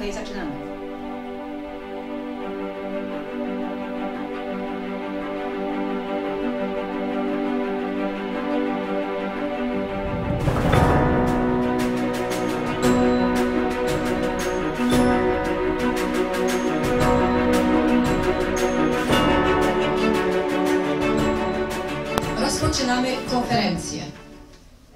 Okej, zaczynamy. Rozpoczynamy konferencję.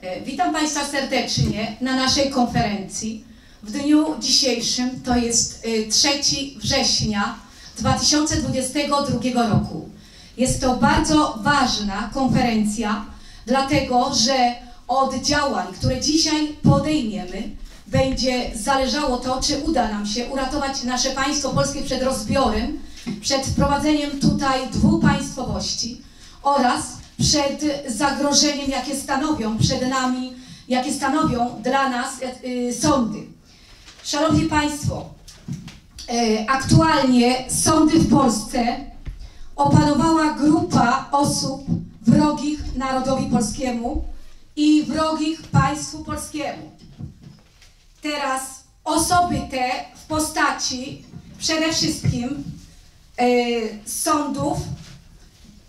E, Witam Państwa serdecznie na naszej konferencji. W dniu dzisiejszym, to jest e, 3 września 2022 roku. Jest to bardzo ważna konferencja, dlatego że od działań, które dzisiaj podejmiemy, będzie zależało to, czy uda nam się uratować nasze państwo polskie przed rozbiorem, przed wprowadzeniem tutaj dwupaństwowości oraz przed zagrożeniem, jakie stanowią przed nami, jakie stanowią dla nas y, sądy. Szanowni Państwo, y, aktualnie sądy w Polsce opanowała grupa osób wrogich narodowi polskiemu i wrogich państwu polskiemu. Teraz osoby te w postaci przede wszystkim y, sądów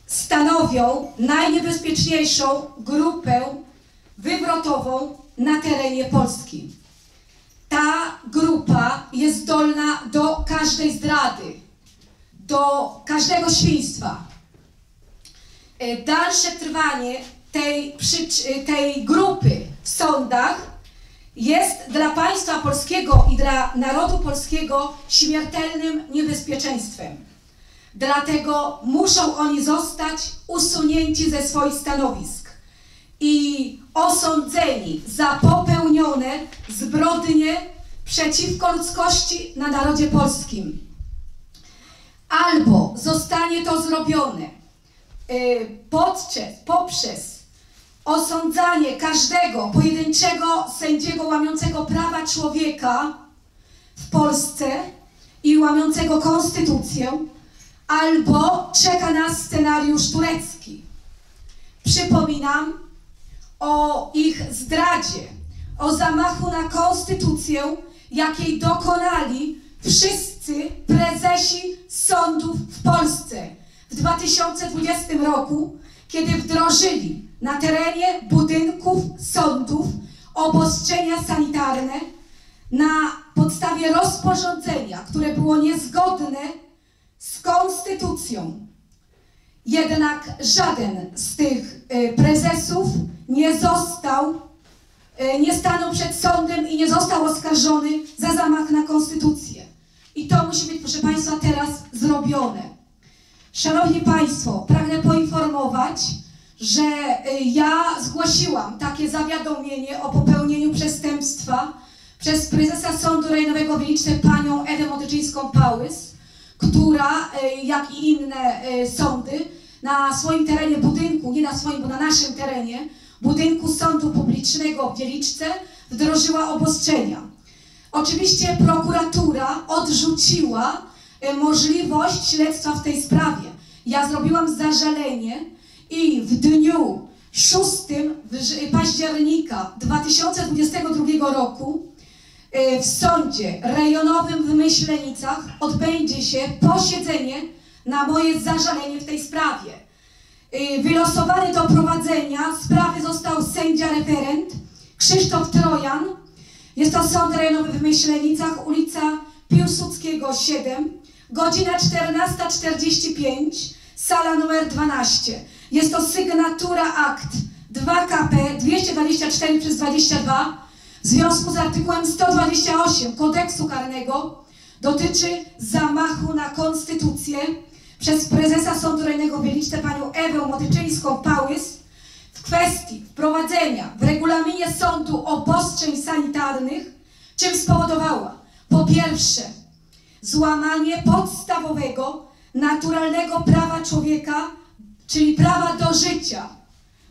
stanowią najniebezpieczniejszą grupę wywrotową na terenie Polski. Ta grupa jest zdolna do każdej zdrady, do każdego świństwa. E, Dalsze trwanie tej, e, tej grupy w sądach jest dla państwa polskiego i dla narodu polskiego śmiertelnym niebezpieczeństwem. Dlatego muszą oni zostać usunięci ze swoich stanowisk i osądzeni za popełnione zbrodnie przeciwko ludzkości na narodzie polskim. Albo zostanie to zrobione y, podczas, poprzez osądzanie każdego pojedynczego sędziego łamiącego prawa człowieka w Polsce i łamiącego konstytucję, albo czeka nas scenariusz turecki. Przypominam o ich zdradzie, o zamachu na konstytucję, jakiej dokonali wszyscy prezesi sądów w Polsce w 2020 roku, kiedy wdrożyli na terenie budynków sądów obostrzenia sanitarne na podstawie rozporządzenia, które było niezgodne z konstytucją. Jednak żaden z tych y, prezesów nie został, y, nie stanął przed sądem i nie został oskarżony za zamach na konstytucję. I to musi być, proszę Państwa, teraz zrobione. Szanowni Państwo, pragnę poinformować, że y, ja zgłosiłam takie zawiadomienie o popełnieniu przestępstwa przez prezesa Sądu Rejonowego w panią Ewę Motyczyńską-Pałys, która, e, jak i inne e, sądy, na swoim terenie budynku, nie na swoim, bo na naszym terenie, budynku Sądu Publicznego w Wieliczce wdrożyła obostrzenia. Oczywiście prokuratura odrzuciła e, możliwość śledztwa w tej sprawie. Ja zrobiłam zażalenie i w dniu 6 wrz- października 2022 roku e, w sądzie rejonowym w Myślenicach odbędzie się posiedzenie na moje zażalenie w tej sprawie. E, Wylosowany do prowadzenia sprawy został sędzia referent Krzysztof Trojan. Jest to sąd rejonowy w Myślenicach, ulica Piłsudskiego 7, godzina 14.45, sala numer 12. Jest to sygnatura akt 2KP 224 przez 22 w związku z artykułem 128 kodeksu karnego dotyczy zamachu na konstytucję przez prezesa Sądu Rejonowego w panią Ewę Motyczyńską-Pałys w kwestii wprowadzenia w regulaminie sądu obostrzeń sanitarnych, czym spowodowała po pierwsze złamanie podstawowego, naturalnego prawa człowieka, czyli prawa do życia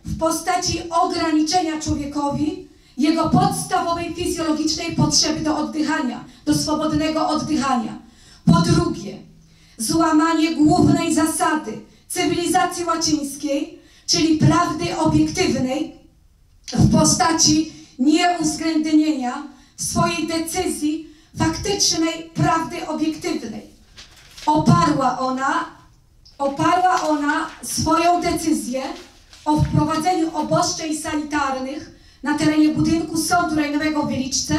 w postaci ograniczenia człowiekowi jego podstawowej fizjologicznej potrzeby do oddychania, do swobodnego oddychania. Po drugie, złamanie głównej zasady cywilizacji łacińskiej, czyli prawdy obiektywnej w postaci nieuwzględnienia swojej decyzji faktycznej prawdy obiektywnej. Oparła ona, oparła ona swoją decyzję o wprowadzeniu obostrzeń sanitarnych na terenie budynku Sądu Rejonowego w Wieliczce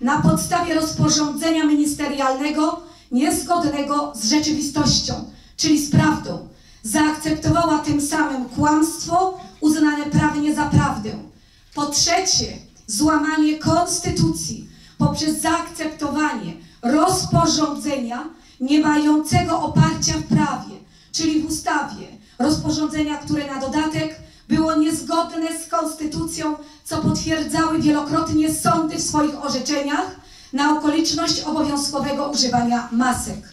na podstawie rozporządzenia ministerialnego niezgodnego z rzeczywistością, czyli z prawdą. Zaakceptowała tym samym kłamstwo uznane prawnie za prawdę. Po trzecie, złamanie konstytucji poprzez zaakceptowanie rozporządzenia nie mającego oparcia w prawie, czyli w ustawie. Rozporządzenia, które na dodatek było niezgodne z konstytucją, co potwierdzały wielokrotnie sądy w swoich orzeczeniach na okoliczność obowiązkowego używania masek.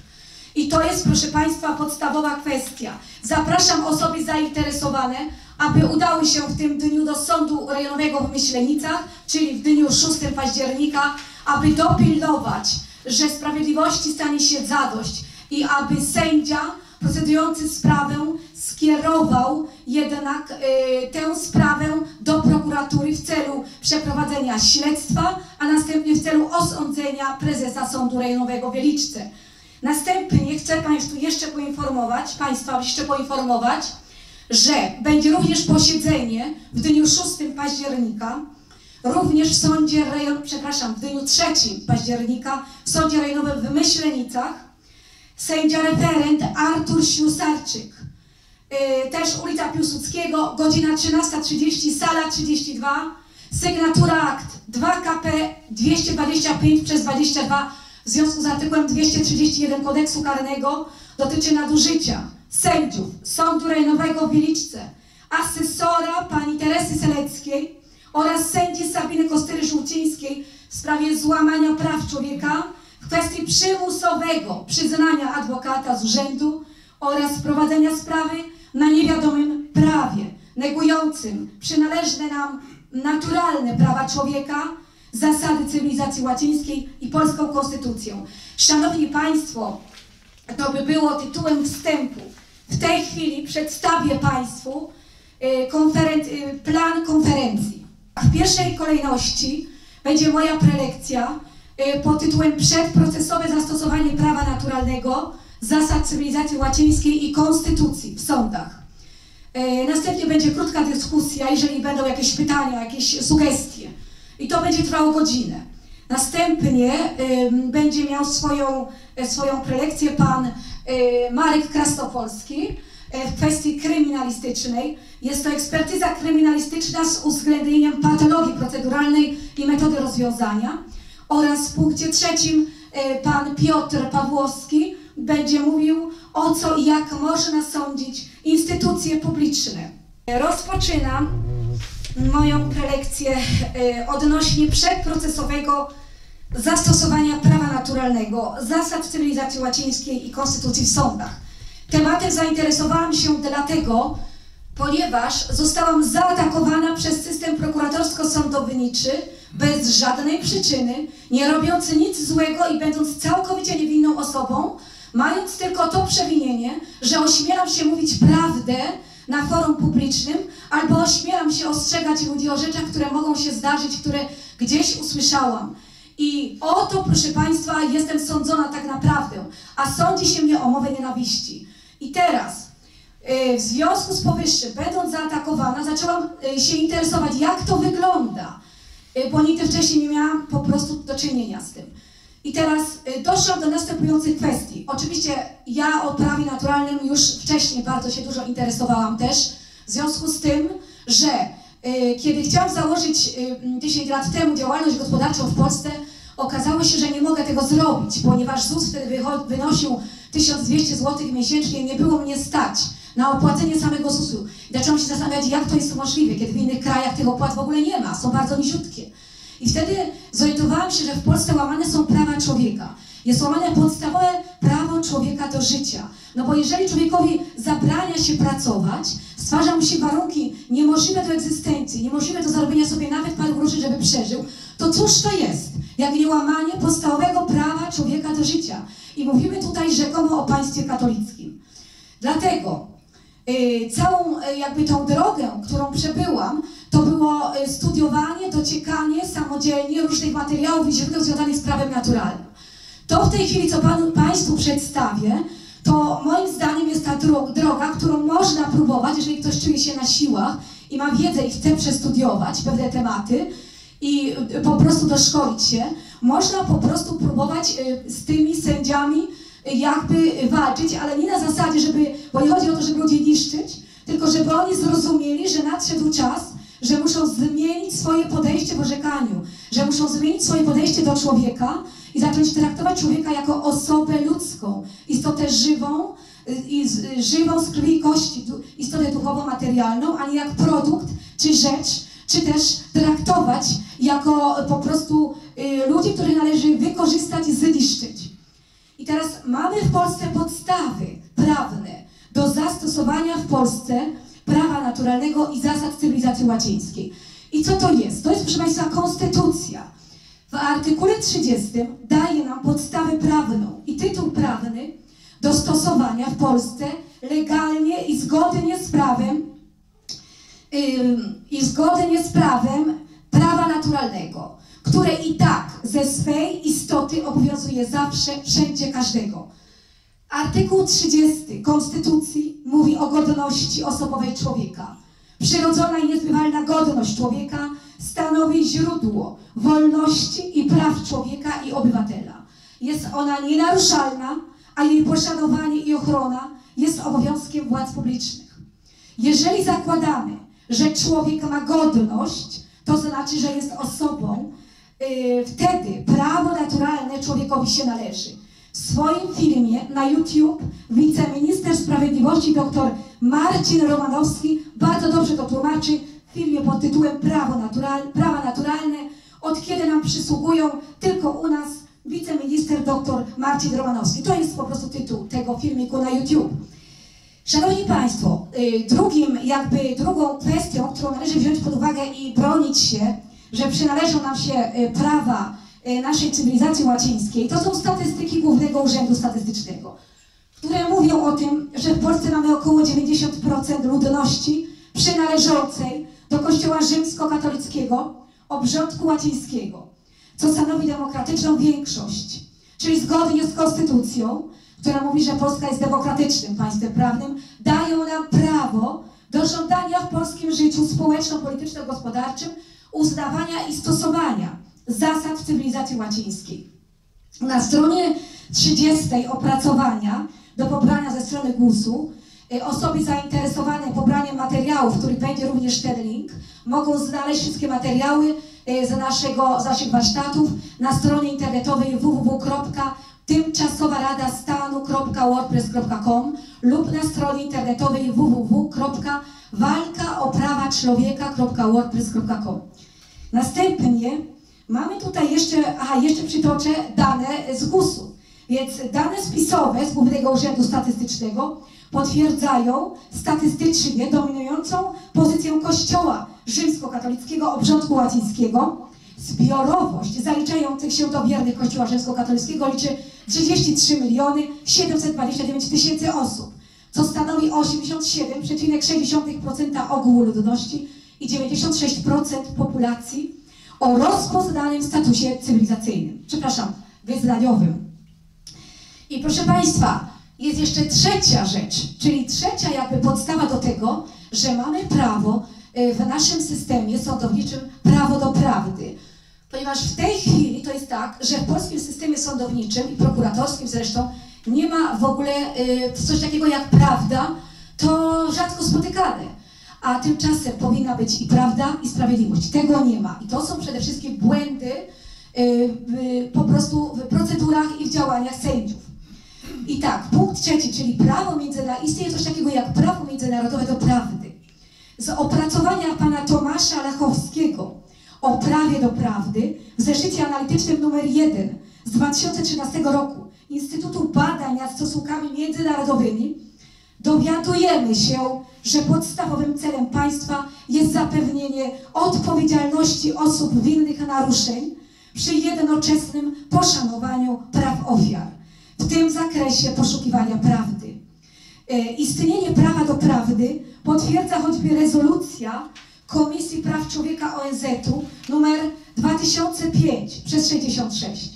I to jest, proszę Państwa, podstawowa kwestia. Zapraszam osoby zainteresowane, aby udały się w tym dniu do Sądu Rejonowego w Myślenicach, czyli w dniu 6 października, aby dopilnować, że sprawiedliwości stanie się zadość i aby sędzia procedujący sprawę skierował jednak y, tę sprawę do prokuratury w celu przeprowadzenia śledztwa, a następnie w celu osądzenia prezesa Sądu Rejonowego w Wieliczce. Następnie chcę Państwu jeszcze poinformować, Państwa jeszcze poinformować, że będzie również posiedzenie w dniu 6 października, również w sądzie rejon, przepraszam, w dniu 3 października w sądzie rejonowym w Myślenicach sędzia referent Artur Ślusarczyk. Yy, też ulica Piłsudskiego, godzina 13.30, sala 32, sygnatura akt 2KP 225 przez 22 w związku z artykułem 231 kodeksu karnego dotyczy nadużycia sędziów Sądu Rejonowego w Wieliczce, asesora pani Teresy Seleckiej oraz sędzi Sabiny Kostyry-Żółcińskiej w sprawie złamania praw człowieka kwestii przymusowego przyznania adwokata z urzędu oraz wprowadzenia sprawy na niewiadomym prawie, negującym przynależne nam naturalne prawa człowieka, zasady cywilizacji łacińskiej i polską konstytucją. Szanowni Państwo, to by było tytułem wstępu. W tej chwili przedstawię Państwu y, konferen- y, plan konferencji. W pierwszej kolejności będzie moja prelekcja pod tytułem Przedprocesowe zastosowanie prawa naturalnego, zasad cywilizacji łacińskiej i konstytucji w sądach. Y, Następnie będzie krótka dyskusja, jeżeli będą jakieś pytania, jakieś sugestie. I to będzie trwało godzinę. Następnie będzie miał swoją, e, swoją prelekcję pan y, Marek Krasnopolski y, w kwestii kryminalistycznej. Jest to ekspertyza kryminalistyczna z uwzględnieniem patologii proceduralnej i metody rozwiązania. Oraz w punkcie trzecim y, pan Piotr Pawłowski będzie mówił o co i jak można sądzić instytucje publiczne. Rozpoczynam moją prelekcję y, odnośnie przedprocesowego zastosowania prawa naturalnego, zasad cywilizacji łacińskiej i konstytucji w sądach. Tematem zainteresowałam się dlatego, ponieważ zostałam zaatakowana przez system prokuratorsko-sądowniczy bez żadnej przyczyny, nie robiący nic złego i będąc całkowicie niewinną osobą, mając tylko to przewinienie, że ośmielam się mówić prawdę na forum publicznym, albo ośmielam się ostrzegać ludzi o rzeczach, które mogą się zdarzyć, które gdzieś usłyszałam. I o to, proszę Państwa, jestem sądzona tak naprawdę, a sądzi się mnie o mowę nienawiści. I teraz, w związku z powyższym, będąc zaatakowana, zaczęłam y, się interesować, jak to wygląda, y, bo nigdy wcześniej nie miałam po prostu do czynienia z tym. I teraz doszłam do następujących kwestii. Oczywiście ja o prawie naturalnym już wcześniej bardzo się dużo interesowałam też, w związku z tym, że kiedy chciałam założyć y, 10 lat temu działalność gospodarczą w Polsce, okazało się, że nie mogę tego zrobić, ponieważ ZUS wtedy wynosił 1200 zł miesięcznie nie było mnie stać na opłacenie samego ZUS-u. Zaczęłam się zastanawiać, jak to jest możliwe, kiedy w innych krajach tych opłat w ogóle nie ma, są bardzo niziutkie. I wtedy zorientowałam się, że w Polsce łamane są prawa człowieka. Jest łamane podstawowe prawo człowieka do życia. No bo jeżeli człowiekowi zabrania się pracować, stwarza mu się warunki niemożliwe do egzystencji, niemożliwe do zarobienia sobie nawet paru groszy, żeby przeżył, to cóż to jest? Jak nie łamanie podstawowego prawa człowieka do życia. I mówimy tutaj rzekomo o państwie katolickim. Dlatego y, całą y, jakby tą drogę, którą przebyłam, to było y, studiowanie, dociekanie samodzielnie różnych materiałów i źródeł związanych z prawem naturalnym. To w tej chwili, co panu, Państwu przedstawię, to moim zdaniem jest ta dro droga, którą można próbować, jeżeli ktoś czuje się na siłach i ma wiedzę i chce przestudiować pewne tematy i y, po prostu doszkolić się. Można po prostu próbować y, z tymi sędziami y, jakby walczyć, ale nie na zasadzie, żeby, bo nie chodzi o to, żeby ludzi niszczyć, tylko żeby oni zrozumieli, że nadszedł czas, że muszą zmienić swoje podejście w orzekaniu, że muszą zmienić swoje podejście do człowieka i zacząć traktować człowieka jako osobę ludzką, istotę żywą, y, i z, y, żywą z krwi i kości, istotę duchową, materialną, a nie jak produkt czy rzecz, czy też traktować jako po prostu y, ludzi, których należy wykorzystać i zniszczyć. I teraz mamy w Polsce podstawy prawne do zastosowania w Polsce prawa naturalnego i zasad cywilizacji łacińskiej. I co to jest? To jest, proszę Państwa, konstytucja. W artykule 30 daje nam podstawę prawną i tytuł prawny do stosowania w Polsce legalnie i zgodnie z prawem i zgodnie z prawem prawa naturalnego, które i tak ze swej istoty obowiązuje zawsze, wszędzie, każdego. Artykuł 30 Konstytucji mówi o godności osobowej człowieka. Przyrodzona i niezbywalna godność człowieka stanowi źródło wolności i praw człowieka i obywatela. Jest ona nienaruszalna, a jej poszanowanie i ochrona jest obowiązkiem władz publicznych. Jeżeli zakładamy, że człowiek ma godność, to znaczy, że jest osobą, yy, wtedy prawo naturalne człowiekowi się należy. W swoim filmie na YouTube wiceminister sprawiedliwości dr Marcin Romanowski bardzo dobrze to tłumaczy w filmie pod tytułem Prawo natural, Prawa naturalne, od kiedy nam przysługują tylko u nas wiceminister dr Marcin Romanowski. To jest po prostu tytuł tego filmiku na YouTube. Szanowni Państwo, y, drugim, jakby drugą kwestią, którą należy wziąć pod uwagę i bronić się, że przynależą nam się y, prawa y, naszej cywilizacji łacińskiej, to są statystyki Głównego Urzędu Statystycznego, które mówią o tym, że w Polsce mamy około 90% ludności przynależącej do Kościoła rzymskokatolickiego, obrządku łacińskiego, co stanowi demokratyczną większość, czyli zgodnie z konstytucją, która mówi, że Polska jest demokratycznym państwem prawnym, dają nam prawo do żądania w polskim życiu społeczno-polityczno-gospodarczym uznawania i stosowania zasad cywilizacji łacińskiej. Na stronie 30 opracowania do pobrania ze strony GUS-u osoby zainteresowane pobraniem materiałów, w których będzie również ten link, mogą znaleźć wszystkie materiały y, z, naszego, z naszych warsztatów na stronie internetowej www.tymczasowa-rada-stanu.wordpress.com lub na stronie internetowej www.walkaoprawaczłowieka.wordpress.com Następnie mamy tutaj jeszcze, aha, jeszcze przytoczę dane z GUS-u. Więc dane spisowe z Głównego Urzędu Statystycznego potwierdzają statystycznie dominującą pozycję Kościoła rzymskokatolickiego obrządku łacińskiego. Zbiorowość zaliczających się do wiernych Kościoła rzymskokatolickiego liczy 33 miliony 729 tysięcy osób, co stanowi 87,6% ogółu ludności i 96% populacji o rozpoznanym statusie cywilizacyjnym, przepraszam, wyznaniowym. I proszę Państwa, jest jeszcze trzecia rzecz, czyli trzecia jakby podstawa do tego, że mamy prawo y, w naszym systemie sądowniczym prawo do prawdy. Ponieważ w tej chwili to jest tak, że w polskim systemie sądowniczym i prokuratorskim zresztą nie ma w ogóle y, coś takiego jak prawda, to rzadko spotykane. A tymczasem powinna być i prawda, i sprawiedliwość. Tego nie ma. I to są przede wszystkim błędy y, po prostu w procedurach i w działaniach sędziów. I tak, punkt trzeci, czyli prawo międzynarodowe. Istnieje coś takiego jak prawo międzynarodowe do prawdy. Z opracowania pana Tomasza Lechowskiego o prawie do prawdy w zeszycie analitycznym numer 1 z 2013 roku Instytutu Badań nad Stosunkami Międzynarodowymi dowiadujemy się, że podstawowym celem państwa jest zapewnienie odpowiedzialności osób winnych naruszeń przy jednoczesnym poszanowaniu praw ofiar w tym zakresie poszukiwania prawdy. E, Istnienie prawa do prawdy potwierdza choćby rezolucja Komisji Praw Człowieka ONZ-u numer 2005 przez 66.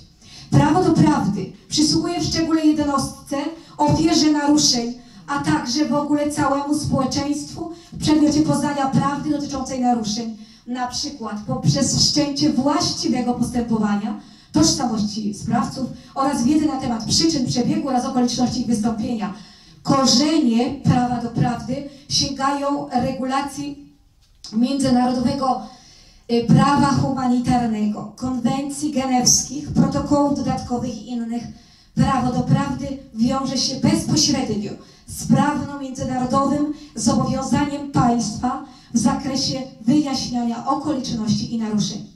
Prawo do prawdy przysługuje w szczególnej jednostce ofierze naruszeń, a także w ogóle całemu społeczeństwu w przedmiocie poznania prawdy dotyczącej naruszeń, na przykład poprzez wszczęcie właściwego postępowania, tożsamości sprawców oraz wiedzy na temat przyczyn przebiegu oraz okoliczności ich wystąpienia. Korzenie prawa do prawdy sięgają regulacji międzynarodowego y, prawa humanitarnego, konwencji genewskich, protokołów dodatkowych i innych. Prawo do prawdy wiąże się bezpośrednio z prawem międzynarodowym zobowiązaniem państwa w zakresie wyjaśniania okoliczności i naruszeń.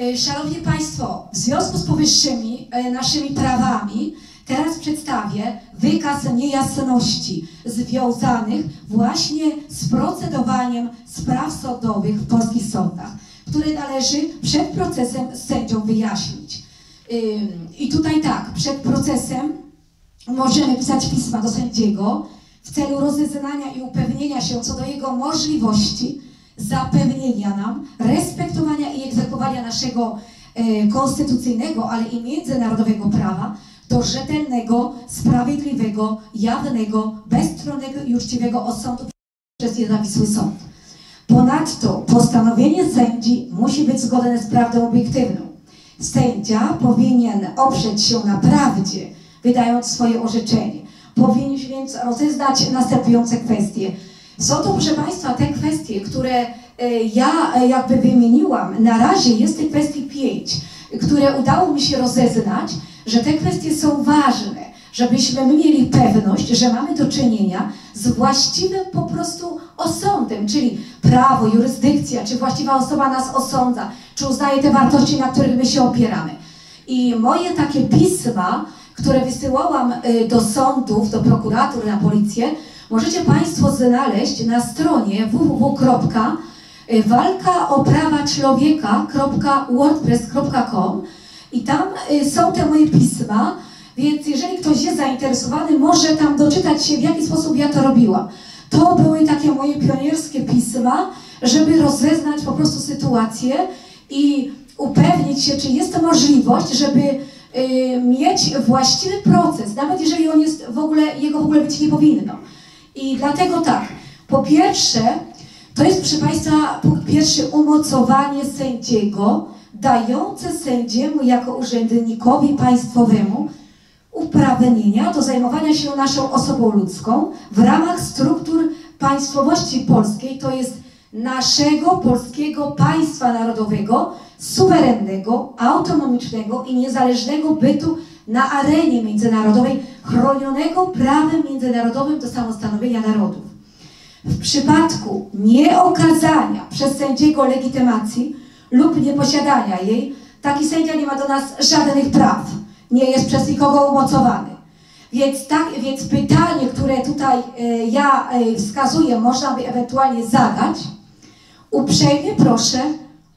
Y, Szanowni Państwo, w związku z powyższymi y, naszymi prawami teraz przedstawię wykaz niejasności związanych właśnie z procedowaniem spraw sądowych w polskich sądach, które należy przed procesem z sędzią wyjaśnić. I tutaj tak, przed procesem możemy pisać pisma do sędziego w celu rozeznania i upewnienia się co do jego możliwości zapewnienia nam respektowania i egzekwowania naszego e, konstytucyjnego, ale i międzynarodowego prawa do rzetelnego, sprawiedliwego, jawnego, bezstronnego i uczciwego osądu przez niezawisły sąd. Ponadto postanowienie sędzi musi być zgodne z prawdą obiektywną. Sędzia powinien oprzeć się na prawdzie, wydając swoje orzeczenie. Powinien więc rozeznać następujące kwestie. Są to, proszę Państwa, te kwestie, które e, ja e, jakby wymieniłam. Na razie jest tych kwestii pięć, które udało mi się rozeznać, że te kwestie są ważne, żebyśmy my mieli pewność, że mamy do czynienia z właściwym po prostu osądem, czyli prawo, jurysdykcja, czy właściwa osoba nas osądza, czy uznaje te wartości, na których my się opieramy. I moje takie pisma, które wysyłałam y, do sądów, do prokuratur, na policję, możecie Państwo znaleźć na stronie www.walkaoprawaczłowieka.wordpress.com i tam y, są te moje pisma, więc jeżeli ktoś jest zainteresowany, może tam doczytać się, w jaki sposób ja to robiła. To były takie moje pionierskie pisma, żeby rozeznać po prostu sytuację i upewnić się, czy jest to możliwość, żeby y, mieć właściwy proces, nawet jeżeli on jest w ogóle, jego w ogóle być nie powinno. I dlatego tak, po pierwsze, to jest proszę Państwa punkt pierwszy umocowanie sędziego, dające sędziemu jako urzędnikowi państwowemu uprawnienia do zajmowania się naszą osobą ludzką w ramach struktur państwowości polskiej, to jest naszego polskiego państwa narodowego, suwerennego, autonomicznego i niezależnego bytu na arenie międzynarodowej, chronionego prawem międzynarodowym do samostanowienia narodów. W przypadku nieokazania przez sędziego legitymacji lub nieposiadania jej, taki sędzia nie ma do nas żadnych praw, nie jest przez nikogo umocowany. Więc, tak, więc pytanie, które tutaj e, ja e, wskazuję, można by ewentualnie zadać, uprzejmie proszę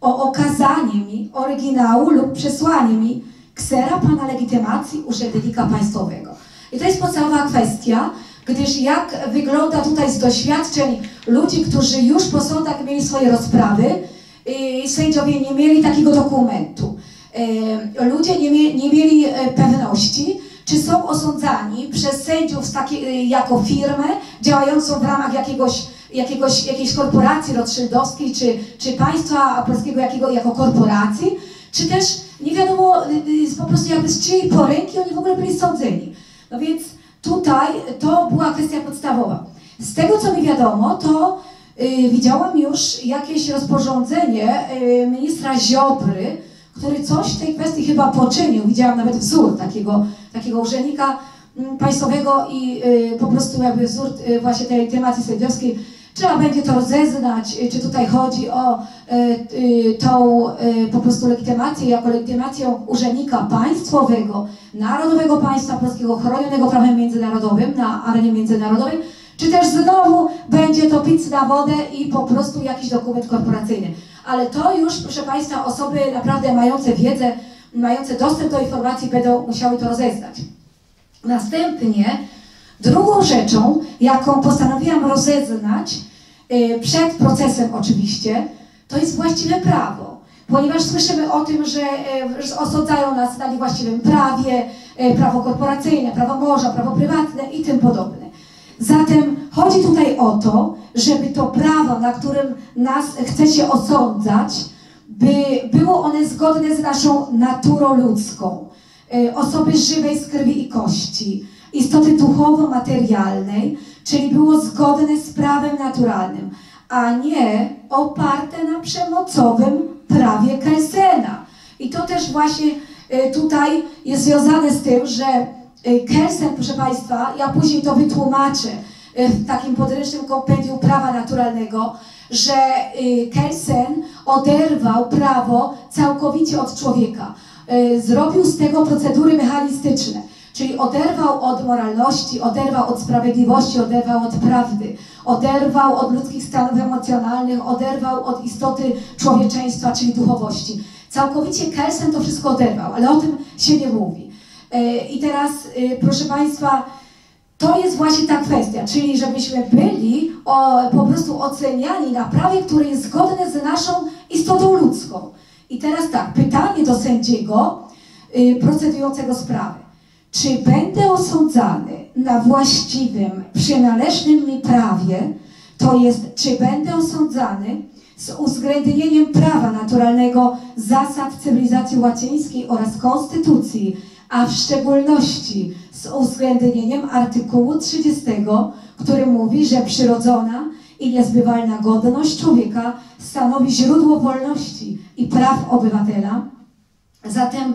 o okazanie mi oryginału lub przesłanie mi ksera pana legitymacji urzędnika państwowego. I to jest podstawowa kwestia, gdyż jak wygląda tutaj z doświadczeń ludzi, którzy już po sądach mieli swoje rozprawy, yy, sędziowie nie mieli takiego dokumentu. Yy, ludzie nie, mie nie mieli e, pewności, czy są osądzani przez sędziów z takiej, yy, jako firmę działającą w ramach jakiegoś, jakiegoś, jakiejś korporacji rothschildowskiej, czy, czy państwa polskiego jakiego, jako korporacji, czy też nie wiadomo y, y, po prostu jakby z czyjej poręki oni w ogóle byli sądzeni. No więc tutaj to była kwestia podstawowa. Z tego co mi wiadomo, to y, widziałam już jakieś rozporządzenie ministra Ziobry, który coś w tej kwestii chyba poczynił. Widziałam nawet wzór takiego, takiego urzędnika y, państwowego i po prostu jakby wzór właśnie tej temacji sędziowskiej Trzeba będzie to rozeznać, y, czy tutaj chodzi o y, y, tą po prostu legitymację jako legitymację urzędnika państwowego, narodowego państwa polskiego chronionego prawem międzynarodowym na arenie międzynarodowej, czy też znowu będzie to pic na wodę i po prostu jakiś dokument korporacyjny. Ale to już, proszę Państwa, osoby naprawdę mające wiedzę, mające dostęp do informacji będą musiały to rozeznać. Następnie Drugą rzeczą, jaką postanowiłam rozeznać, yy, przed procesem oczywiście, to jest właściwe prawo. ponieważ słyszymy o tym, że że osądzają nas na niewłaściwym prawie, e, prawo korporacyjne, prawo morza, prawo prywatne i tym podobne. Zatem chodzi tutaj o to, żeby to prawo, na którym nas chcecie osądzać, by było one zgodne z naszą naturą ludzką. Osoby żywej z krwi i kości, istoty duchowo-materialnej, czyli było zgodne z prawem naturalnym, a nie oparte na przemocowym prawie Kelsena. I to też właśnie e, tutaj jest związane z tym, że e, Kelsen, proszę Państwa, ja później to wytłumaczę e, w takim podręcznym kompendium prawa naturalnego, że y, Kelsen oderwał prawo całkowicie od człowieka. Y, Zrobił z tego procedury mechanistyczne, czyli oderwał od moralności, oderwał od sprawiedliwości, oderwał od prawdy, oderwał od ludzkich stanów emocjonalnych, oderwał od istoty człowieczeństwa, czyli duchowości. Całkowicie Kelsen to wszystko oderwał, ale o tym się nie mówi. Y, I teraz, y, proszę Państwa, to jest właśnie ta kwestia, czyli żebyśmy byli o, po prostu oceniani na prawie, które jest zgodne z naszą istotą ludzką. I teraz tak, pytanie do sędziego y, procedującego sprawę. Czy będę osądzany na właściwym, przynależnym mi prawie, to jest, czy będę osądzany z uwzględnieniem prawa naturalnego, zasad cywilizacji łacińskiej oraz konstytucji, a w szczególności z uwzględnieniem artykułu 30, który mówi, że przyrodzona i niezbywalna godność człowieka stanowi źródło wolności i praw obywatela. Zatem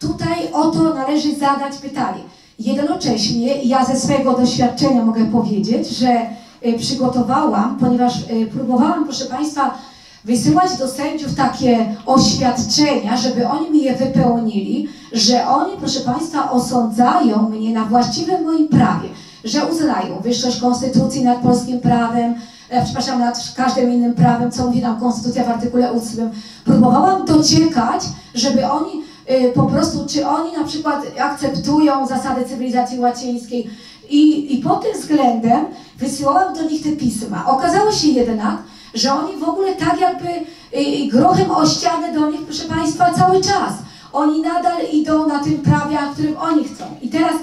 tutaj o to należy zadać pytanie. Jednocześnie ja ze swojego doświadczenia mogę powiedzieć, że y, przygotowałam, ponieważ y, próbowałam, proszę Państwa, wysyłać do sędziów takie oświadczenia, żeby oni mi je wypełnili, że oni, proszę Państwa, osądzają mnie na właściwym moim prawie, że uznają wyższość konstytucji nad polskim prawem, e, przepraszam, nad każdym innym prawem, co mówi nam konstytucja w artykule 8. Próbowałam dociekać, żeby oni po prostu, czy oni na przykład akceptują zasady cywilizacji łacińskiej i, i pod tym względem wysyłałam do nich te pisma. Okazało się jednak, że oni w ogóle tak jakby y, grochem o ścianę do nich, proszę Państwa, cały czas. Oni nadal idą na tym prawie, którym oni chcą. I teraz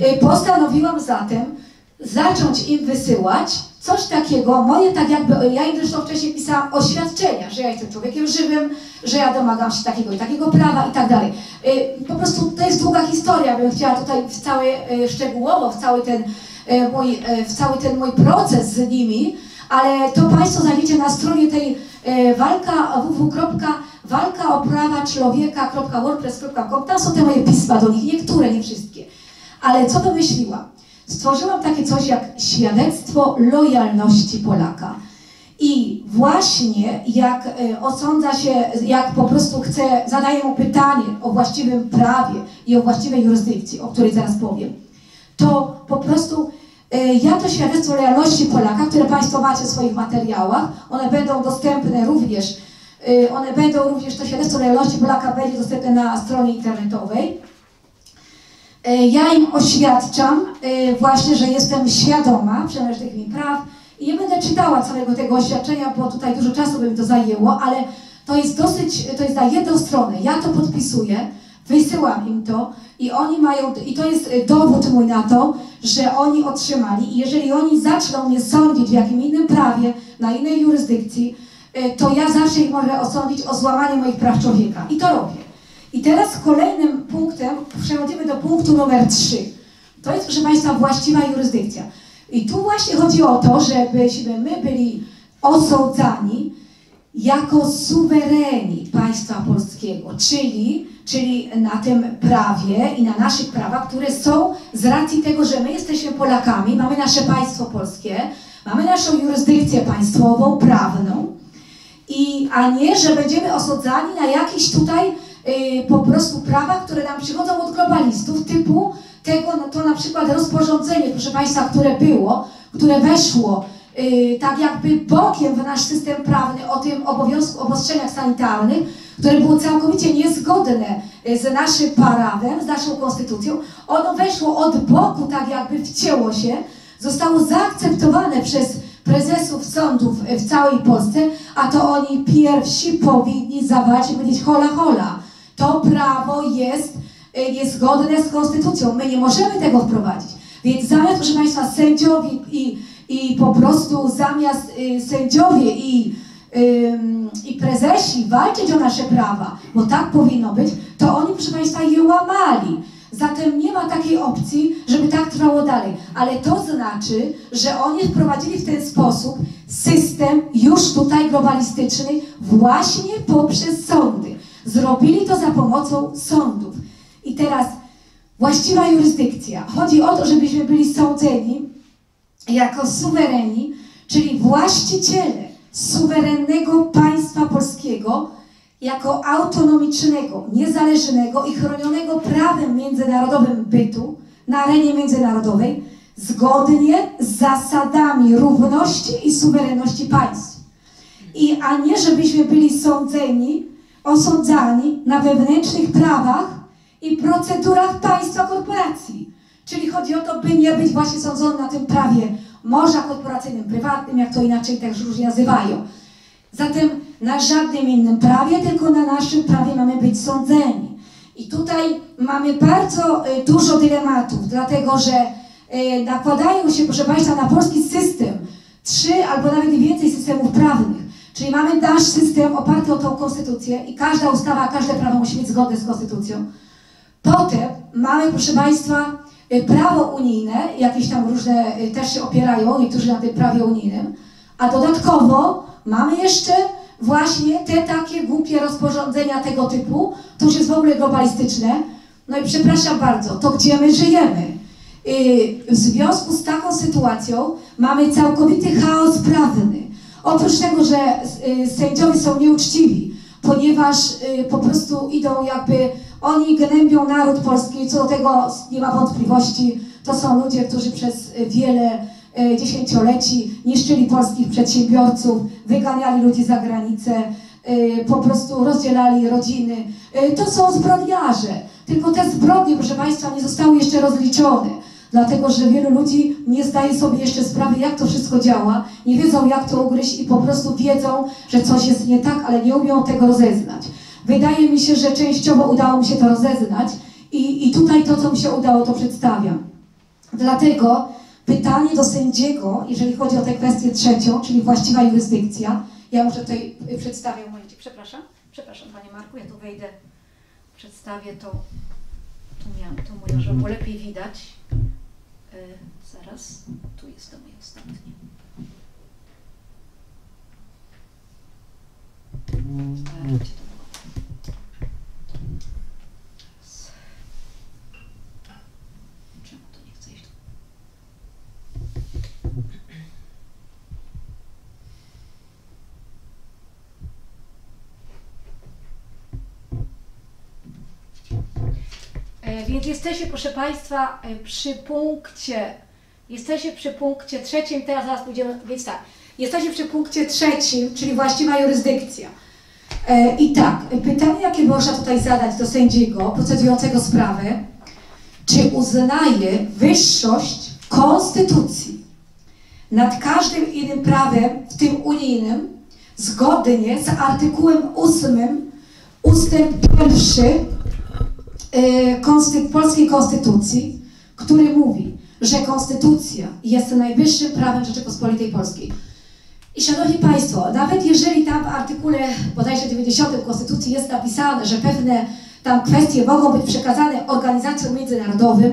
y, postanowiłam zatem zacząć im wysyłać coś takiego, moje tak jakby, ja im zresztą wcześniej pisałam oświadczenia, że ja jestem człowiekiem żywym, że ja domagam się takiego i takiego prawa i tak dalej. Y, Po prostu to jest długa historia, bym chciała tutaj w cały, y, szczegółowo w cały ten y, mój, w cały ten mój proces z nimi, ale to Państwo znajdziecie na stronie tej walka www.walkaoprawaczłowieka.wordpress.com. Tam są te moje pisma do nich, niektóre, nie wszystkie. Ale co wymyśliłam? Stworzyłam takie coś jak świadectwo lojalności Polaka. I właśnie jak e, osądza się, jak po prostu chce, zadaje mu pytanie o właściwym prawie i o właściwej jurysdykcji, o której zaraz powiem, to po prostu e, ja to świadectwo lojalności Polaka, które Państwo macie w swoich materiałach, one będą dostępne również, e, one będą również, to świadectwo lojalności Polaka będzie dostępne na stronie internetowej. E, Ja im oświadczam e, właśnie, że jestem świadoma przynależnych mi praw i nie będę czytała całego tego oświadczenia, bo tutaj dużo czasu by mi to zajęło, ale to jest dosyć, to jest na jedną stronę. Ja to podpisuję, wysyłam im to i oni mają, i to jest dowód mój na to, że oni otrzymali i jeżeli oni zaczną mnie sądzić w jakim innym prawie, na innej jurysdykcji, e, to ja zawsze ich mogę osądzić o złamanie moich praw człowieka. I to robię. I teraz kolejnym punktem przechodzimy do punktu numer 3. To jest, proszę Państwa, właściwa jurysdykcja. I tu właśnie chodzi o to, żebyśmy my byli osądzani jako suwereni państwa polskiego, czyli, czyli na tym prawie i na naszych prawach, które są z racji tego, że my jesteśmy Polakami, mamy nasze państwo polskie, mamy naszą jurysdykcję państwową, prawną, i, a nie, że będziemy osądzani na jakiś tutaj po prostu prawa, które nam przychodzą od globalistów, typu tego, no to na przykład rozporządzenie, proszę Państwa, które było, które weszło y, tak jakby bokiem w nasz system prawny o tym obowiązku obostrzeniach sanitarnych, które było całkowicie niezgodne y, z naszym prawem, z naszą konstytucją, ono weszło od boku, tak jakby wcięło się, zostało zaakceptowane przez prezesów sądów w całej Polsce, a to oni pierwsi powinni zawalczyć i powiedzieć hola hola. To prawo jest, y, jest zgodne z konstytucją. My nie możemy tego wprowadzić. Więc zamiast, proszę Państwa, sędziowie i, i po prostu zamiast y, sędziowie i, i prezesi walczyć o nasze prawa, bo tak powinno być, to oni, proszę Państwa, je łamali. Zatem nie ma takiej opcji, żeby tak trwało dalej. Ale to znaczy, że oni wprowadzili w ten sposób system już tutaj globalistyczny właśnie poprzez sądy. Zrobili to za pomocą sądów. I teraz właściwa jurysdykcja. Chodzi o to, żebyśmy byli sądzeni jako suwereni, czyli właściciele suwerennego państwa polskiego, jako autonomicznego, niezależnego i chronionego prawem międzynarodowym bytu na arenie międzynarodowej, zgodnie z zasadami równości i suwerenności państw. I a nie żebyśmy byli sądzeni, osądzani na wewnętrznych prawach i procedurach państwa korporacji. Czyli chodzi o to, by nie być właśnie sądzony na tym prawie morza korporacyjnym, prywatnym, jak to inaczej też różnie nazywają. Zatem na żadnym innym prawie, tylko na naszym prawie mamy być sądzeni. I tutaj mamy bardzo y, dużo dylematów, dlatego że y, nakładają się, proszę Państwa, na polski system trzy albo nawet więcej systemów prawnych. Czyli mamy nasz system oparty o tą konstytucję i każda ustawa, każde prawo musi być zgodne z konstytucją. Potem mamy, proszę Państwa, y, prawo unijne, jakieś tam różne y, też się opierają, niektórzy na tym prawie unijnym, a dodatkowo mamy jeszcze właśnie te takie głupie rozporządzenia tego typu, to już jest w ogóle globalistyczne. No i przepraszam bardzo, to gdzie my żyjemy? Y, W związku z taką sytuacją mamy całkowity chaos prawny. Oprócz tego, że y, sędziowie są nieuczciwi, ponieważ y, po prostu idą jakby, oni gnębią naród polski, co do tego nie ma wątpliwości, to są ludzie, którzy przez wiele y, dziesięcioleci niszczyli polskich przedsiębiorców, wyganiali ludzi za granicę, po prostu rozdzielali rodziny. To są zbrodniarze. Tylko te zbrodnie, proszę Państwa, nie zostały jeszcze rozliczone. Dlatego, że wielu ludzi nie zdaje sobie jeszcze sprawy, jak to wszystko działa, nie wiedzą, jak to ugryźć i po prostu wiedzą, że coś jest nie tak, ale nie umią tego rozeznać. Wydaje mi się, że częściowo udało mi się to rozeznać i, i tutaj to, co mi się udało, to przedstawiam. Dlatego pytanie do sędziego, jeżeli chodzi o tę kwestię trzecią, czyli właściwa jurysdykcja. Ja muszę tutaj przedstawię momencie. Przepraszam, przepraszam Panie Marku, ja tu wejdę, przedstawię to. Tu, miałam, tu mówię, że lepiej widać. Y, zaraz, tu jest to moje ostatnie się to było. Teraz. Czemu to nie chce iść? E, Więc jesteśmy, proszę Państwa, e, przy punkcie, jesteśmy przy punkcie trzecim, teraz zaraz pójdziemy, więc tak, jesteśmy przy punkcie trzecim, czyli właściwa jurysdykcja. E, I tak, e, pytanie, jakie można tutaj zadać do sędziego procedującego sprawę, czy uznaje wyższość konstytucji nad każdym innym prawem, w tym unijnym, zgodnie z artykułem 8 ustęp pierwszy e, konsty, polskiej konstytucji, który mówi, że konstytucja jest najwyższym prawem Rzeczypospolitej Polskiej. I szanowni Państwo, nawet jeżeli tam w artykule bodajże 90 Konstytucji jest napisane, że pewne tam kwestie mogą być przekazane organizacjom międzynarodowym,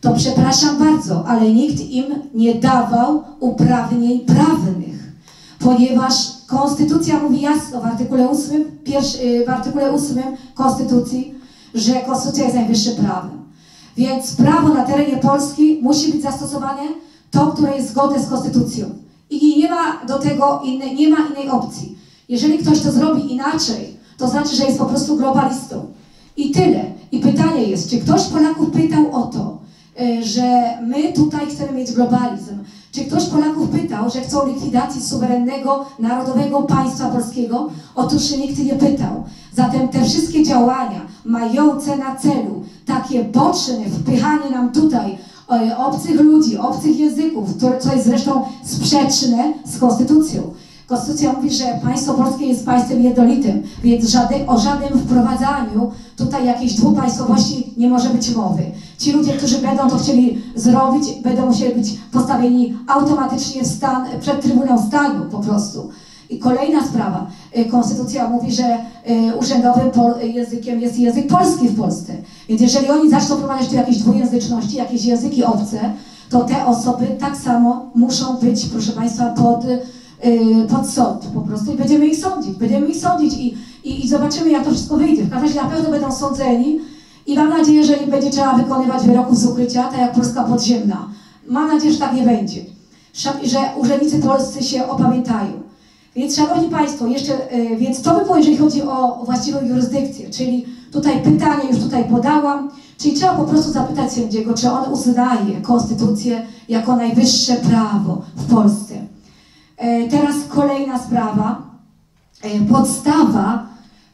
to przepraszam bardzo, ale nikt im nie dawał uprawnień prawnych, ponieważ Konstytucja mówi jasno w artykule 8, pierwszy, y, w artykule 8 Konstytucji, że Konstytucja jest najwyższym prawem. Więc prawo na terenie Polski musi być zastosowane to, które jest zgodne z Konstytucją. I nie ma do tego innej, nie ma innej opcji. Jeżeli ktoś to zrobi inaczej, to znaczy, że jest po prostu globalistą. I tyle. I pytanie jest, czy ktoś Polaków pytał o to, y, że my tutaj chcemy mieć globalizm? Czy ktoś Polaków pytał, że chcą likwidacji suwerennego, narodowego państwa polskiego? Otóż nikt nie pytał. Zatem te wszystkie działania mające na celu takie boczne wpychanie nam tutaj e, obcych ludzi, obcych języków, co jest zresztą sprzeczne z konstytucją. Konstytucja mówi, że państwo polskie jest państwem jednolitym, więc żaden, o żadnym wprowadzaniu tutaj jakiejś dwupaństwowości nie może być mowy. Ci ludzie, którzy będą to chcieli zrobić, będą musieli być postawieni automatycznie stan, przed Trybunał Stanu po prostu. I kolejna sprawa. Y, Konstytucja mówi, że y, urzędowym językiem jest język polski w Polsce. Więc jeżeli oni zaczną prowadzić tu jakieś dwujęzyczności, jakieś języki obce, to te osoby tak samo muszą być, proszę Państwa, pod, pod sąd po prostu i będziemy ich sądzić. Będziemy ich sądzić i, i, i zobaczymy, jak to wszystko wyjdzie. W każdym razie na pewno będą sądzeni i mam nadzieję, że nie będzie trzeba wykonywać wyroków z ukrycia, tak jak Polska podziemna. Mam nadzieję, że tak nie będzie. Że urzędnicy polscy się opamiętają. Więc Szanowni Państwo, jeszcze, y, więc to by było, jeżeli chodzi o właściwą jurysdykcję, czyli tutaj pytanie już tutaj podałam, czyli trzeba po prostu zapytać sędziego, czy on uznaje konstytucję jako najwyższe prawo w Polsce. E, Teraz kolejna sprawa, E, podstawa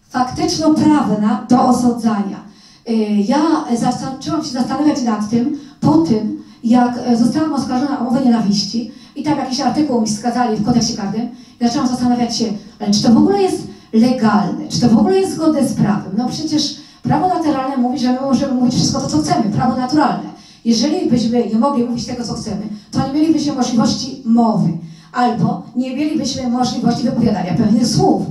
faktyczno-prawna do osądzania. E, Ja zaczęłam się zastanawiać nad tym po tym, jak zostałam oskarżona o mowę nienawiści i tam jakiś artykuł mi wskazali w kodeksie karnym zaczęłam zastanawiać się, czy to w ogóle jest legalne, czy to w ogóle jest zgodne z prawem. No przecież prawo naturalne mówi, że my możemy mówić wszystko to, co chcemy, prawo naturalne. Jeżeli byśmy nie mogli mówić tego, co chcemy, to nie mielibyśmy możliwości mowy, albo nie mielibyśmy możliwości wypowiadania pewnych słów.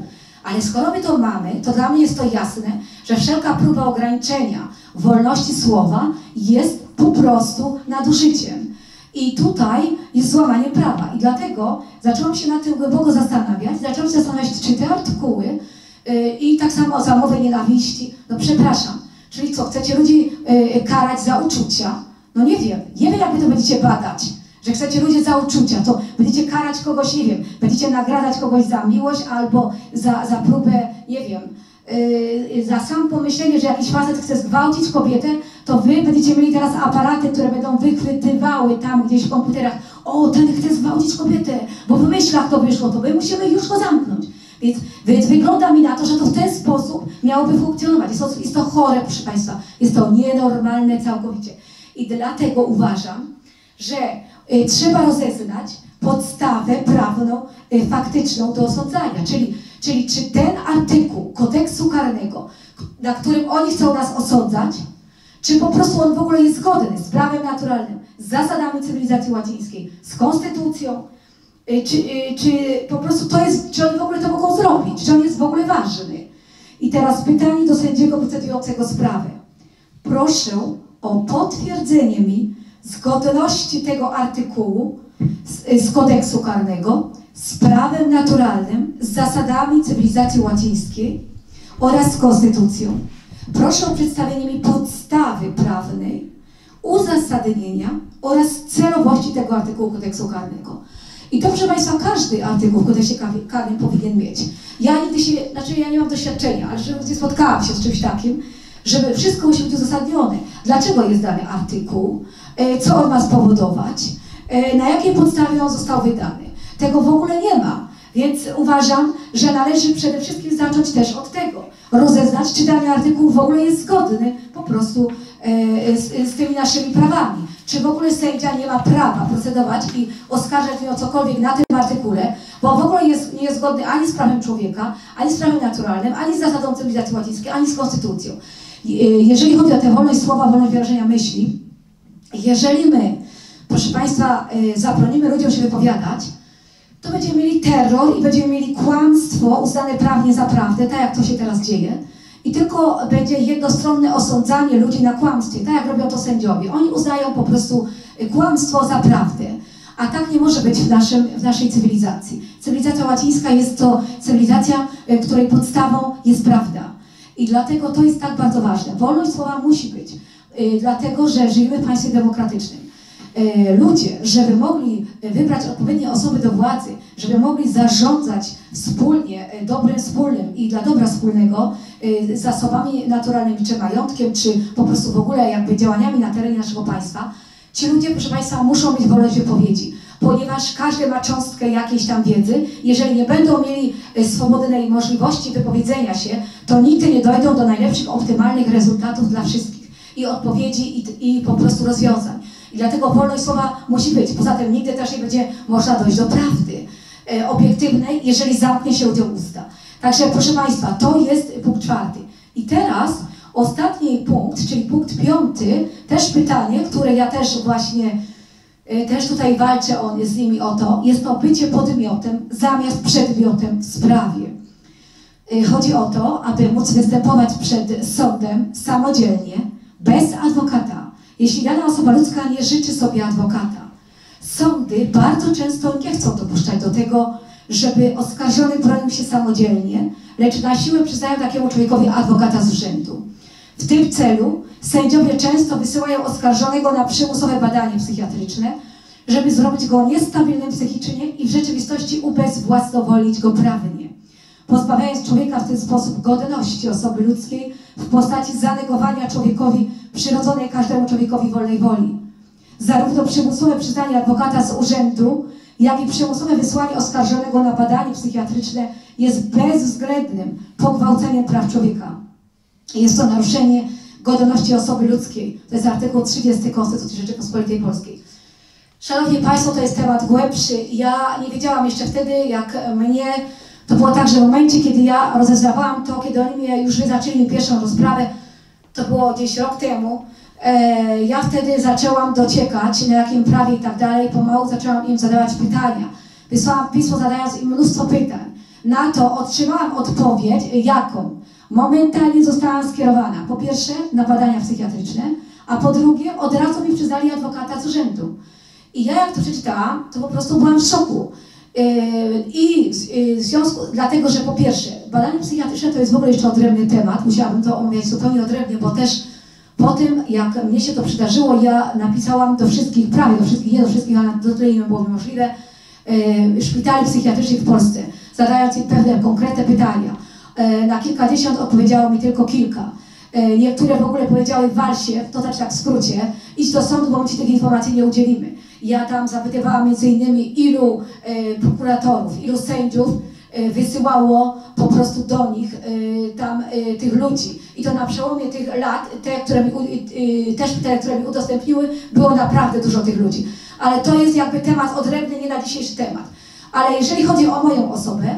Ale skoro my to mamy, to dla mnie jest to jasne, że wszelka próba ograniczenia wolności słowa jest po prostu nadużyciem. I tutaj jest złamanie prawa. I dlatego zaczęłam się nad tym głęboko zastanawiać. Zaczęłam się zastanawiać, czy te artykuły yy, i tak samo za mowę nienawiści, no przepraszam, czyli co, chcecie ludzi yy, karać za uczucia? No nie wiem, nie wiem jak wy to będziecie badać, że chcecie ludzi za uczucia, to będziecie karać kogoś, nie wiem, będziecie nagradzać kogoś za miłość albo za, za próbę, nie wiem, yy, za sam pomyślenie, że jakiś facet chce zgwałcić kobietę, to wy będziecie mieli teraz aparaty, które będą wychwytywały tam gdzieś w komputerach, o, ten chce zgwałcić kobietę, bo w myślach to wyszło, to my musimy już go zamknąć. Więc, więc wygląda mi na to, że to w ten sposób miałoby funkcjonować. Jest to, jest to chore, proszę Państwa, jest to nienormalne całkowicie. I dlatego uważam, że trzeba rozeznać podstawę prawną, y, faktyczną do osądzania. Czyli, czyli czy ten artykuł kodeksu karnego, na którym oni chcą nas osądzać, czy po prostu on w ogóle jest zgodny z prawem naturalnym, z zasadami cywilizacji łacińskiej, z konstytucją, y, czy, y, czy po prostu to jest, czy oni w ogóle to mogą zrobić, czy on jest w ogóle ważny. I teraz pytanie do sędziego procedującego sprawę. Proszę o potwierdzenie mi zgodności tego artykułu z, z kodeksu karnego z prawem naturalnym, z zasadami cywilizacji łacińskiej oraz z konstytucją. Proszę o przedstawienie mi podstawy prawnej, uzasadnienia oraz celowości tego artykułu kodeksu karnego. I to, proszę Państwa, każdy artykuł w kodeksie kar- karnym powinien mieć. Ja nigdy się, znaczy ja nie mam doświadczenia, ale nie spotkałam się z czymś takim, żeby wszystko musi być uzasadnione. Dlaczego jest dany artykuł? E, Co on ma spowodować? E, Na jakiej podstawie on został wydany? Tego w ogóle nie ma. Więc uważam, że należy przede wszystkim zacząć też od tego. Rozeznać, czy dany artykuł w ogóle jest zgodny po prostu e, z, z tymi naszymi prawami. Czy w ogóle sędzia nie ma prawa procedować i oskarżać mnie o cokolwiek na tym artykule, bo w ogóle jest, nie jest zgodny ani z prawem człowieka, ani z prawem naturalnym, ani z zasadą cywilizacji łacińskiej, ani z konstytucją. Je- Jeżeli chodzi o tę wolność słowa, wolność wyrażenia myśli, jeżeli my, proszę Państwa, y, zabronimy ludziom się wypowiadać, to będziemy mieli terror i będziemy mieli kłamstwo uznane prawnie za prawdę, tak jak to się teraz dzieje. I tylko będzie jednostronne osądzanie ludzi na kłamstwie, tak jak robią to sędziowie. Oni uznają po prostu y, kłamstwo za prawdę. A tak nie może być w, naszym, w naszej cywilizacji. Cywilizacja łacińska jest to cywilizacja, y, której podstawą jest prawda. I dlatego to jest tak bardzo ważne. Wolność słowa musi być, dlatego że żyjemy w państwie demokratycznym. Y, Ludzie, żeby mogli y, wybrać odpowiednie osoby do władzy, żeby mogli zarządzać wspólnie, y, dobrem wspólnym i dla dobra wspólnego, y, zasobami naturalnymi, czy majątkiem, czy po prostu w ogóle jakby działaniami na terenie naszego państwa, ci ludzie, proszę Państwa, muszą mieć wolność wypowiedzi, ponieważ każdy ma cząstkę jakiejś tam wiedzy. Jeżeli nie będą mieli y, swobodnej możliwości wypowiedzenia się, to nigdy nie dojdą do najlepszych, optymalnych rezultatów dla wszystkich i odpowiedzi i, i po prostu rozwiązań. I dlatego wolność słowa musi być. Poza tym nigdy też nie będzie można dojść do prawdy e, obiektywnej, jeżeli zamknie się ludziom usta. Także proszę Państwa, to jest punkt czwarty. I teraz ostatni punkt, czyli punkt piąty, też pytanie, które ja też właśnie e, też tutaj walczę on, z nimi o to, jest to bycie podmiotem zamiast przedmiotem w sprawie. E, chodzi o to, aby móc występować przed sądem samodzielnie, bez adwokata. Jeśli dana osoba ludzka nie życzy sobie adwokata, sądy bardzo często nie chcą dopuszczać do tego, żeby oskarżony bronił się samodzielnie, lecz na siłę przyznają takiemu człowiekowi adwokata z urzędu. W tym celu sędziowie często wysyłają oskarżonego na przymusowe badanie psychiatryczne, żeby zrobić go niestabilnym psychicznie i w rzeczywistości ubezwłasnowolnić go prawnie, pozbawiając człowieka w ten sposób godności osoby ludzkiej w postaci zanegowania człowiekowi przyrodzonej każdemu człowiekowi wolnej woli. Zarówno przymusowe przyznanie adwokata z urzędu, jak i przymusowe wysłanie oskarżonego na badanie psychiatryczne jest bezwzględnym pogwałceniem praw człowieka. Jest to naruszenie godności osoby ludzkiej. To jest artykuł 30 Konstytucji Rzeczypospolitej Polskiej. Szanowni Państwo, to jest temat głębszy. Ja nie wiedziałam jeszcze wtedy, jak mnie... To było tak, że w momencie, kiedy ja rozeznawałam to, kiedy oni mnie już wyznaczyli pierwszą rozprawę, to było gdzieś rok temu, e, ja wtedy zaczęłam dociekać, na jakim prawie i tak dalej, pomału zaczęłam im zadawać pytania. Wysłałam pismo zadając im mnóstwo pytań. Na to otrzymałam odpowiedź, jaką? Momentalnie zostałam skierowana, po pierwsze, na badania psychiatryczne, a po drugie, od razu mi przyznali adwokata z urzędu. I ja jak to przeczytałam, to po prostu byłam w szoku. Yy, I yy, w związku, dlatego, że po pierwsze, badanie psychiatryczne to jest w ogóle jeszcze odrębny temat, musiałabym to omawiać zupełnie odrębnie, bo też po tym, jak mnie się to przydarzyło, ja napisałam do wszystkich, prawie do wszystkich, nie do wszystkich, ale do tyle ile było możliwe, yy, szpitali psychiatrycznych w Polsce, zadając im pewne konkretne pytania. Na kilkadziesiąt odpowiedziało mi tylko kilka. Niektóre w ogóle powiedziały wal się, to znaczy tak w skrócie, idź do sądu, bo my Ci tych informacji nie udzielimy. Ja tam zapytywałam między innymi, ilu e, prokuratorów, ilu sędziów e, wysyłało po prostu do nich e, tam tych ludzi. I to na przełomie tych lat, te, które mi, też te, które mi udostępniły, było naprawdę dużo tych ludzi. Ale to jest jakby temat odrębny, nie na dzisiejszy temat. Ale jeżeli chodzi o moją osobę,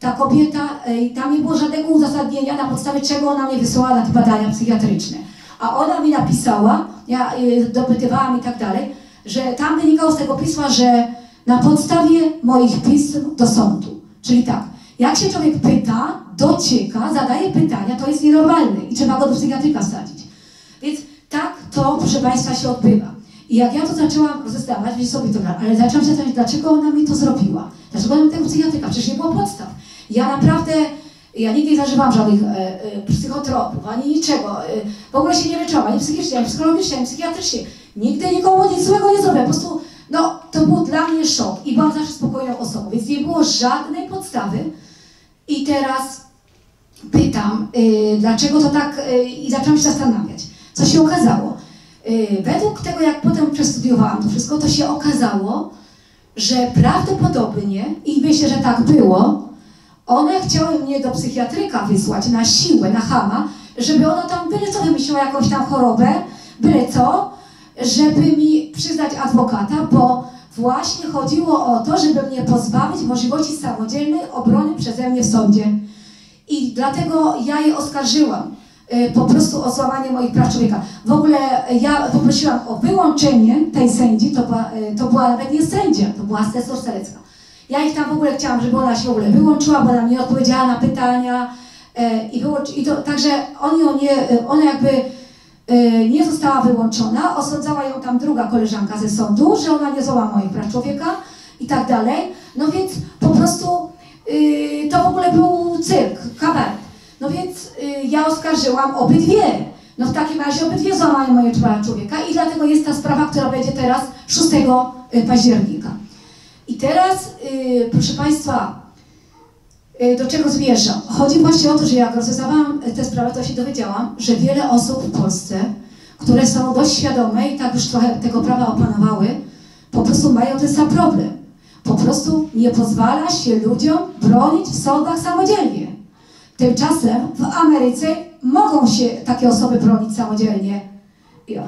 ta kobieta, tam nie było żadnego uzasadnienia, na podstawie czego ona mnie wysyłała na te badania psychiatryczne. A ona mi napisała, ja dopytywałam i tak dalej, że tam wynikało z tego pisma, że na podstawie moich pism do sądu. Czyli tak, jak się człowiek pyta, docieka, zadaje pytania, to jest nienormalne i trzeba go do psychiatryka wsadzić. Więc tak to, proszę Państwa, się odbywa. I jak ja to zaczęłam rozeznawać, więc sobie dobra, ale zaczęłam się zastanawiać, dlaczego ona mi to zrobiła? Dlaczego ona mi tego psychiatryka? Przecież nie było podstaw. Ja naprawdę, ja nigdy nie zażywałam żadnych e, e, psychotropów, ani niczego. E, w ogóle się nie leczyłam, ani psychicznie, ani psychologicznie, ani psychiatrycznie. Nigdy nikomu nic złego nie zrobiłem. Po prostu, no, to był dla mnie szok i byłam zawsze spokojną osobą, więc nie było żadnej podstawy. I teraz pytam, y, dlaczego to tak, y, i zaczęłam się zastanawiać. Co się okazało? Y, według tego, jak potem przestudiowałam to wszystko, to się okazało, że prawdopodobnie, i myślę, że tak było, one chciały mnie do psychiatryka wysłać na siłę, na chama, żeby ona tam byle co wymyśliła, jakąś tam chorobę, byle co, żeby mi przyznać adwokata, bo właśnie chodziło o to, żeby mnie pozbawić możliwości samodzielnej obrony przeze mnie w sądzie. I dlatego ja je oskarżyłam y, po prostu o złamanie moich praw człowieka. W ogóle ja poprosiłam o wyłączenie tej sędzi, to była, y, to była nawet nie sędzia, to była asesor Selecka. Ja ich tam w ogóle chciałam, żeby ona się w ogóle wyłączyła, bo ona nie odpowiedziała na pytania y, i, wyłączy, i to, także oni o nie, ona jakby nie została wyłączona, osądzała ją tam druga koleżanka ze sądu, że ona nie złamała moich praw człowieka i tak dalej. No więc po prostu yy, to w ogóle był cyrk, kabaret. No więc yy, ja oskarżyłam obydwie. No w takim razie obydwie złamają moje prawa człowieka i dlatego jest ta sprawa, która będzie teraz 6 y, października. I teraz, yy, proszę Państwa, Y, do czego zmierzam? Chodzi właśnie o to, że jak rozeznawałam tę sprawę, to się dowiedziałam, że wiele osób w Polsce, które są dość świadome i tak już trochę tego prawa opanowały, po prostu mają ten sam problem. Po prostu nie pozwala się ludziom bronić w sądach samodzielnie. Tymczasem w Ameryce mogą się takie osoby bronić samodzielnie.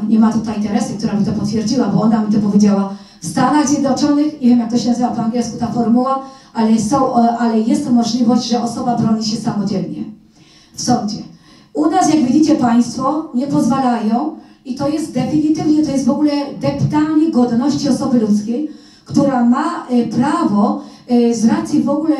Nie ma tutaj Teresy, która by to potwierdziła, bo ona mi to powiedziała. W Stanach Zjednoczonych, nie wiem jak to się nazywa po angielsku ta formuła, ale, są, e, ale jest to możliwość, że osoba broni się samodzielnie w sądzie. U nas, jak widzicie Państwo, nie pozwalają i to jest definitywnie, to jest w ogóle deptanie godności osoby ludzkiej, która ma e, prawo e, z racji w ogóle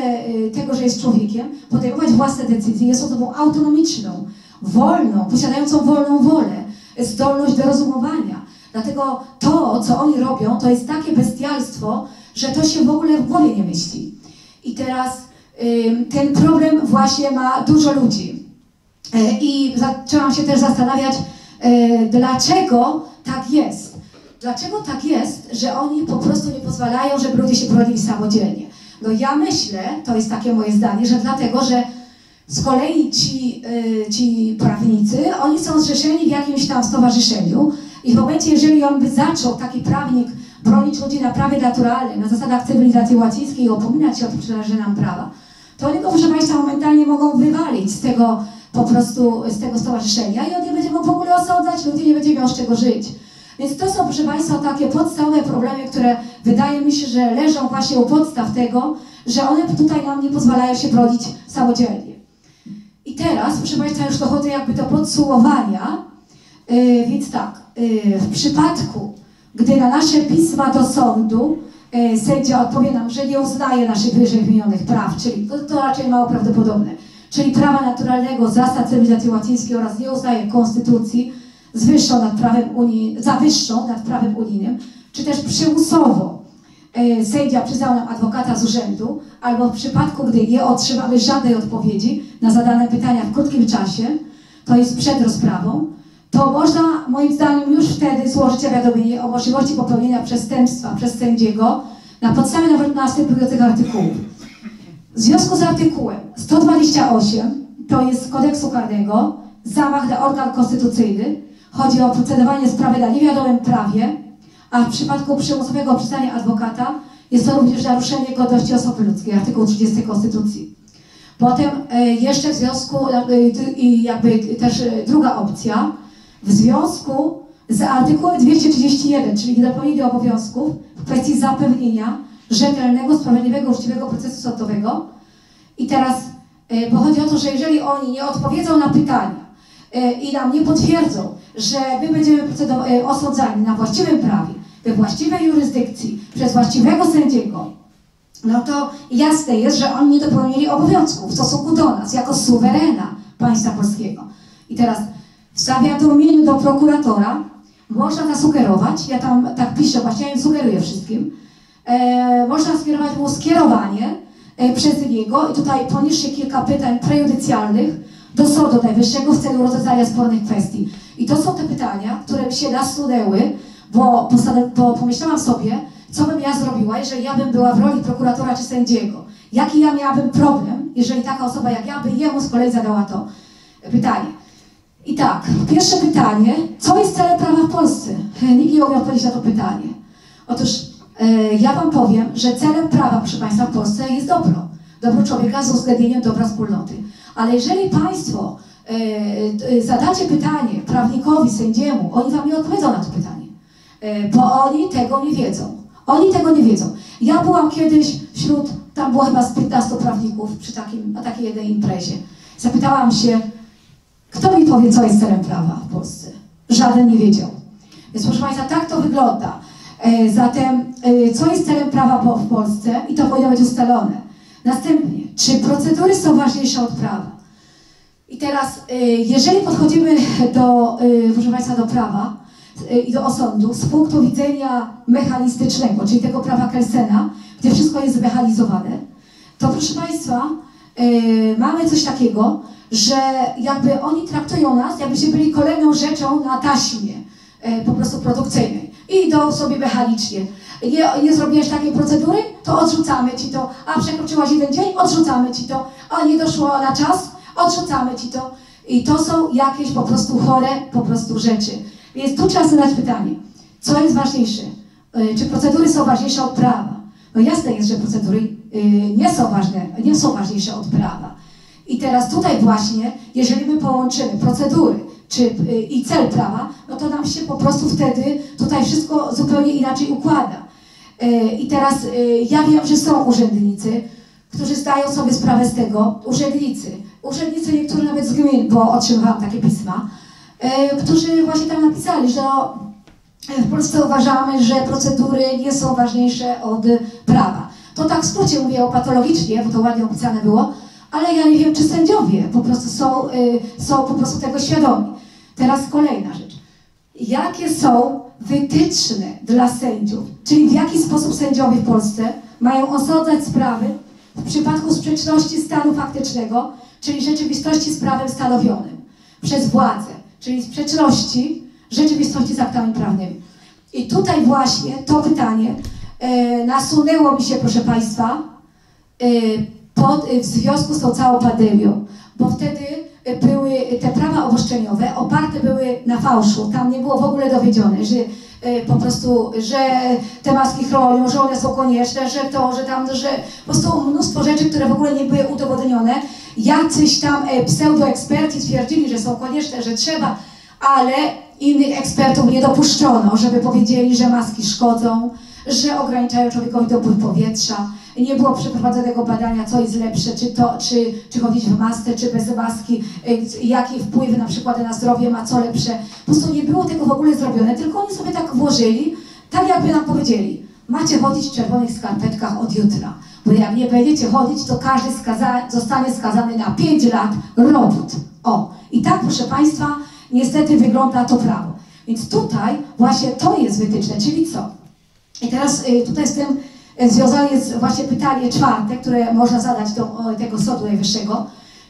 tego, że jest człowiekiem, podejmować własne decyzje, jest osobą autonomiczną, wolną, posiadającą wolną wolę, zdolność do rozumowania. Dlatego to, co oni robią, to jest takie bestialstwo, że to się w ogóle w głowie nie myśli. I teraz ten problem właśnie ma dużo ludzi. E, I zaczęłam się też zastanawiać, e, dlaczego tak jest. Dlaczego tak jest, że oni po prostu nie pozwalają, żeby ludzie się bronili samodzielnie? No ja myślę, to jest takie moje zdanie, że dlatego, że z kolei ci, y, ci prawnicy, oni są zrzeszeni w jakimś tam stowarzyszeniu i w momencie, jeżeli on by zaczął, taki prawnik, bronić ludzi na prawie naturalnym, na zasadach cywilizacji łacińskiej i opominać się o tym, czy należy nam prawa, to oni go, proszę Państwa, momentalnie mogą wywalić z tego po prostu, z tego stowarzyszenia i on nie będzie mógł w ogóle osądzać, ludzie nie będzie miał z czego żyć. Więc to są, proszę Państwa, takie podstawowe problemy, które wydaje mi się, że leżą właśnie u podstaw tego, że one tutaj nam nie pozwalają się bronić samodzielnie. I teraz, proszę Państwa, już dochodzę jakby do podsumowania. Yy, więc tak, yy, w przypadku, gdy na nasze pisma do sądu yy, sędzia odpowie nam, że nie uznaje naszych wyżej wymienionych praw, czyli to, to raczej mało prawdopodobne, czyli prawa naturalnego, zasad cywilizacji łacińskiej oraz nie uznaje konstytucji z wyższą nad prawem Unii, za wyższą nad prawem unijnym, czy też przymusowo sędzia przyznał nam adwokata z urzędu, albo w przypadku, gdy nie otrzymamy żadnej odpowiedzi na zadane pytania w krótkim czasie, to jest przed rozprawą, to można moim zdaniem już wtedy złożyć zawiadomienie o możliwości popełnienia przestępstwa przez sędziego na podstawie nawet następujących artykułów. W związku z artykułem 128, to jest kodeksu karnego, zamach na organ konstytucyjny, chodzi o procedowanie sprawy na niewiadomym prawie, a w przypadku przymusowego przyznania adwokata jest to również naruszenie godności osoby ludzkiej, artykuł 30 Konstytucji. Potem e, jeszcze w związku, e, i jakby też e, druga opcja, w związku z artykułem 231, czyli niedopełnienie obowiązków w kwestii zapewnienia rzetelnego, sprawiedliwego, uczciwego procesu sądowego. I teraz, bo chodzi o to, że jeżeli oni nie odpowiedzą na pytania i nam nie potwierdzą, że my będziemy osądzani na właściwym prawie, we właściwej jurysdykcji, przez właściwego sędziego, no to jasne jest, że oni nie dopełnili obowiązków w stosunku do nas, jako suwerena państwa polskiego. I teraz w zawiadomieniu do prokuratora można zasugerować, ja tam tak piszę, właśnie ja sugeruję wszystkim, e, można skierować mu skierowanie e, przez niego i tutaj poniższe kilka pytań prejudycjalnych do Sądu Najwyższego w celu rozwiązania spornych kwestii. I to są te pytania, które mi się nasunęły, bo, pomyślałam sobie, co bym ja zrobiła, jeżeli ja bym była w roli prokuratora czy sędziego. Jaki ja miałabym problem, jeżeli taka osoba jak ja by jemu z kolei zadała to pytanie. I tak, pierwsze pytanie, co jest celem prawa w Polsce? Nikt nie umie odpowiedzieć na to pytanie. Otóż e, ja Wam powiem, że celem prawa, proszę Państwa, w Polsce jest dobro. Dobro człowieka z uwzględnieniem dobra wspólnoty. Ale jeżeli Państwo e, e, zadacie pytanie prawnikowi, sędziemu, oni Wam nie odpowiedzą na to pytanie, bo oni tego nie wiedzą. Oni tego nie wiedzą. Ja byłam kiedyś wśród, tam było chyba z 15 prawników przy takim, na takiej jednej imprezie. Zapytałam się, kto mi powie, co jest celem prawa w Polsce? Żaden nie wiedział. Więc proszę Państwa, tak to wygląda. E, zatem, e, co jest celem prawa w Polsce? I to powinno być ustalone. Następnie, czy procedury są ważniejsze od prawa? I teraz, e, jeżeli podchodzimy do, proszę Państwa, do prawa i do osądu z punktu widzenia mechanistycznego, czyli tego prawa Kelsena, gdzie wszystko jest zmechanizowane, to proszę Państwa, e, mamy coś takiego, że jakby oni traktują nas, jakbyśmy byli kolejną rzeczą na taśmie e, po prostu produkcyjnej i idą sobie mechanicznie. Nie, nie zrobiłeś takiej procedury, to odrzucamy ci to. A przekroczyłaś jeden dzień, odrzucamy ci to. A nie doszło na czas, odrzucamy ci to. I to są jakieś po prostu chore po prostu rzeczy. Więc tu trzeba zadać pytanie, co jest ważniejsze? E, czy procedury są ważniejsze od prawa? No jasne jest, że procedury y, nie są ważne, nie są ważniejsze od prawa. I teraz tutaj właśnie, jeżeli my połączymy procedury czy, y, i cel prawa, no to nam się po prostu wtedy tutaj wszystko zupełnie inaczej układa. E, I teraz e, ja wiem, że są urzędnicy, którzy zdają sobie sprawę z tego, urzędnicy, urzędnicy niektórzy nawet z gmin, bo otrzymywałam takie pisma, e, którzy właśnie tam napisali, że no, w Polsce uważamy, że procedury nie są ważniejsze od prawa. To tak w skrócie mówię patologicznie, bo to ładnie opisane było, ale ja nie wiem, czy sędziowie po prostu są, y, są po prostu tego świadomi. Teraz kolejna rzecz. Jakie są wytyczne dla sędziów, czyli w jaki sposób sędziowie w Polsce mają osądzać sprawy w przypadku sprzeczności stanu faktycznego, czyli rzeczywistości z prawem stanowionym przez władzę, czyli sprzeczności rzeczywistości z aktami prawnymi. I tutaj właśnie to pytanie e, nasunęło mi się, proszę Państwa, e, pod, e, w związku z tą całą pandemią, bo wtedy były te prawa obostrzeniowne oparte były na fałszu. Tam nie było w ogóle dowiedzione, że po prostu, że te maski chronią, że one są konieczne, że to, że tam, że po prostu mnóstwo rzeczy, które w ogóle nie były udowodnione. Jacyś tam e, pseudoeksperci twierdzili, że są konieczne, że trzeba, ale innych ekspertów nie dopuszczono, żeby powiedzieli, że maski szkodzą, że ograniczają człowiekowi dopływ powietrza. Nie było przeprowadzonego badania, co jest lepsze, czy, to, czy, czy chodzić w masce, czy bez maski, y, jaki wpływ na przykład na zdrowie ma, co lepsze. Po prostu nie było tego w ogóle zrobione, tylko oni sobie tak włożyli, tak jakby nam powiedzieli, macie chodzić w czerwonych skarpetkach od jutra, bo jak nie będziecie chodzić, to każdy skaza zostanie skazany na 5 lat robót. O, i tak proszę Państwa, niestety wygląda to prawo. Więc tutaj właśnie to jest wytyczne, czyli co? I teraz y, tutaj z tym związane jest właśnie pytanie czwarte, które można zadać do tego Sądu Najwyższego.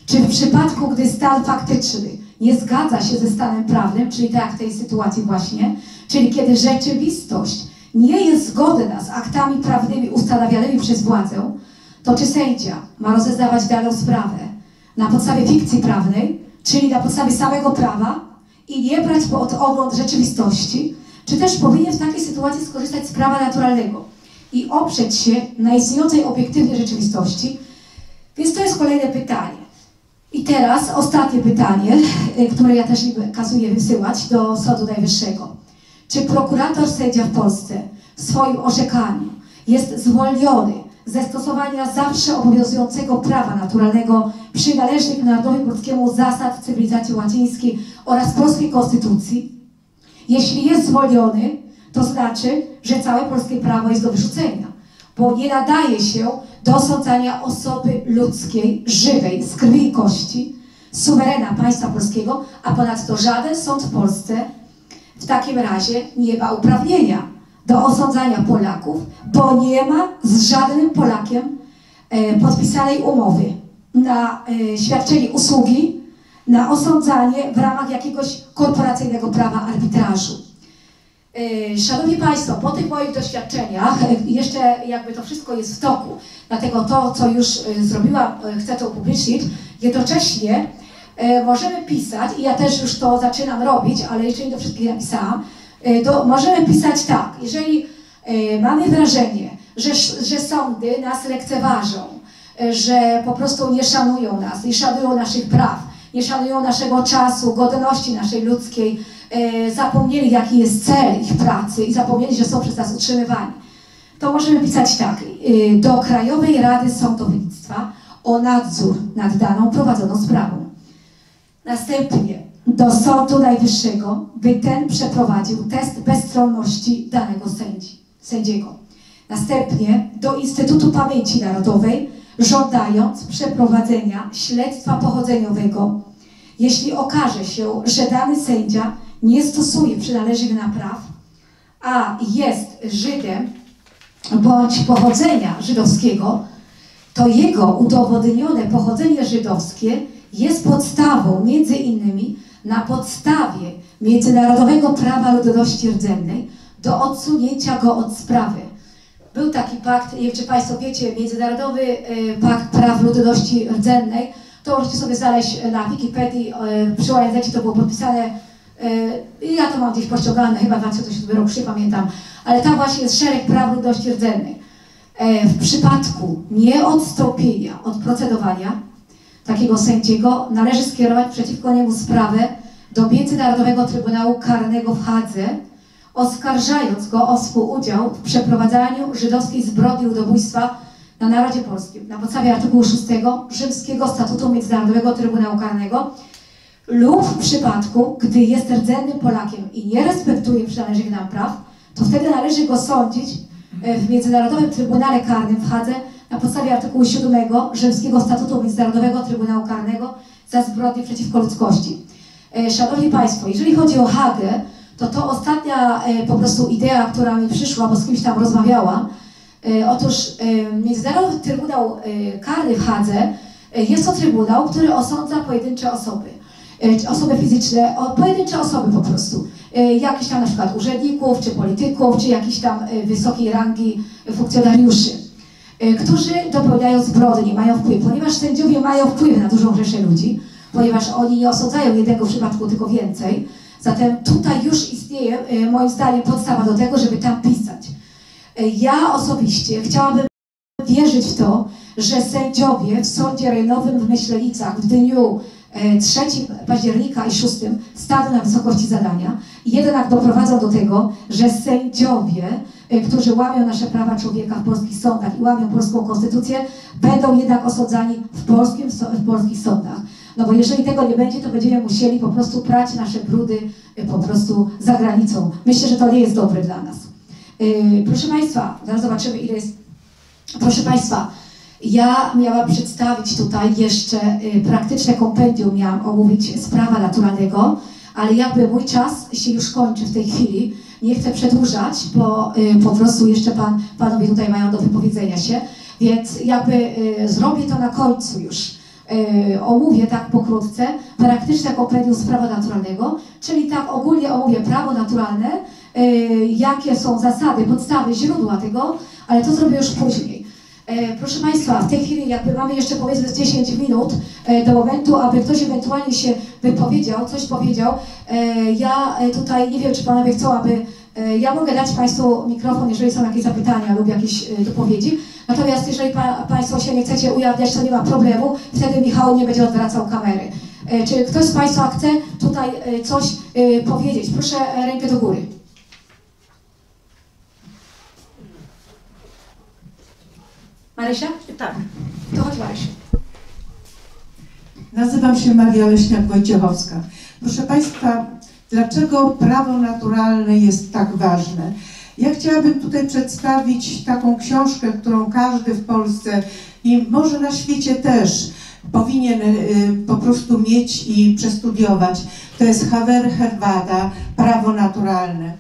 Czy w przypadku, gdy stan faktyczny nie zgadza się ze stanem prawnym, czyli tak jak w tej sytuacji właśnie, czyli kiedy rzeczywistość nie jest zgodna z aktami prawnymi ustanawianymi przez władzę, to czy sędzia ma rozeznawać daną sprawę na podstawie fikcji prawnej, czyli na podstawie samego prawa i nie brać pod ogląd rzeczywistości, czy też powinien w takiej sytuacji skorzystać z prawa naturalnego i oprzeć się na istniejącej obiektywnie rzeczywistości? Więc to jest kolejne pytanie. I teraz ostatnie pytanie, y, które ja też kazuję wysyłać do Sądu Najwyższego. Czy prokurator sędzia w Polsce w swoim orzekaniu jest zwolniony ze stosowania zawsze obowiązującego prawa naturalnego przynależnych narodowi polskiemu zasad cywilizacji łacińskiej oraz polskiej konstytucji? Jeśli jest zwolniony, to znaczy, że całe polskie prawo jest do wyrzucenia, bo nie nadaje się do osądzania osoby ludzkiej, żywej, z krwi i kości, suwerena państwa polskiego, a ponadto żaden sąd w Polsce w takim razie nie ma uprawnienia do osądzania Polaków, bo nie ma z żadnym Polakiem e, podpisanej umowy na e, świadczenie usługi, na osądzanie w ramach jakiegoś korporacyjnego prawa arbitrażu. E, Szanowni Państwo, po tych moich doświadczeniach, jeszcze jakby to wszystko jest w toku, dlatego to, co już e, zrobiłam, e, chcę to upublicznić, jednocześnie możemy pisać, i ja też już to zaczynam robić, ale jeszcze nie do wszystkich napisałam, to możemy pisać tak, jeżeli mamy wrażenie, że, że sądy nas lekceważą, że po prostu nie szanują nas, nie szanują naszych praw, nie szanują naszego czasu, godności naszej ludzkiej, zapomnieli jaki jest cel ich pracy i zapomnieli, że są przez nas utrzymywani. To możemy pisać tak, e, do Krajowej Rady Sądownictwa o nadzór nad daną prowadzoną sprawą. Następnie do Sądu Najwyższego, by ten przeprowadził test bezstronności danego sędzi, sędziego. Następnie do Instytutu Pamięci Narodowej, żądając przeprowadzenia śledztwa pochodzeniowego, jeśli okaże się, że dany sędzia nie stosuje przynależnych nam praw, a jest Żydem bądź pochodzenia żydowskiego, to jego udowodnione pochodzenie żydowskie jest podstawą między innymi na podstawie międzynarodowego prawa ludności rdzennej do odsunięcia go od sprawy. Był taki pakt, nie wiem czy Państwo wiecie, Międzynarodowy e, Pakt Praw Ludności Rdzennej. To możecie sobie znaleźć na Wikipedii, e, przy ONZ to było podpisane, e, ja to mam gdzieś pościągane, chyba 2007 rok, nie pamiętam, ale tam właśnie jest szereg praw ludności rdzennej. W przypadku nieodstąpienia od procedowania takiego sędziego należy skierować przeciwko niemu sprawę do Międzynarodowego Trybunału Karnego w Hadze, oskarżając go o współudział w przeprowadzaniu żydowskiej zbrodni ludobójstwa na narodzie polskim na podstawie artykułu 6 Rzymskiego Statutu Międzynarodowego Trybunału Karnego lub w przypadku, gdy jest rdzennym Polakiem i nie respektuje przynależnych nam praw, to wtedy należy go sądzić e, w Międzynarodowym Trybunale Karnym w Hadze na podstawie artykułu 7 Rzymskiego Statutu Międzynarodowego Trybunału Karnego za zbrodnie przeciwko ludzkości. E, Szanowni Państwo, jeżeli chodzi o Hagę, to to ostatnia e, po prostu idea, która mi przyszła, bo z kimś tam rozmawiałam. Otóż Międzynarodowy Trybunał Karny w Hadze jest to trybunał, który osądza pojedyncze osoby. E, Osoby fizyczne, pojedyncze osoby po prostu. E, Jakichś tam na przykład urzędników, czy polityków, czy jakichś tam e, wysokiej rangi funkcjonariuszy, którzy dopełniają zbrodni, mają wpływ, ponieważ sędziowie mają wpływ na dużą rzeszę ludzi, ponieważ oni nie osądzają jednego przypadku, tylko więcej. Zatem tutaj już istnieje, moim zdaniem, podstawa do tego, żeby tam pisać. Ja osobiście chciałabym wierzyć w to, że sędziowie w sądzie rejonowym w Myślenicach w dniu 3 października i 6 staną na wysokości zadania jednak doprowadzą do tego, że sędziowie, e, którzy łamią nasze prawa człowieka w polskich sądach i łamią polską konstytucję, będą jednak osądzani w, polskim, w polskich sądach. No bo jeżeli tego nie będzie, to będziemy musieli po prostu prać nasze brudy e, po prostu za granicą. Myślę, że to nie jest dobre dla nas. Proszę Państwa, zaraz zobaczymy ile jest. Proszę Państwa, ja miałam przedstawić tutaj jeszcze y, praktyczne kompendium, miałam omówić z prawa naturalnego, ale jakby mój czas się już kończy w tej chwili. Nie chcę przedłużać, bo y, po prostu jeszcze pan, panowie tutaj mają do wypowiedzenia się, więc jakby y, zrobię to na końcu już. Omówię tak pokrótce praktyczne kompendium z prawa naturalnego, czyli tak ogólnie omówię prawo naturalne, jakie są zasady, podstawy, źródła tego, ale to zrobię już później. E, Proszę Państwa, w tej chwili jakby mamy jeszcze powiedzmy z 10 minut e, do momentu, aby ktoś ewentualnie się wypowiedział, coś powiedział. E, Ja tutaj nie wiem, czy Panowie chcą, aby ja mogę dać Państwu mikrofon, jeżeli są jakieś zapytania lub jakieś dopowiedzi. Natomiast jeżeli pa, Państwo się nie chcecie ujawniać, to nie ma problemu. Wtedy Michał nie będzie odwracał kamery. Czy ktoś z Państwa chce tutaj coś powiedzieć? Proszę rękę do góry. Marysia? Tak. To chodź Marysia. Nazywam się Maria Leśniak-Wojciechowska. Proszę Państwa, dlaczego prawo naturalne jest tak ważne? Ja chciałabym tutaj przedstawić taką książkę, którą każdy w Polsce i może na świecie też powinien y, po prostu mieć i przestudiować. To jest Haver Herwada, Prawo naturalne.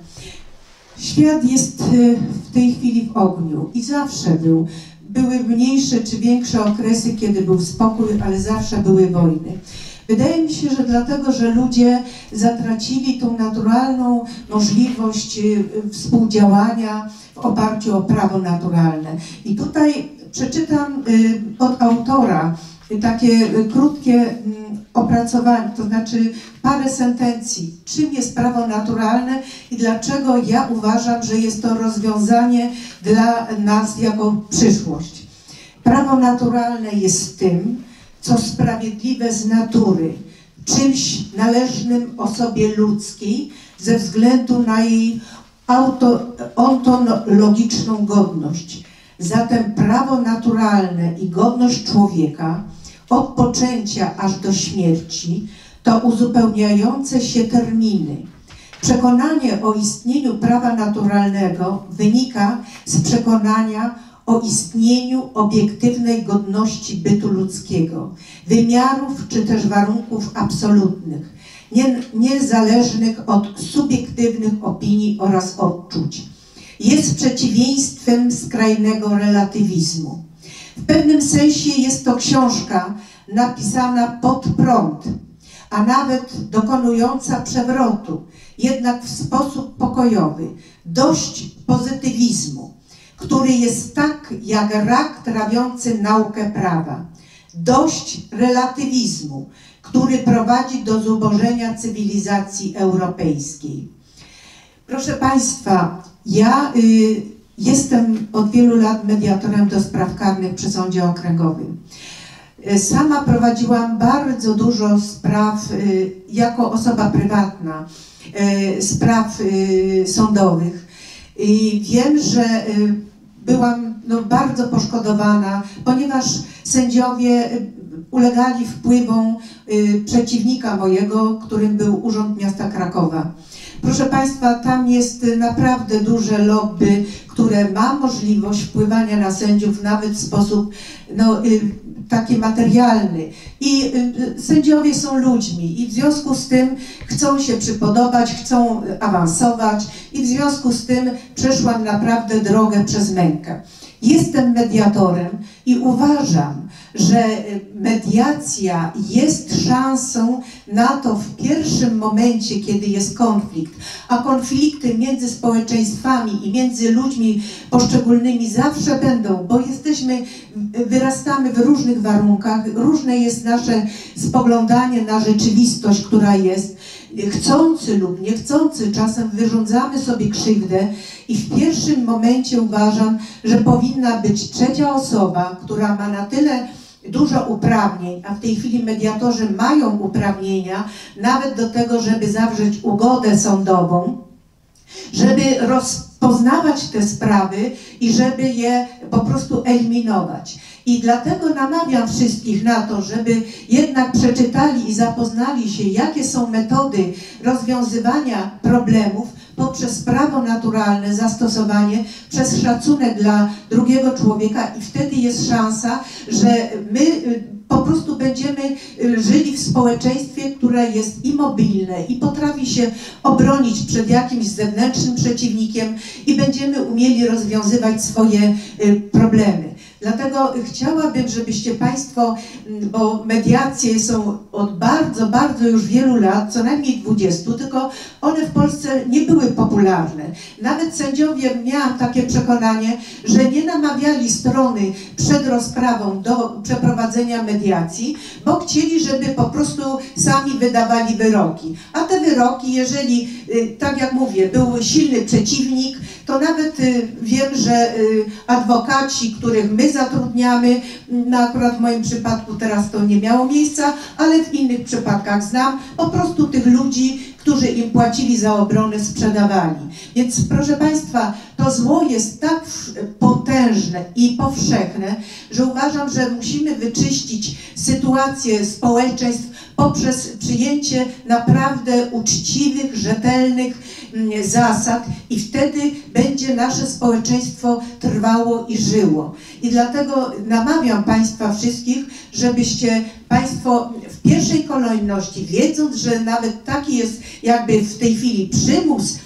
Świat jest y, w tej chwili w ogniu i zawsze był. Były mniejsze czy większe okresy, kiedy był spokój, ale zawsze były wojny. Wydaje mi się, że dlatego, że ludzie zatracili tą naturalną możliwość y, współdziałania w oparciu o prawo naturalne. I tutaj przeczytam y, od autora takie y, krótkie mm, opracowanie, to znaczy parę sentencji, czym jest prawo naturalne i dlaczego ja uważam, że jest to rozwiązanie dla nas jako przyszłość. Prawo naturalne jest tym, co sprawiedliwe z natury, czymś należnym osobie ludzkiej ze względu na jej auto, ontologiczną godność. Zatem prawo naturalne i godność człowieka od poczęcia aż do śmierci to uzupełniające się terminy. Przekonanie o istnieniu prawa naturalnego wynika z przekonania o istnieniu obiektywnej godności bytu ludzkiego, wymiarów czy też warunków absolutnych, nie, niezależnych od subiektywnych opinii oraz odczuć. Jest przeciwieństwem skrajnego relatywizmu. W pewnym sensie jest to książka napisana pod prąd, a nawet dokonująca przewrotu, jednak w sposób pokojowy, dość pozytywizmu, który jest tak jak rak trawiący naukę prawa, dość relatywizmu, który prowadzi do zubożenia cywilizacji europejskiej. Proszę Państwa, ja y, jestem od wielu lat mediatorem do spraw karnych przy Sądzie Okręgowym. Y, Sama prowadziłam bardzo dużo spraw y, jako osoba prywatna, y, spraw sądowych i wiem, że byłam no, bardzo poszkodowana, ponieważ sędziowie ulegali wpływom przeciwnika mojego, którym był Urząd Miasta Krakowa. Proszę Państwa, tam jest naprawdę duże lobby, które ma możliwość wpływania na sędziów nawet w sposób no, y, taki materialny. I y, sędziowie są ludźmi i w związku z tym chcą się przypodobać, chcą awansować i w związku z tym przeszłam naprawdę drogę przez mękę. Jestem mediatorem i uważam, że y, mediacja jest szansą na to w pierwszym momencie, kiedy jest konflikt, a konflikty między społeczeństwami i między ludźmi poszczególnymi zawsze będą, bo jesteśmy, wyrastamy w różnych warunkach, różne jest nasze spoglądanie na rzeczywistość, która jest. Chcący lub niechcący czasem wyrządzamy sobie krzywdę i w pierwszym momencie uważam, że powinna być trzecia osoba, która ma na tyle dużo uprawnień, a w tej chwili mediatorzy mają uprawnienia nawet do tego, żeby zawrzeć ugodę sądową, żeby rozpoznawać te sprawy i żeby je po prostu eliminować. I dlatego namawiam wszystkich na to, żeby jednak przeczytali i zapoznali się, jakie są metody rozwiązywania problemów poprzez prawo naturalne, zastosowanie, przez szacunek dla drugiego człowieka i wtedy jest szansa, że my y, po prostu będziemy y, żyli w społeczeństwie, które jest i mobilne i potrafi się obronić przed jakimś zewnętrznym przeciwnikiem i będziemy umieli rozwiązywać swoje y, problemy. Dlatego chciałabym, żebyście Państwo, m, bo mediacje są od bardzo, bardzo już wielu lat, co najmniej 20, tylko one w Polsce nie były popularne. Nawet sędziowie, miałam takie przekonanie, że nie namawiali strony przed rozprawą do przeprowadzenia mediacji, bo chcieli, żeby po prostu sami wydawali wyroki. A te wyroki, jeżeli, y, tak jak mówię, był silny przeciwnik, to nawet y, wiem, że y, adwokaci, których my zatrudniamy, no akurat w moim przypadku teraz to nie miało miejsca, ale w innych przypadkach znam, po prostu tych ludzi, którzy im płacili za obronę, sprzedawali. Więc proszę Państwa, to zło jest tak potężne i powszechne, że uważam, że musimy wyczyścić sytuację społeczeństw poprzez przyjęcie naprawdę uczciwych, rzetelnych mm, zasad i wtedy będzie nasze społeczeństwo trwało i żyło. I dlatego namawiam Państwa wszystkich, żebyście Państwo w pierwszej kolejności, wiedząc, że nawet taki jest jakby w tej chwili przymus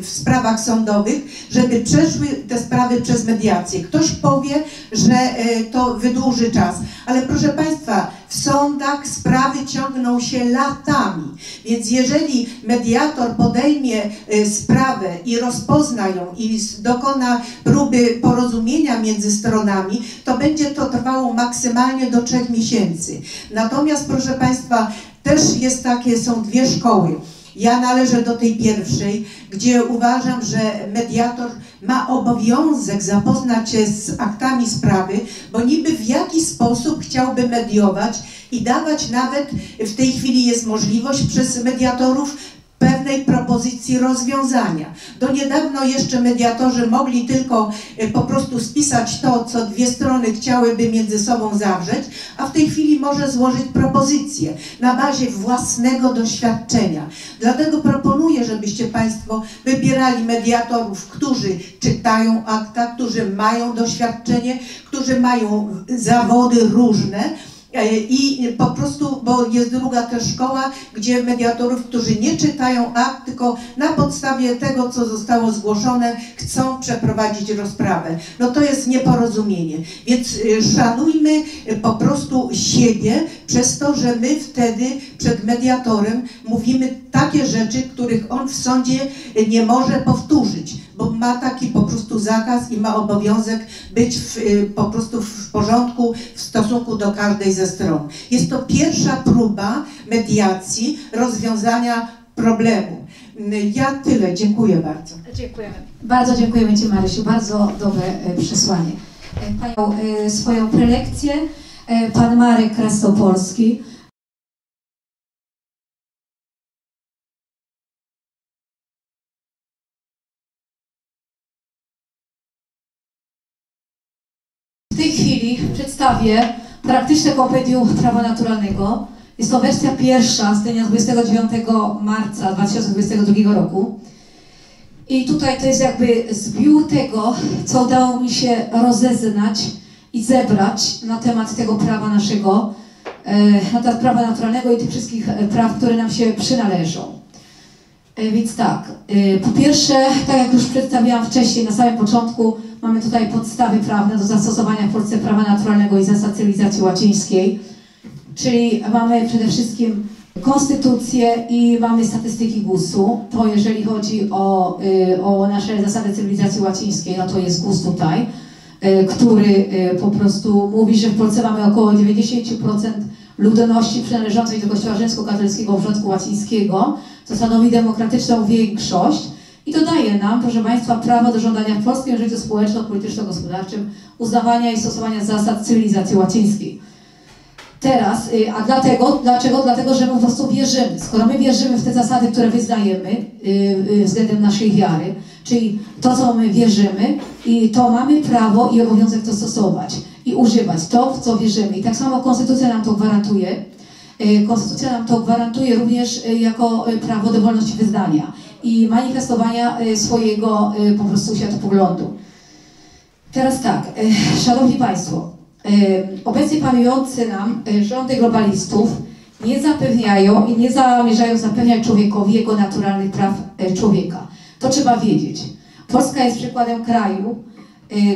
w sprawach sądowych, żeby przeszły te sprawy przez mediację. Ktoś powie, że e, to wydłuży czas, ale proszę Państwa, w sądach sprawy ciągną się latami, więc jeżeli mediator podejmie e, sprawę i rozpozna ją i dokona próby porozumienia między stronami, to będzie to trwało maksymalnie do trzech miesięcy. Natomiast proszę Państwa, też jest takie, są dwie szkoły. Ja należę do tej pierwszej, gdzie uważam, że mediator ma obowiązek zapoznać się z aktami sprawy, bo niby w jaki sposób chciałby mediować i dawać nawet, w tej chwili jest możliwość przez mediatorów pewnej propozycji rozwiązania. Do niedawno jeszcze mediatorzy mogli tylko e, po prostu spisać to, co dwie strony chciałyby między sobą zawrzeć, a w tej chwili może złożyć propozycję na bazie własnego doświadczenia. Dlatego proponuję, żebyście Państwo wybierali mediatorów, którzy czytają akta, którzy mają doświadczenie, którzy mają zawody różne, I po prostu, bo jest druga też szkoła, gdzie mediatorów, którzy nie czytają akt, tylko na podstawie tego, co zostało zgłoszone, chcą przeprowadzić rozprawę. No to jest nieporozumienie. Więc y, szanujmy y, po prostu siebie przez to, że my wtedy przed mediatorem mówimy takie rzeczy, których on w sądzie y, nie może powtórzyć, bo ma taki po prostu zakaz i ma obowiązek być w, y, po prostu w porządku w stosunku do każdej ze stron. Jest to pierwsza próba mediacji, rozwiązania problemu. Y, Ja tyle, dziękuję bardzo. Dziękujemy. Bardzo dziękujemy Ci Marysiu, bardzo dobre e, przesłanie. Panią swoją prelekcję pan Marek Krasnopolski. Przedstawię praktyczne kompendium prawa naturalnego. Jest to wersja pierwsza z dnia 29 marca 2022 roku. I tutaj to jest jakby zbiór tego, co udało mi się rozeznać i zebrać na temat tego prawa naszego, e, na temat prawa naturalnego i tych wszystkich e, praw, które nam się przynależą. E, Więc tak, po pierwsze, tak jak już przedstawiałam wcześniej, na samym początku, mamy tutaj podstawy prawne do zastosowania w Polsce prawa naturalnego i zasad cywilizacji łacińskiej, czyli mamy przede wszystkim konstytucję i mamy statystyki GUS-u. To jeżeli chodzi o, y, o nasze zasady cywilizacji łacińskiej, no to jest GUS tutaj, y, który y, po prostu mówi, że w Polsce mamy około 90% ludności przynależącej do Kościoła rzymskokatolickiego wrzątku łacińskiego, co stanowi demokratyczną większość i to daje nam, proszę Państwa, prawo do żądania w polskim życiu społeczno-polityczno-gospodarczym uznawania i stosowania zasad cywilizacji łacińskiej. Teraz, y, a dlatego, dlaczego? Dlatego, że my po prostu wierzymy. Skoro my wierzymy w te zasady, które wyznajemy y, y, względem naszej wiary, czyli to, co my wierzymy, i to mamy prawo i obowiązek to stosować i używać to, w co wierzymy. I tak samo Konstytucja nam to gwarantuje. Konstytucja nam to gwarantuje również jako prawo do wolności wyznania i manifestowania y, swojego y, po prostu światopoglądu. Teraz tak, e, Szanowni Państwo, obecnie panujący nam rządy globalistów nie zapewniają i nie zamierzają zapewniać człowiekowi jego naturalnych praw człowieka. To trzeba wiedzieć. Polska jest przykładem kraju,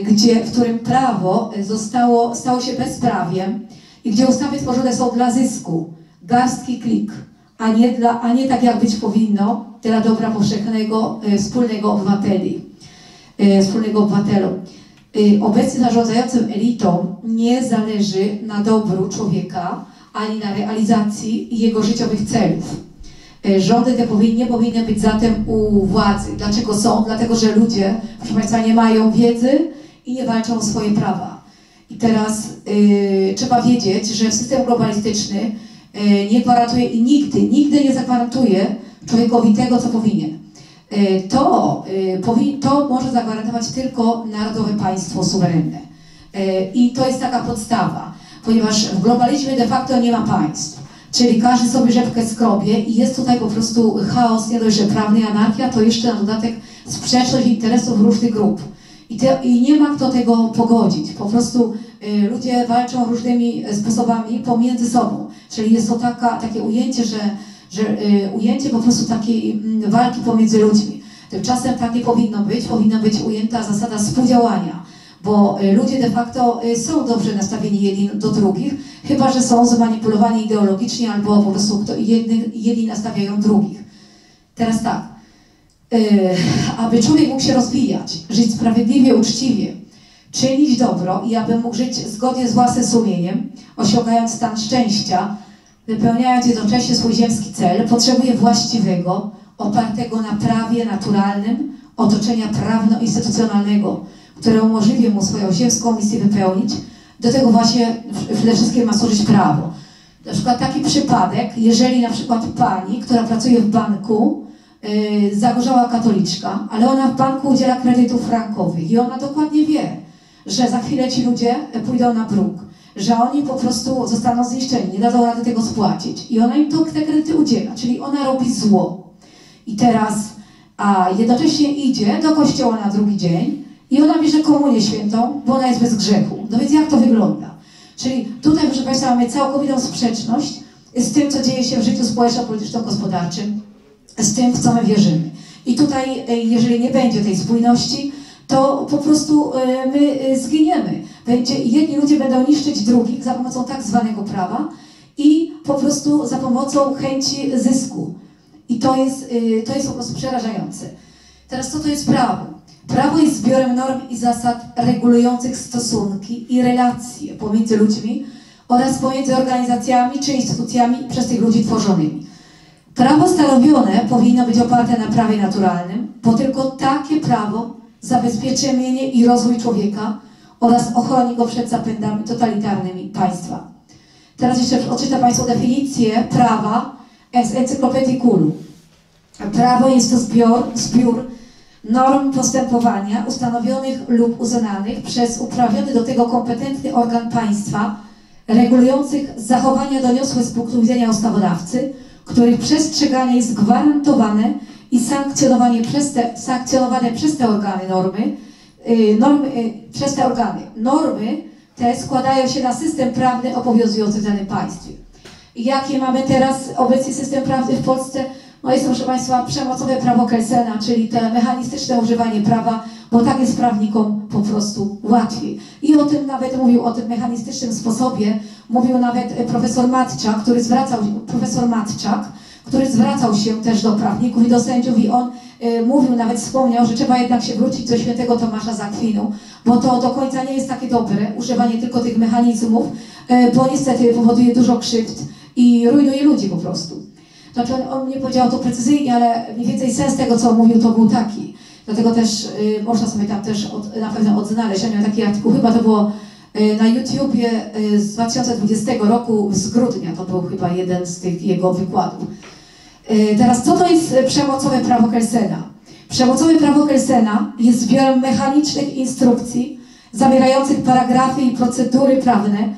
gdzie, w którym prawo zostało, stało się bezprawiem i gdzie ustawy tworzone są dla zysku, garstki klik, a nie, dla, a nie tak jak być powinno, dla dobra powszechnego, e, wspólnego obywateli, e, wspólnego obywatelom. Y, obecnie zarządzającym elitą nie zależy na dobru człowieka ani na realizacji jego życiowych celów. Rządy te powinny, nie powinny być zatem u władzy. Dlaczego są? Dlatego, że ludzie, proszę Państwa, nie mają wiedzy i nie walczą o swoje prawa. I teraz trzeba wiedzieć, że system globalistyczny nie gwarantuje i nigdy, nigdy nie zagwarantuje człowiekowi tego, co powinien. E, to, e, to może zagwarantować tylko narodowe państwo suwerenne. E, I to jest taka podstawa, ponieważ w globalizmie de facto nie ma państw. Czyli każdy sobie rzepkę skrobie i jest tutaj po prostu chaos, nie dość, że prawny, anarchia, to jeszcze na dodatek sprzeczność interesów różnych grup. I, te, I nie ma kto tego pogodzić. Po prostu y, ludzie walczą różnymi sposobami pomiędzy sobą. Czyli jest to taka, takie ujęcie, że że y, ujęcie po prostu takiej mm, walki pomiędzy ludźmi. Tymczasem tak nie powinno być, powinna być ujęta zasada współdziałania, bo y, ludzie de facto y, są dobrze nastawieni jedni do drugich, chyba że są zmanipulowani ideologicznie albo po prostu jedni, jedni nastawiają drugich. Teraz tak, aby człowiek mógł się rozwijać, żyć sprawiedliwie, uczciwie, czynić dobro i aby mógł żyć zgodnie z własnym sumieniem, osiągając stan szczęścia, wypełniając jednocześnie swój ziemski cel, potrzebuje właściwego, opartego na prawie naturalnym otoczenia prawno-instytucjonalnego, które umożliwi mu swoją ziemską misję wypełnić. Do tego właśnie przede wszystkim ma służyć prawo. Na przykład taki przypadek, jeżeli na przykład pani, która pracuje w banku, yy, zagorzała katoliczka, ale ona w banku udziela kredytów frankowych i ona dokładnie wie, że za chwilę ci ludzie pójdą na bruk że oni po prostu zostaną zniszczeni, nie dadzą rady tego spłacić. I ona im to, te kredyty udziela, czyli ona robi zło. I teraz, a jednocześnie idzie do kościoła na drugi dzień i ona bierze komunię świętą, bo ona jest bez grzechu. No więc jak to wygląda? Czyli tutaj, proszę Państwa, mamy całkowitą sprzeczność z tym, co dzieje się w życiu społeczno-polityczno-gospodarczym, z tym, w co my wierzymy. I tutaj, e, jeżeli nie będzie tej spójności, to po prostu e, my e, zginiemy. Będzie, jedni ludzie będą niszczyć drugich za pomocą tak zwanego prawa i po prostu za pomocą chęci zysku. I to jest, e, to jest po prostu przerażające. Teraz co to jest prawo? Prawo jest zbiorem norm i zasad regulujących stosunki i relacje pomiędzy ludźmi oraz pomiędzy organizacjami czy instytucjami przez tych ludzi tworzonymi. Prawo stanowione powinno być oparte na prawie naturalnym, bo tylko takie prawo zabezpieczy mienie i rozwój człowieka oraz ochroni go przed zapędami totalitarnymi państwa. Teraz jeszcze odczytam Państwu definicję prawa z encyklopedii KUL. Prawo jest to zbiór, zbiór norm postępowania ustanowionych lub uznanych przez uprawniony do tego kompetentny organ państwa, regulujących zachowania doniosłe z punktu widzenia ustawodawcy, których przestrzeganie jest gwarantowane i sankcjonowanie przez te, sankcjonowane przez te organy normy, normy, y, przez te organy. Normy te składają się na system prawny obowiązujący w danym państwie. Jakie mamy teraz obecnie system prawny w Polsce? No jest, proszę Państwa, przemocowe prawo Kelsena, czyli te mechanistyczne używanie prawa, bo tak jest prawnikom po prostu łatwiej. I o tym nawet mówił, o tym mechanistycznym sposobie, mówił nawet profesor Matczak, który zwracał, profesor Matczak, który zwracał się też do prawników i do sędziów i on e, mówił, nawet wspomniał, że trzeba jednak się wrócić do świętego Tomasza z Akwinu, bo to do końca nie jest takie dobre, używanie tylko tych mechanizmów, e, bo niestety powoduje dużo krzywd i rujnuje ludzi po prostu. Znaczy on, on nie powiedział to precyzyjnie, ale mniej więcej sens tego, co mówił, to był taki. Dlatego też y, można sobie tam też od, na pewno odznaleźć. Ja miałem taki artykuł, chyba to było y, na YouTubie y, z 2020 roku, z grudnia, to był chyba jeden z tych jego wykładów. Y, teraz, co to jest y, przemocowe prawo Kelsena? Przemocowe prawo Kelsena jest zbiorem mechanicznych instrukcji zawierających paragrafy i procedury prawne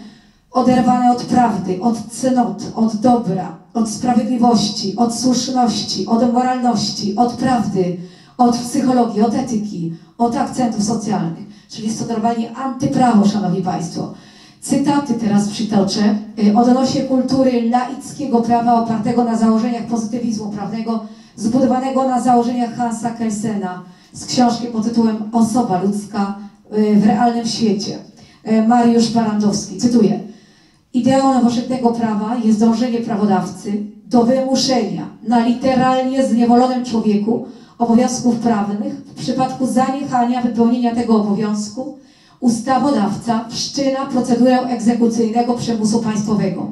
oderwane od prawdy, od cnot, od dobra, od sprawiedliwości, od słuszności, od moralności, od prawdy, od psychologii, od etyki, od akcentów socjalnych. Czyli jest to normalnie antyprawo, Szanowni Państwo. Cytaty teraz przytoczę. Y, Odnośnie kultury laickiego prawa opartego na założeniach pozytywizmu prawnego, zbudowanego na założeniach Hansa Kelsena z książki pod tytułem Osoba ludzka y, w realnym świecie. Y, Mariusz Barandowski, cytuję. Ideą nowożytnego prawa jest dążenie prawodawcy do wymuszenia na literalnie zniewolonym człowieku obowiązków prawnych w przypadku zaniechania wypełnienia tego obowiązku ustawodawca wszczyna procedurę egzekucyjnego przymusu państwowego.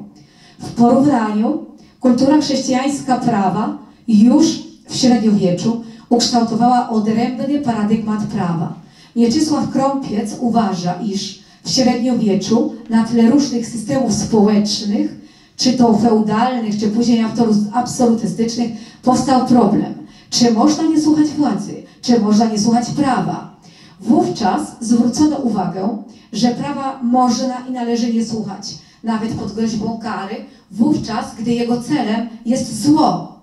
W porównaniu kultura chrześcijańska prawa już w średniowieczu ukształtowała odrębny paradygmat prawa. Mieczysław Krąpiec uważa, iż w średniowieczu na tle różnych systemów społecznych, czy to feudalnych, czy później absolu- absolutystycznych, powstał problem. Czy można nie słuchać władzy? Czy można nie słuchać prawa? Wówczas zwrócono uwagę, że prawa można i należy nie słuchać, nawet pod groźbą kary, wówczas, gdy jego celem jest zło.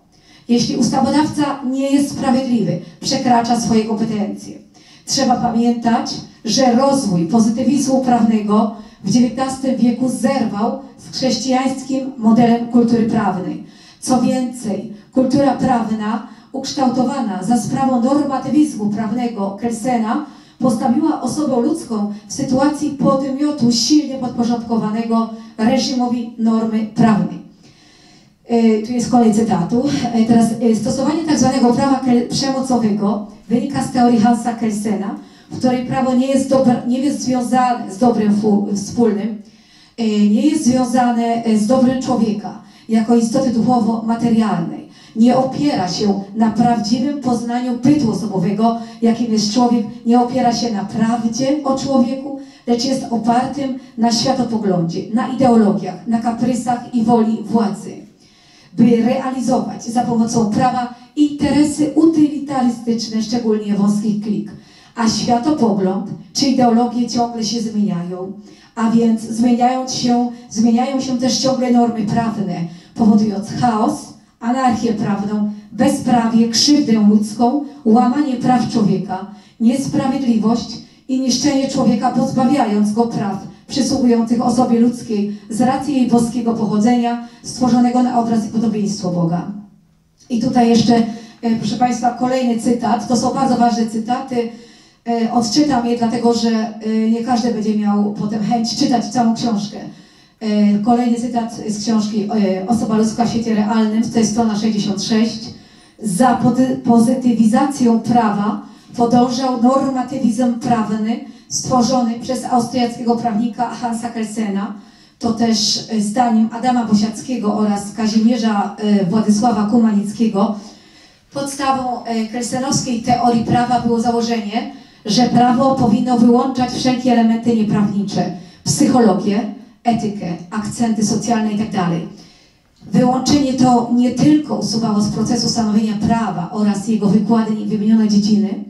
Jeśli ustawodawca nie jest sprawiedliwy, przekracza swoje kompetencje. Trzeba pamiętać, że rozwój pozytywizmu prawnego w XIX wieku zerwał z chrześcijańskim modelem kultury prawnej. Co więcej, kultura prawna ukształtowana za sprawą normatywizmu prawnego Kelsena postawiła osobę ludzką w sytuacji podmiotu silnie podporządkowanego reżimowi normy prawnej. E, Tu jest kolej cytatu. E, Teraz e, stosowanie tak zwanego prawa przemocowego wynika z teorii Hansa Kelsena, w której prawo nie jest, dobra, nie jest związane z dobrem wspólnym, nie jest związane z dobrem człowieka jako istoty duchowo-materialnej. Nie opiera się na prawdziwym poznaniu bytu osobowego, jakim jest człowiek, nie opiera się na prawdzie o człowieku, lecz jest opartym na światopoglądzie, na ideologiach, na kaprysach i woli władzy by realizować za pomocą prawa interesy utylitarystyczne, szczególnie wąskich klik. A światopogląd czy ideologie ciągle się zmieniają, a więc zmieniając się, zmieniają się też ciągle normy prawne, powodując chaos, anarchię prawną, bezprawie, krzywdę ludzką, łamanie praw człowieka, niesprawiedliwość i niszczenie człowieka, pozbawiając go praw przysługujących osobie ludzkiej z racji jej boskiego pochodzenia, stworzonego na obraz i podobieństwo Boga. I tutaj jeszcze, e, proszę Państwa, kolejny cytat. To są bardzo ważne cytaty. E, Odczytam je, dlatego że e, nie każdy będzie miał potem chęć czytać całą książkę. E, Kolejny cytat z książki Osoba ludzka w świecie realnym, to jest strona 66. Za pozy- pozytywizacją prawa podążał normatywizm prawny stworzony przez austriackiego prawnika Hansa Kelsena. To też zdaniem Adama Bosiackiego oraz Kazimierza Władysława Kumanickiego podstawą kelsenowskiej teorii prawa było założenie, że prawo powinno wyłączać wszelkie elementy nieprawnicze, psychologię, etykę, akcenty socjalne itd. Wyłączenie to nie tylko usuwało z procesu stanowienia prawa oraz jego wykładni wymienione dziedziny,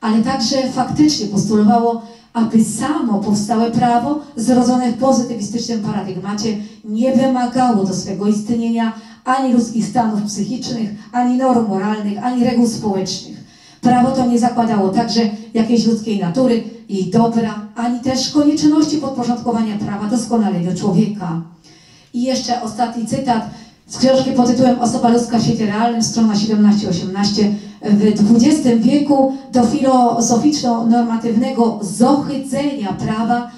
ale także faktycznie postulowało, aby samo powstałe prawo, zrodzone w pozytywistycznym paradygmacie, nie wymagało do swego istnienia ani ludzkich stanów psychicznych, ani norm moralnych, ani reguł społecznych. Prawo to nie zakładało także jakiejś ludzkiej natury, jej dobra, ani też konieczności podporządkowania prawa doskonalego człowieka. I jeszcze ostatni cytat z książki pod tytułem Osoba ludzka w świecie realnym, strona 17-18. W XX wieku do filozoficzno-normatywnego zohydzenia prawa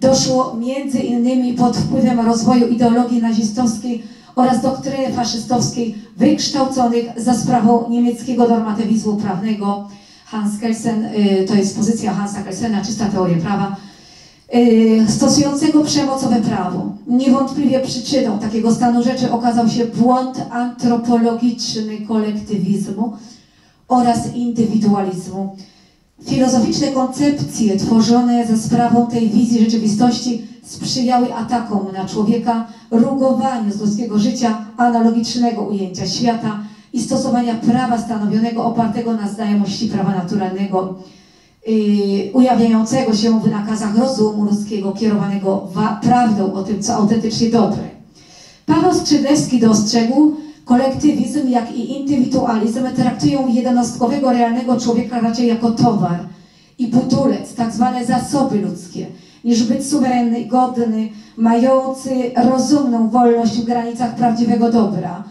doszło między innymi pod wpływem rozwoju ideologii nazistowskiej oraz doktryny faszystowskiej wykształconych za sprawą niemieckiego normatywizmu prawnego. Hans Kelsen, y, to jest pozycja Hansa Kelsena, czysta teoria prawa, y, stosującego przemocowe prawo. Niewątpliwie przyczyną takiego stanu rzeczy okazał się błąd antropologiczny kolektywizmu oraz indywidualizmu. Filozoficzne koncepcje tworzone za sprawą tej wizji rzeczywistości sprzyjały atakom na człowieka, rugowaniu z ludzkiego życia, analogicznego ujęcia świata i stosowania prawa stanowionego opartego na znajomości prawa naturalnego, yy, ujawniającego się w nakazach rozumu ludzkiego, kierowanego prawdą o tym, co autentycznie dobre. Paweł Skrzydlewski dostrzegł, kolektywizm, jak i indywidualizm traktują jednostkowego, realnego człowieka raczej jako towar i budulec, tak zwane zasoby ludzkie, niż być suwerenny, godny, mający rozumną wolność w granicach prawdziwego dobra.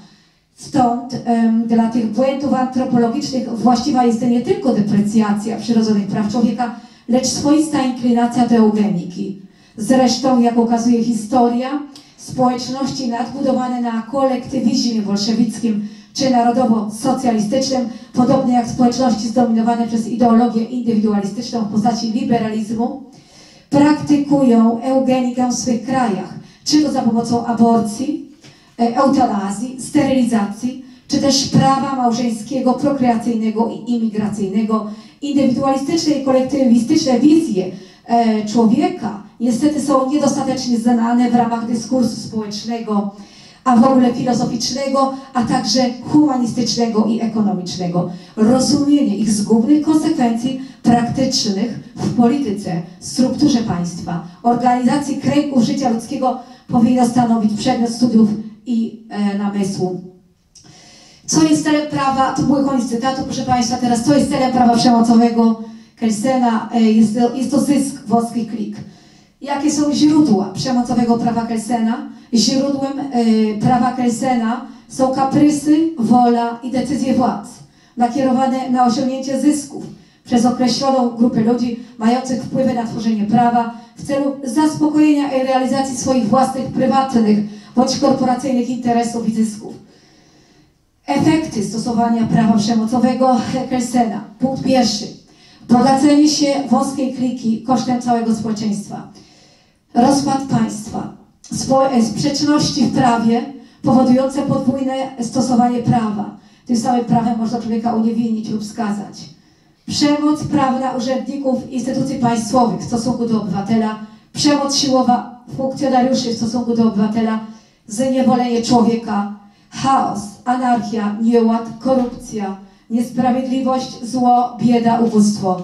Stąd um, dla tych błędów antropologicznych właściwa jest nie tylko deprecjacja przyrodzonych praw człowieka, lecz swoista inklinacja do eugeniki. Zresztą, jak okazuje historia, społeczności nadbudowane na kolektywizmie bolszewickim czy narodowo-socjalistycznym, podobnie jak społeczności zdominowane przez ideologię indywidualistyczną w postaci liberalizmu, praktykują eugenikę w swych krajach, czy to za pomocą aborcji, e, eutanazji, sterylizacji, czy też prawa małżeńskiego, prokreacyjnego i imigracyjnego. Indywidualistyczne i kolektywistyczne wizje e, człowieka niestety są niedostatecznie znane w ramach dyskursu społecznego, a w ogóle filozoficznego, a także humanistycznego i ekonomicznego. Rozumienie ich zgubnych konsekwencji praktycznych w polityce, strukturze państwa, organizacji kręgów życia ludzkiego powinno stanowić przedmiot studiów i e, namysłu. Co jest celem prawa, to był koniec cytatu, proszę Państwa, teraz co jest celem prawa przemocowego Kelsena? E, jest, jest to zysk włoskich klik. Jakie są źródła przemocowego prawa Kelsena? Źródłem y, prawa Kelsena są kaprysy, wola i decyzje władz, nakierowane na osiągnięcie zysków przez określoną grupę ludzi mających wpływy na tworzenie prawa w celu zaspokojenia i realizacji swoich własnych prywatnych bądź korporacyjnych interesów i zysków. Efekty stosowania prawa przemocowego Kelsena. Punkt pierwszy. Bogacenie się wąskiej kliki kosztem całego społeczeństwa. Rozpad państwa E, sprzeczności w prawie powodujące podwójne stosowanie prawa. Tym samym prawem można człowieka uniewinnić lub skazać. Przemoc prawna urzędników instytucji państwowych w stosunku do obywatela, przemoc siłowa funkcjonariuszy w stosunku do obywatela, zniewolenie człowieka, chaos, anarchia, nieład, korupcja, niesprawiedliwość, zło, bieda, ubóstwo,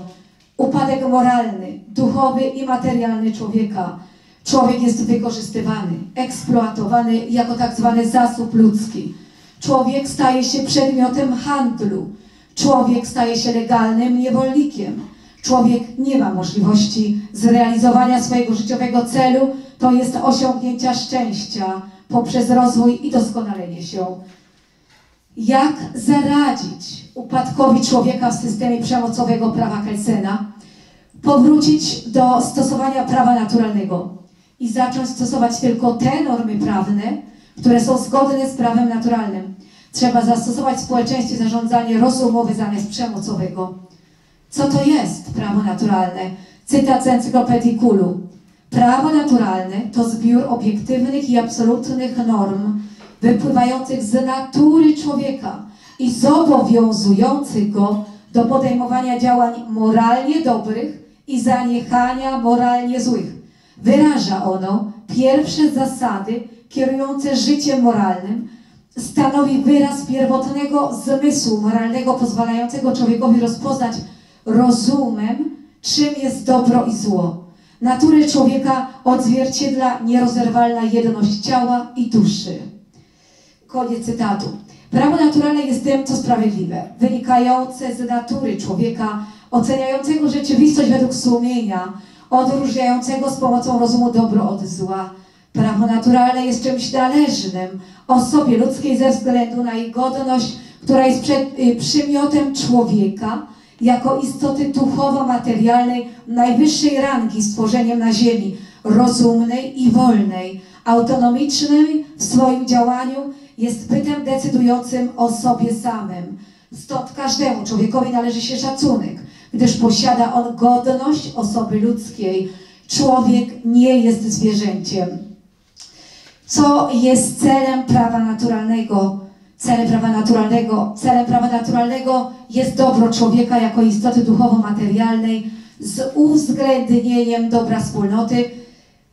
upadek moralny, duchowy i materialny człowieka, Człowiek jest wykorzystywany, eksploatowany jako tak zwany zasób ludzki. Człowiek staje się przedmiotem handlu. Człowiek staje się legalnym niewolnikiem. Człowiek nie ma możliwości zrealizowania swojego życiowego celu, to jest osiągnięcia szczęścia poprzez rozwój i doskonalenie się. Jak zaradzić upadkowi człowieka w systemie przemocowego prawa Kelsena? Powrócić do stosowania prawa naturalnego i zacząć stosować tylko te normy prawne, które są zgodne z prawem naturalnym. Trzeba zastosować w społeczeństwie zarządzanie rozumowe zamiast przemocowego. Co to jest prawo naturalne? Cytat z encyklopedii Kulu. Prawo naturalne to zbiór obiektywnych i absolutnych norm wypływających z natury człowieka i zobowiązujących go do podejmowania działań moralnie dobrych i zaniechania moralnie złych. Wyraża ono pierwsze zasady kierujące życiem moralnym, stanowi wyraz pierwotnego zmysłu moralnego pozwalającego człowiekowi rozpoznać rozumem, czym jest dobro i zło. Naturę człowieka odzwierciedla nierozerwalna jedność ciała i duszy. Koniec cytatu. Prawo naturalne jest tym, co sprawiedliwe, wynikające z natury człowieka, oceniającego rzeczywistość według sumienia, odróżniającego z pomocą rozumu dobro od zła. Prawo naturalne jest czymś należnym osobie ludzkiej ze względu na jej godność, która jest przed, y, przymiotem człowieka, jako istoty duchowo-materialnej najwyższej rangi stworzeniem na ziemi, rozumnej i wolnej, autonomicznej w swoim działaniu, jest bytem decydującym o sobie samym. Stąd każdemu człowiekowi należy się szacunek, gdyż posiada on godność osoby ludzkiej. Człowiek nie jest zwierzęciem. Co jest celem prawa naturalnego? Celem prawa naturalnego, celem prawa naturalnego jest dobro człowieka jako istoty duchowo-materialnej z uwzględnieniem dobra wspólnoty.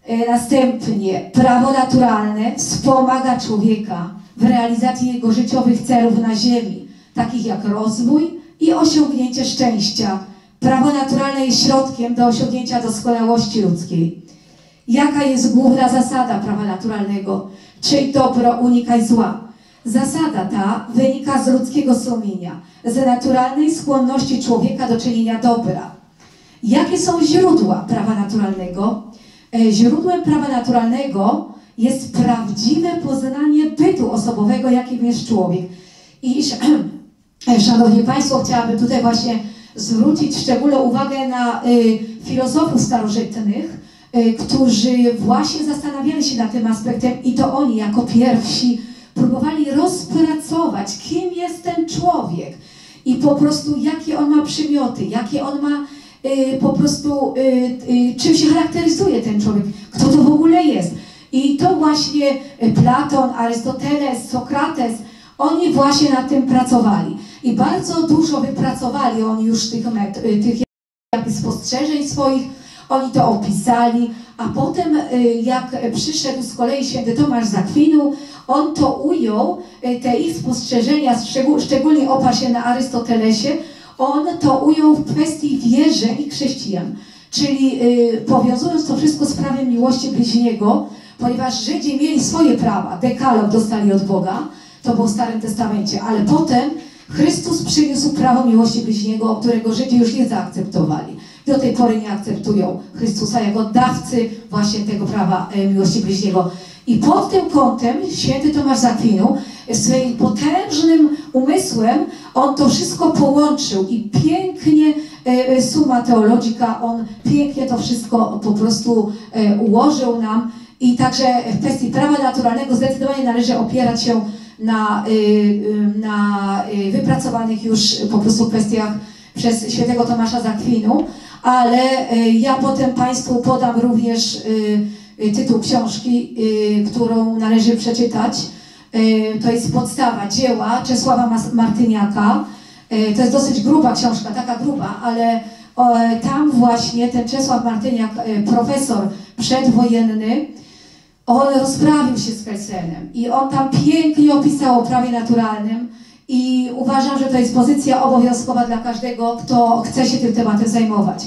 E, Następnie prawo naturalne wspomaga człowieka w realizacji jego życiowych celów na ziemi, takich jak rozwój i osiągnięcie szczęścia. Prawo naturalne jest środkiem do osiągnięcia doskonałości ludzkiej. Jaka jest główna zasada prawa naturalnego? Czyń dobro, unikaj zła. Zasada ta wynika z ludzkiego sumienia, z naturalnej skłonności człowieka do czynienia dobra. Jakie są źródła prawa naturalnego? E, Źródłem prawa naturalnego jest prawdziwe poznanie bytu osobowego, jakim jest człowiek. I e, Szanowni Państwo, chciałabym tutaj właśnie zwrócić szczególną uwagę na y, filozofów starożytnych, y, którzy właśnie zastanawiali się nad tym aspektem i to oni jako pierwsi próbowali rozpracować, kim jest ten człowiek i po prostu jakie on ma przymioty, jakie on ma po prostu, czym się charakteryzuje ten człowiek, kto to w ogóle jest. I to właśnie Platon, Arystoteles, Sokrates, oni właśnie nad tym pracowali. I bardzo dużo wypracowali oni już tych, met, y, tych spostrzeżeń swoich, oni to opisali, a potem y, jak przyszedł z kolei święty Tomasz z Akwinu, on to ujął, y, te ich spostrzeżenia, szczególnie oparł się na Arystotelesie, on to ujął w kwestii wierzeń chrześcijan. Czyli powiązując to wszystko z prawem miłości bliźniego, ponieważ Żydzi mieli swoje prawa, dekalog dostali od Boga, to było w Starym Testamencie, ale potem Chrystus przyniósł prawo miłości bliźniego, którego Żydzi już nie zaakceptowali. Do tej pory nie akceptują Chrystusa jako dawcy właśnie tego prawa e, miłości bliźniego. I pod tym kątem święty Tomasz z Akwinu swoim potężnym umysłem on to wszystko połączył i pięknie e, e, suma teologika, on pięknie to wszystko po prostu e, ułożył nam i także w kwestii prawa naturalnego zdecydowanie należy opierać się na, y, y, na y, wypracowanych już po prostu kwestiach przez świętego Tomasza z Akwinu, ale ja potem Państwu podam również tytuł książki, którą należy przeczytać. To jest podstawa dzieła Czesława Martyniaka. To jest dosyć gruba książka, taka gruba, ale tam właśnie ten Czesław Martyniak, profesor przedwojenny, on rozprawił się z Kelsenem i on tam pięknie opisał o prawie naturalnym i uważam, że to jest pozycja obowiązkowa dla każdego, kto chce się tym tematem zajmować.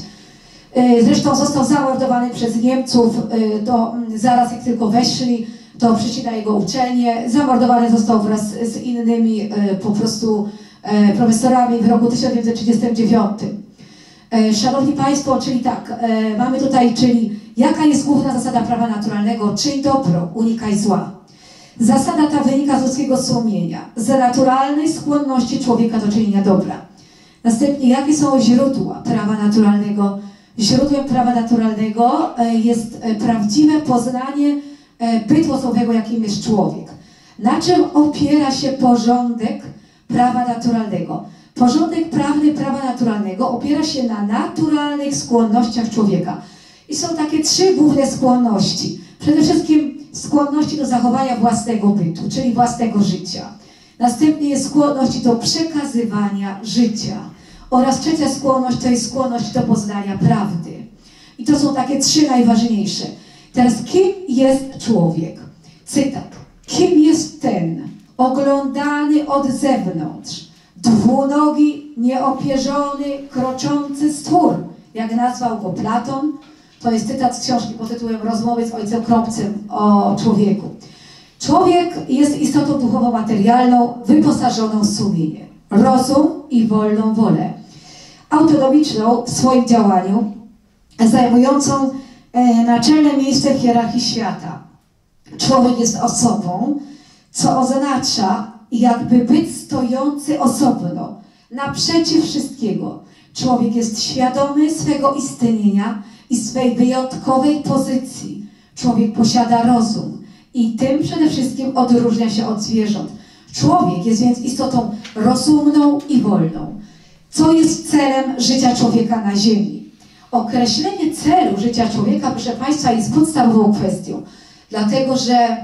Y, Zresztą został zamordowany przez Niemców, y, to mm, zaraz jak tylko weszli, to przyszli na jego uczelnię. Zamordowany został wraz z innymi y, po prostu profesorami w roku 1939. E, Szanowni Państwo, czyli tak, mamy tutaj, czyli jaka jest główna zasada prawa naturalnego? Czyń dobro, unikaj zła. Zasada ta wynika z ludzkiego sumienia, z naturalnej skłonności człowieka do czynienia dobra. Następnie, jakie są źródła prawa naturalnego? Źródłem prawa naturalnego e, jest e, prawdziwe poznanie e, bytu osobowego, jakim jest człowiek. Na czym opiera się porządek prawa naturalnego? Porządek prawny prawa naturalnego opiera się na naturalnych skłonnościach człowieka. I są takie trzy główne skłonności. Przede wszystkim skłonności do zachowania własnego bytu, czyli własnego życia. Następnie jest skłonność do przekazywania życia Oraz trzecia skłonność to jest skłonność do poznania prawdy. I to są takie trzy najważniejsze. Teraz, kim jest człowiek? Cytat. Kim jest ten, oglądany od zewnątrz, dwunogi, nieopierzony, kroczący stwór, jak nazwał go Platon? To jest cytat z książki pod tytułem Rozmowy z ojcem Kropcem o człowieku. Człowiek jest istotą duchowo-materialną, wyposażoną w sumienie, rozum i wolną wolę. Autonomiczną w swoim działaniu, zajmującą e, naczelne miejsce w hierarchii świata. Człowiek jest osobą, co oznacza jakby być stojący osobno, naprzeciw wszystkiego. Człowiek jest świadomy swego istnienia i swej wyjątkowej pozycji. Człowiek posiada rozum i tym przede wszystkim odróżnia się od zwierząt. Człowiek jest więc istotą rozumną i wolną. Co jest celem życia człowieka na Ziemi? Określenie celu życia człowieka, proszę Państwa, jest podstawową kwestią, dlatego że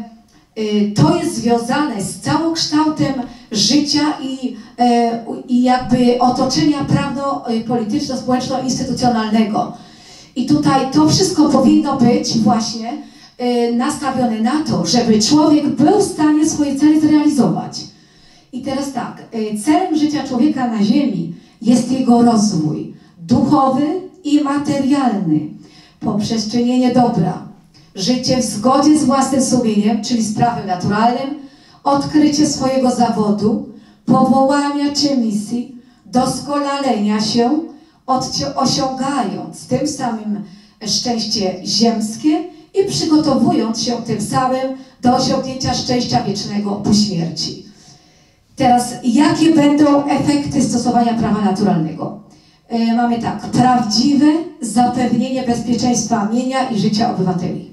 y, to jest związane z całokształtem życia i, e, i jakby otoczenia prawno-polityczno-społeczno-instytucjonalnego. I tutaj to wszystko powinno być właśnie y, nastawione na to, żeby człowiek był w stanie swoje cele zrealizować. I teraz tak, y, celem życia człowieka na Ziemi jest jego rozwój duchowy i materialny poprzez czynienie dobra, życie w zgodzie z własnym sumieniem, czyli z prawem naturalnym, odkrycie swojego zawodu, powołania czy misji, doskonalenia się, osiągając tym samym szczęście ziemskie i przygotowując się tym samym do osiągnięcia szczęścia wiecznego po śmierci. Teraz, jakie będą efekty stosowania prawa naturalnego? Yy, mamy tak, prawdziwe zapewnienie bezpieczeństwa mienia i życia obywateli.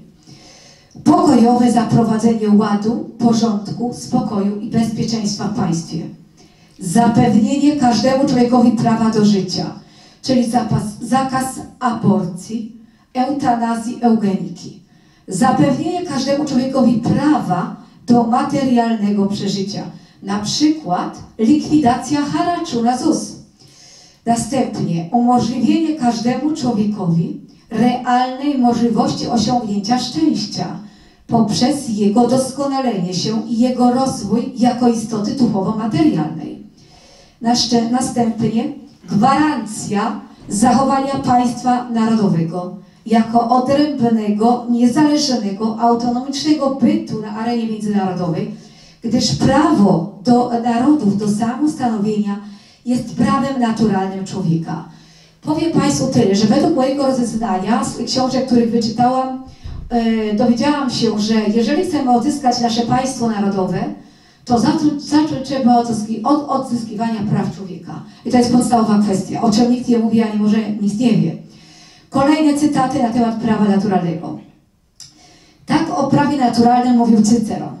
Pokojowe zaprowadzenie ładu, porządku, spokoju i bezpieczeństwa w państwie. Zapewnienie każdemu człowiekowi prawa do życia, czyli zapas, zakaz aborcji, eutanazji, eugeniki. Zapewnienie każdemu człowiekowi prawa do materialnego przeżycia na przykład likwidacja haraczu na ZUS. Następnie umożliwienie każdemu człowiekowi realnej możliwości osiągnięcia szczęścia poprzez jego doskonalenie się i jego rozwój jako istoty duchowo-materialnej. Następnie gwarancja zachowania państwa narodowego jako odrębnego, niezależnego, autonomicznego bytu na arenie międzynarodowej, gdyż prawo do narodów do samostanowienia jest prawem naturalnym człowieka. Powiem Państwu tyle, że według mojego rozeznania z książek, których wyczytałam, yy, dowiedziałam się, że jeżeli chcemy odzyskać nasze państwo narodowe, to zacząć trzeba od, od odzyskiwania praw człowieka. I to jest podstawowa kwestia, o czym nikt nie mówi, ani może nic nie wie. Kolejne cytaty na temat prawa naturalnego. Tak o prawie naturalnym mówił Cyceron.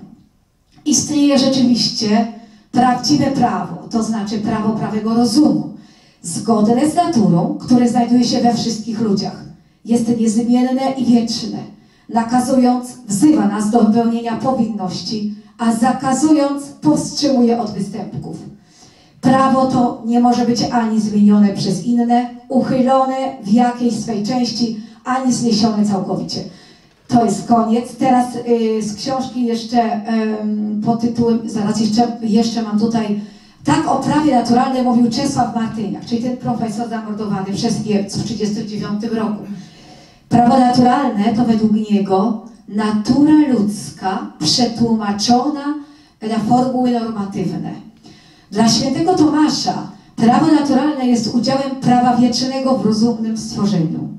Istnieje rzeczywiście prawdziwe prawo, to znaczy prawo prawego rozumu, zgodne z naturą, które znajduje się we wszystkich ludziach. Jest niezmienne i wieczne, nakazując, wzywa nas do wypełnienia powinności, a zakazując, powstrzymuje od występków. Prawo to nie może być ani zmienione przez inne, uchylone w jakiejś swej części, ani zniesione całkowicie. To jest koniec. Teraz y, z książki jeszcze y, pod tytułem, zaraz jeszcze, jeszcze mam tutaj, tak o prawie naturalnym mówił Czesław Martyniak, czyli ten profesor zamordowany przez Niemców w 1939 roku. Prawo naturalne to według niego natura ludzka przetłumaczona na formuły normatywne. Dla świętego Tomasza prawo naturalne jest udziałem prawa wiecznego w rozumnym stworzeniu.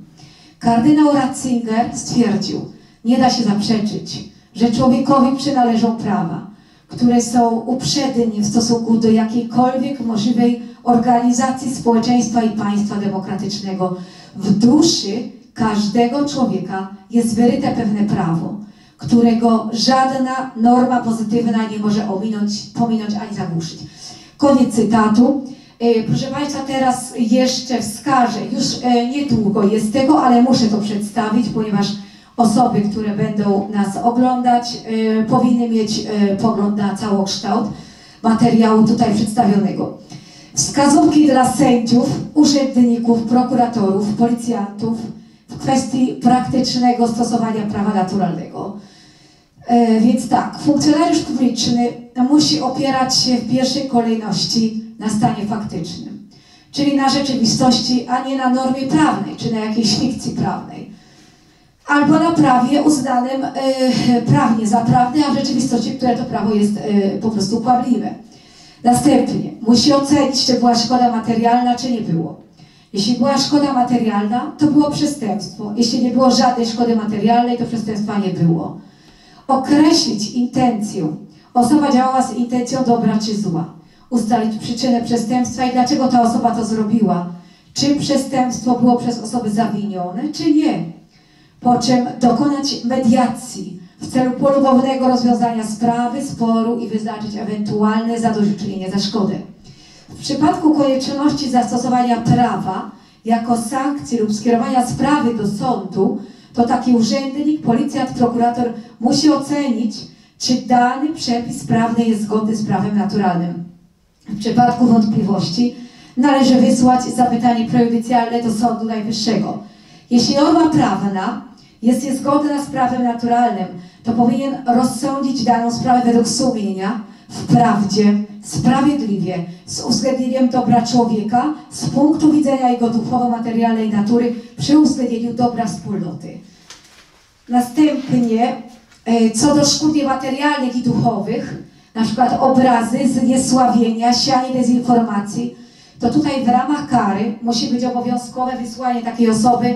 Kardynał Ratzinger stwierdził, nie da się zaprzeczyć, że człowiekowi przynależą prawa, które są uprzednie w stosunku do jakiejkolwiek możliwej organizacji społeczeństwa i państwa demokratycznego. W duszy każdego człowieka jest wyryte pewne prawo, którego żadna norma pozytywna nie może ominąć, pominąć ani zagłuszyć. Koniec cytatu. E, proszę Państwa, teraz jeszcze wskażę, już e, niedługo jest tego, ale muszę to przedstawić, ponieważ osoby, które będą nas oglądać, y, powinny mieć pogląd na całokształt materiału tutaj przedstawionego. wskazówki dla sędziów, urzędników, prokuratorów, policjantów w kwestii praktycznego stosowania prawa naturalnego. E, więc tak, funkcjonariusz publiczny musi opierać się w pierwszej kolejności na stanie faktycznym, czyli na rzeczywistości, a nie na normie prawnej, czy na jakiejś fikcji prawnej. Albo na prawie uznanym e, prawnie za prawdę, a w rzeczywistości, które to prawo jest e, po prostu kłamliwe. Następnie musi ocenić, czy była szkoda materialna, czy nie było. Jeśli była szkoda materialna, to było przestępstwo. Jeśli nie było żadnej szkody materialnej, to przestępstwa nie było. Określić intencję. Osoba działała z intencją dobra czy zła. Ustalić przyczynę przestępstwa i dlaczego ta osoba to zrobiła. Czy przestępstwo było przez osoby zawinione, czy nie. Po czym dokonać mediacji w celu polubownego rozwiązania sprawy, sporu i wyznaczyć ewentualne zadośćuczynienie za szkodę. W przypadku konieczności zastosowania prawa jako sankcji lub skierowania sprawy do sądu, to taki urzędnik, policjant, prokurator musi ocenić, czy dany przepis prawny jest zgodny z prawem naturalnym. W przypadku wątpliwości należy wysłać zapytanie prejudycjalne do Sądu Najwyższego. Jeśli norma prawna jest niezgodna z prawem naturalnym, to powinien rozsądzić daną sprawę według sumienia, w prawdzie, sprawiedliwie, z uwzględnieniem dobra człowieka, z punktu widzenia jego duchowo-materialnej natury, przy uwzględnieniu dobra wspólnoty. Następnie, e, co do szkód niematerialnych i duchowych, na przykład obrazy, zniesławienia, sianie dezinformacji, to tutaj w ramach kary musi być obowiązkowe wysłanie takiej osoby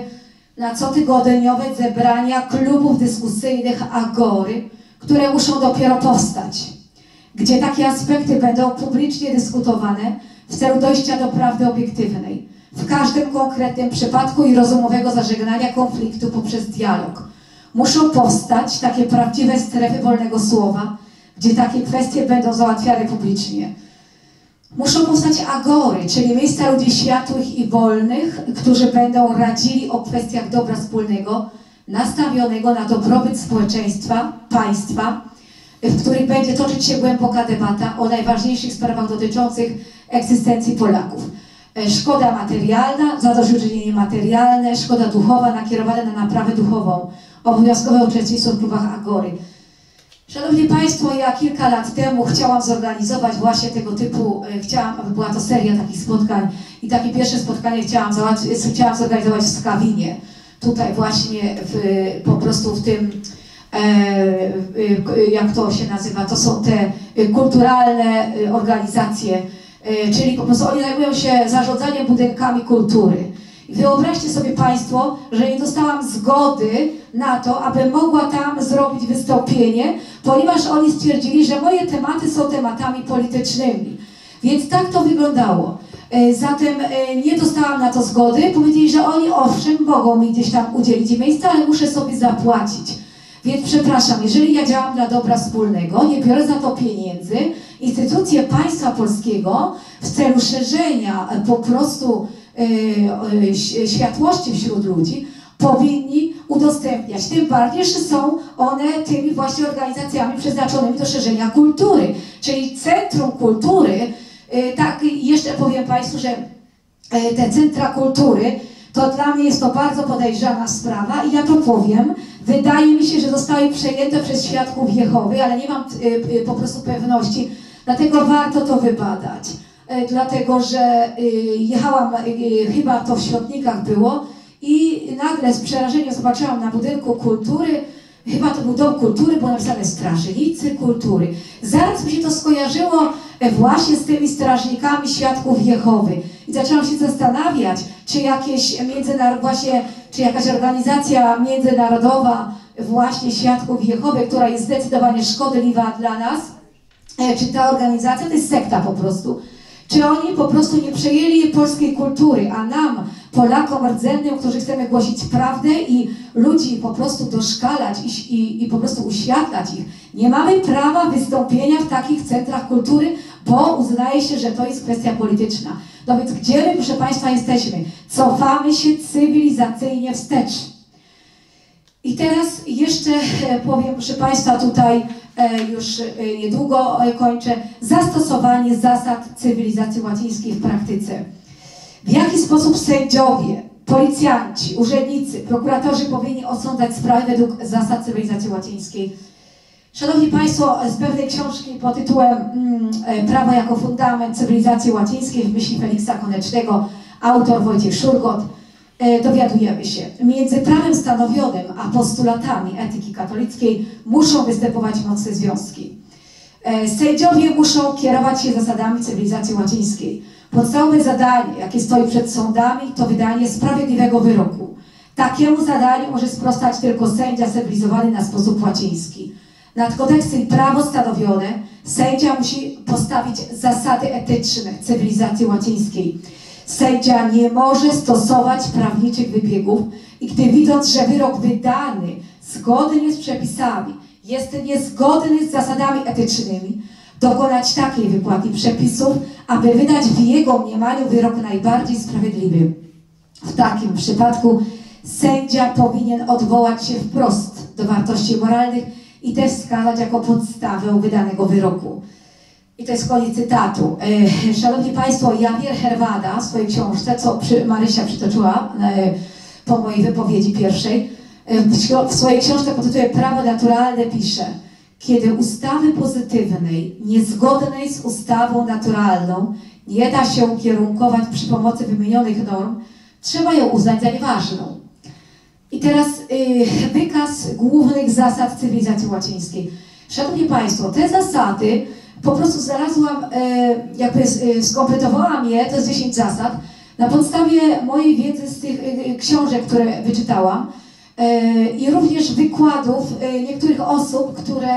na cotygodniowe zebrania klubów dyskusyjnych Agory, które muszą dopiero powstać, gdzie takie aspekty będą publicznie dyskutowane w celu dojścia do prawdy obiektywnej, w każdym konkretnym przypadku i rozumowego zażegnania konfliktu poprzez dialog. Muszą powstać takie prawdziwe strefy wolnego słowa, gdzie takie kwestie będą załatwiane publicznie. Muszą powstać agory, czyli miejsca ludzi światłych i wolnych, którzy będą radzili o kwestiach dobra wspólnego, nastawionego na dobrobyt społeczeństwa, państwa, w których będzie toczyć się głęboka debata o najważniejszych sprawach dotyczących egzystencji Polaków. E, szkoda materialna, zadośćuczynienie materialne, szkoda duchowa nakierowana na naprawę duchową, obowiązkowe uczestnictwo w klubach Agory. Szanowni Państwo, ja kilka lat temu chciałam zorganizować właśnie tego typu, e, chciałam, aby była to seria takich spotkań i takie pierwsze spotkanie chciałam, chciałam zorganizować w Skawinie, tutaj właśnie w, po prostu w tym, jak to się nazywa, to są te kulturalne organizacje, czyli po prostu oni zajmują się zarządzaniem budynkami kultury. Wyobraźcie sobie Państwo, że nie dostałam zgody na to, aby mogła tam zrobić wystąpienie, ponieważ oni stwierdzili, że moje tematy są tematami politycznymi. Więc tak to wyglądało. E, zatem e, nie dostałam na to zgody. Powiedzieli, że oni owszem mogą mi gdzieś tam udzielić miejsca, ale muszę sobie zapłacić. Więc przepraszam, jeżeli ja działam dla dobra wspólnego, nie biorę za to pieniędzy, instytucje państwa polskiego w celu szerzenia po prostu E, e, światłości wśród ludzi, powinni udostępniać. Tym bardziej, że są one tymi właśnie organizacjami przeznaczonymi do szerzenia kultury. Czyli Centrum Kultury, e, tak jeszcze powiem Państwu, że te centra kultury, to dla mnie jest to bardzo podejrzana sprawa i ja to powiem. Wydaje mi się, że zostały przejęte przez świadków Jehowy, ale nie mam po prostu pewności, dlatego warto to wybadać. E, dlatego że y, jechałam, y, chyba to w Świątnikach było i nagle z przerażeniem zobaczyłam na budynku kultury, chyba to był Dom Kultury, było napisane Strażnicy Kultury. Zaraz mi się to skojarzyło właśnie z tymi strażnikami Świadków Jehowy. I zaczęłam się zastanawiać, czy jakieś właśnie, czy jakaś organizacja międzynarodowa właśnie Świadków Jehowy, która jest zdecydowanie szkodliwa dla nas, e, czy ta organizacja to jest sekta po prostu, czy oni po prostu nie przejęli polskiej kultury, a nam, Polakom rdzennym, którzy chcemy głosić prawdę i ludzi po prostu doszkalać i, i, i po prostu uświatlać ich, nie mamy prawa wystąpienia w takich centrach kultury, bo uznaje się, że to jest kwestia polityczna. No więc gdzie my, proszę Państwa, jesteśmy? Cofamy się cywilizacyjnie wstecz. I teraz jeszcze e, powiem, proszę Państwa, tutaj e, już e, niedługo kończę, zastosowanie zasad cywilizacji łacińskiej w praktyce. W jaki sposób sędziowie, policjanci, urzędnicy, prokuratorzy powinni osądzać sprawy według zasad cywilizacji łacińskiej? Szanowni Państwo, z pewnej książki pod tytułem mm, e, Prawo jako fundament cywilizacji łacińskiej w myśli Feliksa Konecznego, autor Wojciech Szurgot, e, dowiadujemy się, między prawem stanowionym a postulatami etyki katolickiej muszą występować mocne związki. E, Sędziowie muszą kierować się zasadami cywilizacji łacińskiej. Podstawowe zadanie, jakie stoi przed sądami, to wydanie sprawiedliwego wyroku. Takiemu zadaniu może sprostać tylko sędzia cywilizowany na sposób łaciński. Nad kodeksem prawo stanowione sędzia musi postawić zasady etyczne cywilizacji łacińskiej. Sędzia nie może stosować prawniczych wybiegów i gdy widząc, że wyrok wydany zgodnie z przepisami jest niezgodny z zasadami etycznymi, dokonać takiej wykładni przepisów, aby wydać w jego mniemaniu wyrok najbardziej sprawiedliwy. W takim przypadku sędzia powinien odwołać się wprost do wartości moralnych i też wskazać jako podstawę wydanego wyroku. I to jest koniec cytatu. E, Szanowni Państwo, Javier Herwada w swojej książce, co Marysia przytoczyła e, po mojej wypowiedzi pierwszej, e, w swojej książce pod tytułem Prawo naturalne pisze, kiedy ustawy pozytywnej, niezgodnej z ustawą naturalną, nie da się ukierunkować przy pomocy wymienionych norm, trzeba ją uznać za nieważną. I teraz y, wykaz głównych zasad cywilizacji łacińskiej. Szanowni Państwo, te zasady po prostu znalazłam, e, jakby y, skompletowałam je, to jest 10 zasad, na podstawie mojej wiedzy z tych y, y, książek, które wyczytałam e, i również wykładów e, niektórych osób, które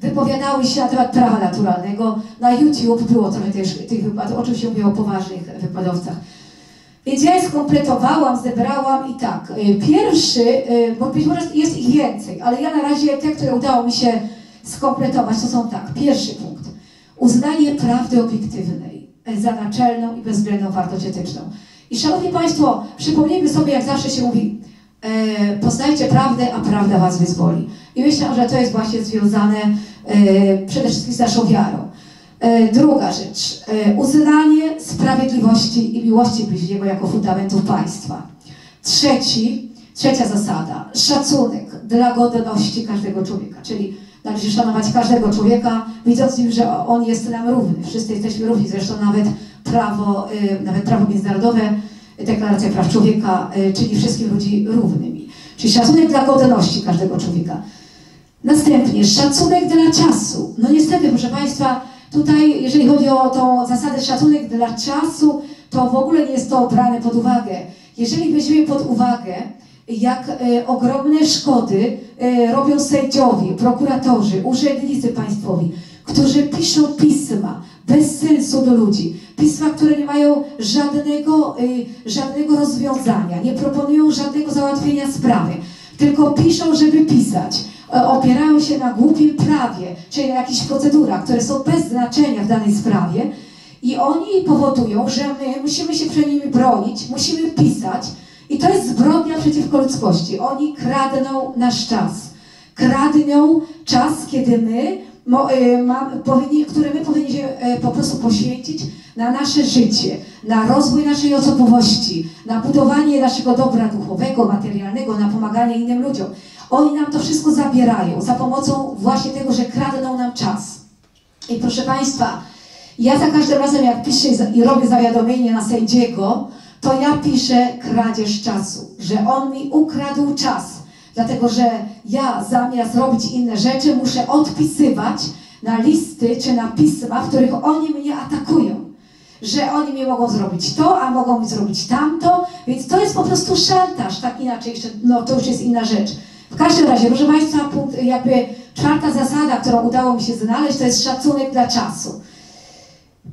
wypowiadały się na temat prawa naturalnego. Na YouTube było trochę też tych wykładów, oczywiście mówię o poważnych wykładowcach. Więc skompletowałam, zebrałam i tak. y, Pierwszy, y, bo być może jest ich więcej, ale ja na razie te, które udało mi się skompletować, to są tak. Pierwszy punkt. Uznanie prawdy obiektywnej e, za naczelną i bezwzględną wartość etyczną. I szanowni Państwo, przypomnijmy sobie, jak zawsze się mówi, e, poznajcie prawdę, a prawda was wyzwoli. I myślę, że to jest właśnie związane e, przede wszystkim z naszą wiarą. E, Druga rzecz, e, uznanie sprawiedliwości i miłości bliźniego jako fundamentów państwa. Trzeci, trzecia zasada, szacunek dla godności każdego człowieka, czyli należy szanować każdego człowieka, widząc nim, że on jest nam równy. Wszyscy jesteśmy równi, zresztą nawet prawo, e, nawet prawo międzynarodowe, deklaracja praw człowieka czyni wszystkich ludzi równymi. Czyli szacunek dla godności każdego człowieka. Następnie szacunek dla czasu. No niestety, proszę Państwa, tutaj jeżeli chodzi o tą zasadę szacunek dla czasu, to w ogóle nie jest to brane pod uwagę. Jeżeli weźmiemy pod uwagę, jak e, ogromne szkody e, robią sędziowie, prokuratorzy, urzędnicy państwowi, którzy piszą pisma bez sensu do ludzi, pisma, które nie mają żadnego, e, żadnego rozwiązania, nie proponują żadnego załatwienia sprawy, tylko piszą, żeby pisać opierają się na głupim prawie, czyli na jakichś procedurach, które są bez znaczenia w danej sprawie i oni powodują, że my musimy się przed nimi bronić, musimy pisać i to jest zbrodnia przeciwko ludzkości. Oni kradną nasz czas. Kradną czas, kiedy my, mo, y, ma, powinni, który my powinniśmy y, po prostu poświęcić na nasze życie, na rozwój naszej osobowości, na budowanie naszego dobra duchowego, materialnego, na pomaganie innym ludziom. Oni nam to wszystko zabierają za pomocą właśnie tego, że kradną nam czas. I proszę Państwa, ja za każdym razem jak piszę i robię zawiadomienie na sędziego, to ja piszę kradzież czasu, że on mi ukradł czas, dlatego że ja zamiast robić inne rzeczy muszę odpisywać na listy czy na pisma, w których oni mnie atakują. Że oni mi mogą zrobić to, a mogą mi zrobić tamto, więc to jest po prostu szantaż, tak inaczej jeszcze, no to już jest inna rzecz. W każdym razie, proszę Państwa, punkt, jakby czwarta zasada, którą udało mi się znaleźć, to jest szacunek dla czasu.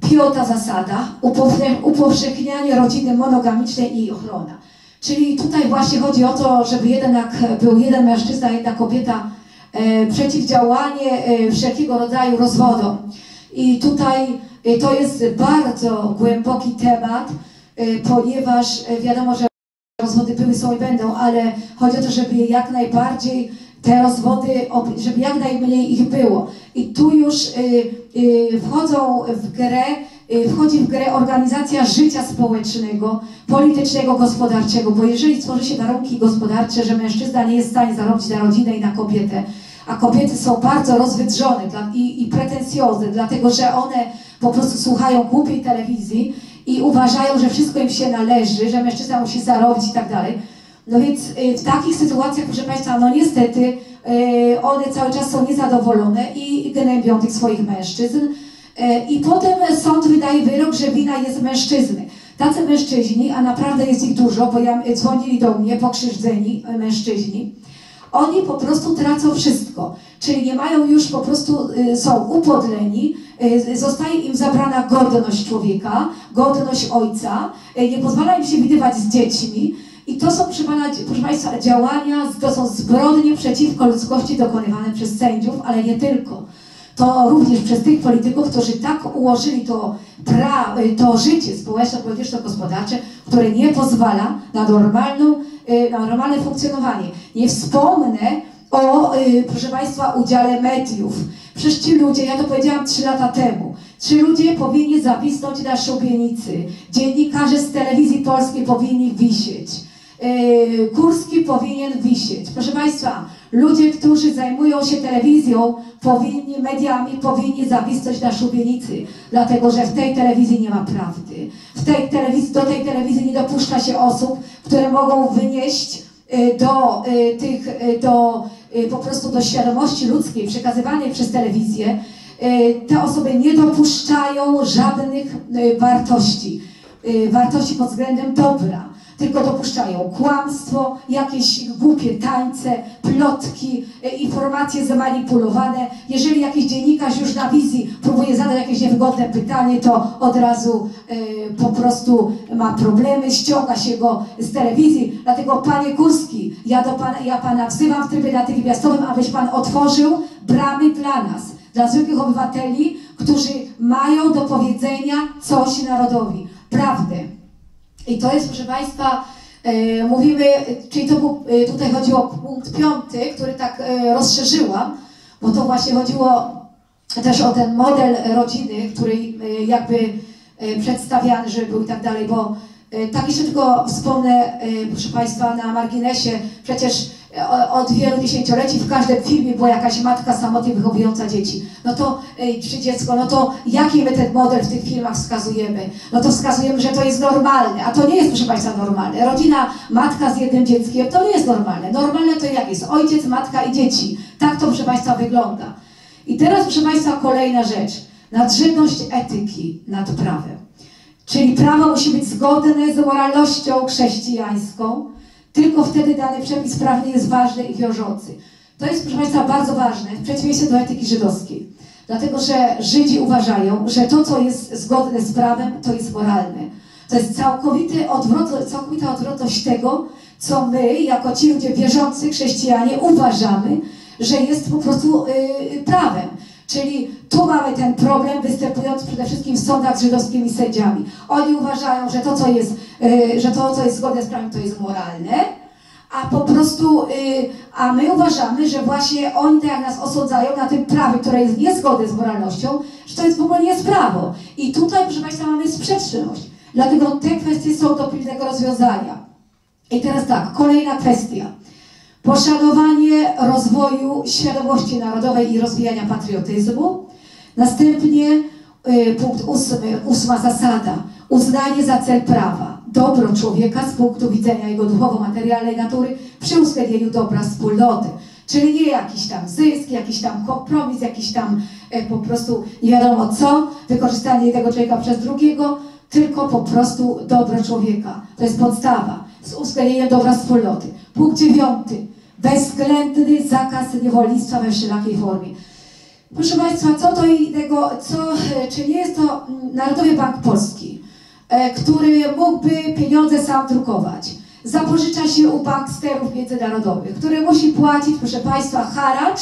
Piąta zasada, upowsze- upowszechnianie rodziny monogamicznej i ochrona. Czyli tutaj właśnie chodzi o to, żeby jednak był jeden mężczyzna, jedna kobieta, e, przeciwdziałanie e, wszelkiego rodzaju rozwodom. I tutaj e, to jest bardzo głęboki temat, e, ponieważ e, wiadomo, że były, są i będą, ale chodzi o to, żeby jak najbardziej te rozwody, żeby jak najmniej ich było. I tu już y, y, wchodzą w grę, y, wchodzi w grę organizacja życia społecznego, politycznego, gospodarczego, bo jeżeli stworzy się warunki gospodarcze, że mężczyzna nie jest w stanie zarobić na rodzinę i na kobietę, a kobiety są bardzo rozwydrzone i, i pretensjozne, dlatego że one po prostu słuchają głupiej telewizji i uważają, że wszystko im się należy, że mężczyzna musi zarobić i tak dalej. No więc y, w takich sytuacjach, proszę Państwa, no niestety y, one cały czas są niezadowolone i gnębią tych swoich mężczyzn. Y, I potem sąd wydaje wyrok, że wina jest mężczyzny. Tacy mężczyźni, a naprawdę jest ich dużo, bo ja, y, dzwonili do mnie pokrzywdzeni mężczyźni, oni po prostu tracą wszystko. Czyli nie mają już po prostu, y, są upodleni, y, zostaje im zabrana godność człowieka, godność ojca, y, nie pozwala im się widywać z dziećmi. I to są, proszę, Państwa, działania, to są zbrodnie przeciwko ludzkości dokonywane przez sędziów, ale nie tylko. To również przez tych polityków, którzy tak ułożyli to, pra, to życie społeczno-polityczno-gospodarcze, które nie pozwala na normalną, na normalne funkcjonowanie. Nie wspomnę o, y, proszę Państwa, udziale mediów. Przecież ci ludzie, ja to powiedziałam trzy lata temu, ci ludzie powinni zawisnąć na szubienicy. Dziennikarze z telewizji polskiej powinni wisieć. Yy, Kurski powinien wisieć. Proszę Państwa, ludzie, którzy zajmują się telewizją, powinni, mediami, powinni zawisnąć na szubienicy, dlatego że w tej telewizji nie ma prawdy. W tej telewizji, do tej telewizji nie dopuszcza się osób, które mogą wynieść y, do y, tych, y, do y, po prostu do świadomości ludzkiej przekazywanej przez telewizję, y, te osoby nie dopuszczają żadnych y, wartości, y, wartości pod względem dobra, tylko dopuszczają kłamstwo, jakieś głupie tańce, plotki, y, informacje zamanipulowane. Jeżeli jakiś dziennikarz już na wizji próbuje zadać jakieś niewygodne pytanie, to od razu y, po prostu ma problemy, ściąga się go z telewizji. Dlatego panie Kurski, ja, do pana, ja pana wzywam w trybie natychmiastowym, abyś pan otworzył bramy dla nas, dla zwykłych obywateli, którzy mają do powiedzenia coś narodowi, prawdę. I to jest, proszę Państwa, e, mówimy, czyli to był, e, tutaj chodziło o punkt piąty, który tak e, rozszerzyłam, bo to właśnie chodziło też o ten model rodziny, który jakby przedstawiany, żeby był i tak dalej, bo tak jeszcze tylko wspomnę, proszę Państwa, na marginesie, przecież od wielu dziesięcioleci w każdym filmie była jakaś matka samotnie wychowująca dzieci. No to, czy dziecko, no to jaki my ten model w tych filmach wskazujemy? No to wskazujemy, że to jest normalne, a to nie jest, proszę Państwa, normalne. Rodzina, matka z jednym dzieckiem, to nie jest normalne. Normalne to jak jest? Ojciec, matka i dzieci. Tak to, proszę Państwa, wygląda. I teraz, proszę Państwa, kolejna rzecz. Nadrzędność etyki nad prawem. Czyli prawo musi być zgodne z moralnością chrześcijańską, tylko wtedy dany przepis prawny jest ważny i wiążący. To jest, proszę Państwa, bardzo ważne w przeciwieństwie do etyki żydowskiej. Dlatego, że Żydzi uważają, że to, co jest zgodne z prawem, to jest moralne. To jest całkowity odwrot, całkowita odwrotność tego, co my, jako ci ludzie wierzący, chrześcijanie, uważamy, że jest po prostu yy, prawem. Czyli tu mamy ten problem, występując przede wszystkim w sądach z żydowskimi sędziami. Oni uważają, że to, co jest, yy, że to, co jest zgodne z prawem, to jest moralne, a po prostu, yy, a my uważamy, że właśnie oni tak nas osądzają na tym prawie, które jest niezgodne z moralnością, że to jest w ogóle nie jest prawo. I tutaj, proszę Państwa, mamy sprzeczność. Dlatego te kwestie są do pilnego rozwiązania. I teraz tak, kolejna kwestia. Poszanowanie rozwoju świadomości narodowej i rozwijania patriotyzmu. Następnie y, punkt ósmy, ósma zasada. Uznanie za cel prawa. Dobro człowieka z punktu widzenia jego duchowo-materialnej natury przy uwzględnieniu dobra wspólnoty. Czyli nie jakiś tam zysk, jakiś tam kompromis, jakiś tam e, po prostu nie wiadomo co, wykorzystanie jednego człowieka przez drugiego, tylko po prostu dobro człowieka. To jest podstawa. Z uwzględnieniem dobra wspólnoty. Punkt dziewiąty. Bezwzględny zakaz niewolnictwa we wszelakiej formie. Proszę Państwa, co to innego, co, e, czy nie jest to mm, Narodowy Bank Polski, e, który mógłby pieniądze sam drukować. Zapożycza się u banksterów międzynarodowych, który musi płacić, proszę Państwa, haracz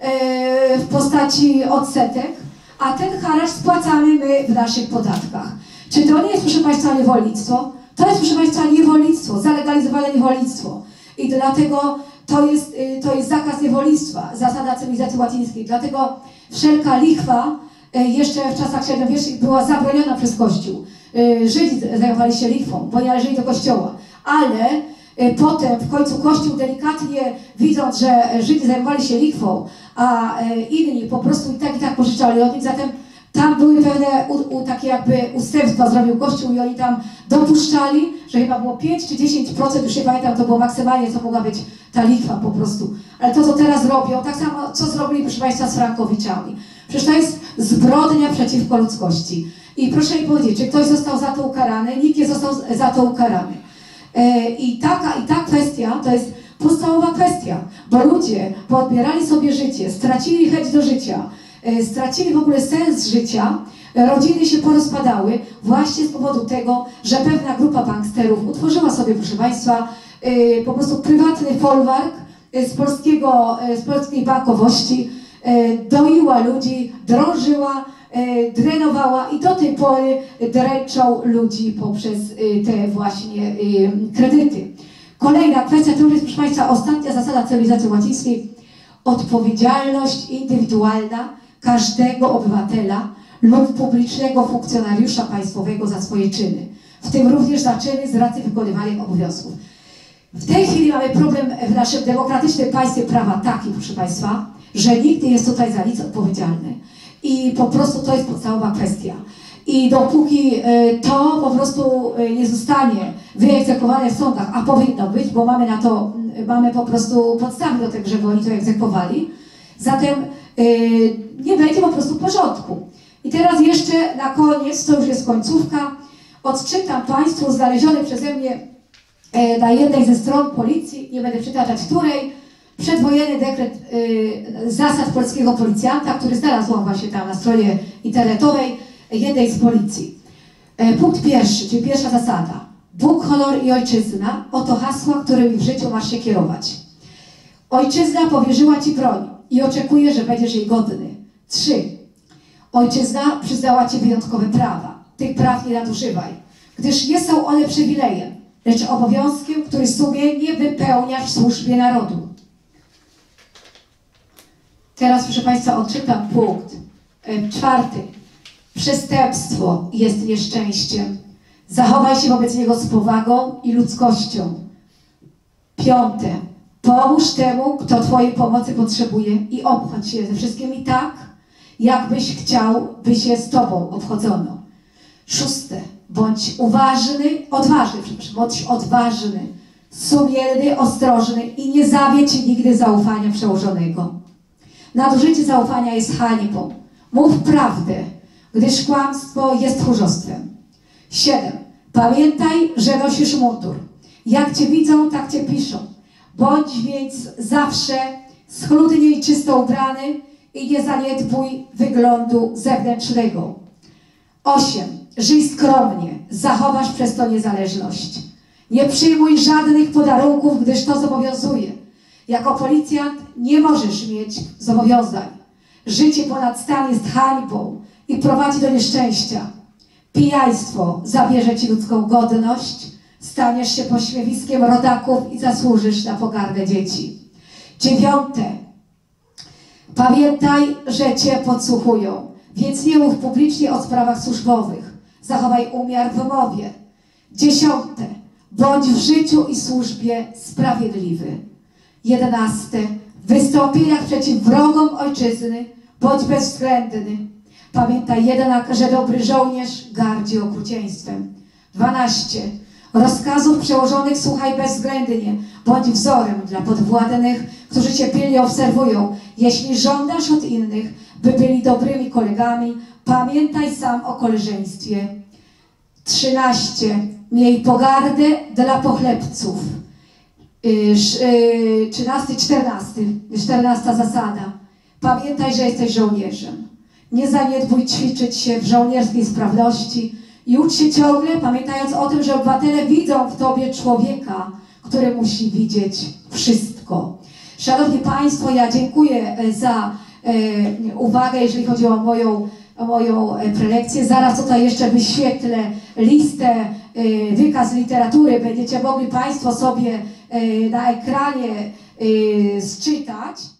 e, w postaci odsetek, a ten haracz spłacamy my w naszych podatkach. Czy to nie jest, proszę Państwa, niewolnictwo? To jest, proszę Państwa, niewolnictwo, zalegalizowane niewolnictwo. I dlatego to jest, y, to jest zakaz niewolnictwa, zasada cywilizacji łacińskiej. Dlatego wszelka lichwa y, jeszcze w czasach średniowiecznych była zabroniona przez Kościół. Y, Żydzi zajmowali się lichwą, bo nie należeli do Kościoła. Ale potem w końcu Kościół delikatnie, widząc, że Żydzi zajmowali się lichwą, a inni po prostu i tak i tak pożyczali od nich, zatem tam były pewne u, u, takie jakby ustępstwa zrobił Kościół i oni tam dopuszczali, że chyba było 5 czy 10%, już nie pamiętam, to było maksymalnie, co mogła być ta lichwa po prostu. Ale to, co teraz robią, tak samo, co zrobili, proszę Państwa, z Frankowiczami. Przecież to jest zbrodnia przeciwko ludzkości. I proszę mi powiedzieć, czy ktoś został za to ukarany? Nikt nie został za to ukarany. E, I taka, i ta kwestia to jest podstawowa kwestia, bo ludzie poodbierali sobie życie, stracili chęć do życia, stracili w ogóle sens życia, e, rodziny się porozpadały właśnie z powodu tego, że pewna grupa banksterów utworzyła sobie, proszę Państwa, e, po prostu prywatny folwark e, z, polskiego, e, z polskiej bankowości, e, doiła ludzi, drążyła, e, drenowała i do tej pory dręczą ludzi poprzez e, te właśnie e, kredyty. Kolejna kwestia, to już jest, proszę Państwa, ostatnia zasada cywilizacji łacińskiej. Odpowiedzialność indywidualna każdego obywatela lub publicznego funkcjonariusza państwowego za swoje czyny, w tym również za czyny z racji wykonywanych obowiązków. W tej chwili mamy problem w naszym demokratycznym państwie prawa taki, proszę Państwa, że nikt nie jest tutaj za nic odpowiedzialny. I po prostu to jest podstawowa kwestia. I dopóki e, to po prostu e, nie zostanie wyegzekwowane w sądach, a powinno być, bo mamy na to, mamy po prostu podstawy do tego, żeby oni to egzekwowali, zatem nie będzie po prostu porządku. I teraz jeszcze na koniec, to już jest końcówka, odczytam Państwu znaleziony przeze mnie e, na jednej ze stron policji, nie będę przytaczać której, przedwojenny dekret y, zasad polskiego policjanta, który znalazłam właśnie tam na stronie internetowej jednej z policji. E, punkt pierwszy, czyli pierwsza zasada. Bóg, honor i ojczyzna oto hasła, którymi w życiu masz się kierować. Ojczyzna powierzyła Ci broń i oczekuje, że będziesz jej godny. Trzy. Ojczyzna przyznała Ci wyjątkowe prawa. Tych praw nie nadużywaj, gdyż nie są one przywilejem, lecz obowiązkiem, który sumiennie wypełniasz w służbie narodu. Teraz, proszę Państwa, odczytam punkt czwarty. Przestępstwo jest nieszczęściem. Zachowaj się wobec niego z powagą i ludzkością. Piąte. Pomóż temu, kto Twojej pomocy potrzebuje i obchodź się ze wszystkimi tak, jakbyś chciał, by się z Tobą obchodzono. Szóste. Bądź uważny, odważny, przepraszam, bądź odważny, sumienny, ostrożny i nie zawiedź nigdy zaufania przełożonego. Nadużycie zaufania jest hańbą. Mów prawdę, gdyż kłamstwo jest tchórzostwem. 7. Pamiętaj, że nosisz mundur. Jak cię widzą, tak cię piszą. Bądź więc zawsze schludnie i czysto ubrany i nie zaniedbuj wyglądu zewnętrznego. 8. Żyj skromnie, zachowasz przez to niezależność. Nie przyjmuj żadnych podarunków, gdyż to zobowiązuje. Jako policjant nie możesz mieć zobowiązań. Życie ponad stan jest hańbą i prowadzi do nieszczęścia. Pijaństwo zabierze ci ludzką godność, staniesz się pośmiewiskiem rodaków i zasłużysz na pogardę dzieci. Dziewiąte. Pamiętaj, że cię podsłuchują, więc nie mów publicznie o sprawach służbowych. Zachowaj umiar w mowie. Dziesiąte. Bądź w życiu i służbie sprawiedliwy. Jedenaste. W wystąpieniach przeciw wrogom ojczyzny bądź bezwzględny. Pamiętaj jednak, że dobry żołnierz gardzi okrucieństwem. 12. Rozkazów przełożonych słuchaj bezwzględnie, bądź wzorem dla podwładnych, którzy cię pilnie obserwują. Jeśli żądasz od innych, by byli dobrymi kolegami, pamiętaj sam o koleżeństwie. 13. Miej pogardę dla pochlebców. Y, sz- y, 13, 14, 14 zasada. Pamiętaj, że jesteś żołnierzem. Nie zaniedbuj ćwiczyć się w żołnierskiej sprawności i ucz się ciągle, pamiętając o tym, że obywatele widzą w tobie człowieka, który musi widzieć wszystko. Szanowni Państwo, ja dziękuję e, za e, uwagę, jeżeli chodzi o moją, o moją e, prelekcję. Zaraz tutaj jeszcze wyświetlę listę y, wykaz literatury będziecie mogli Państwo sobie y, na ekranie y, zczytać.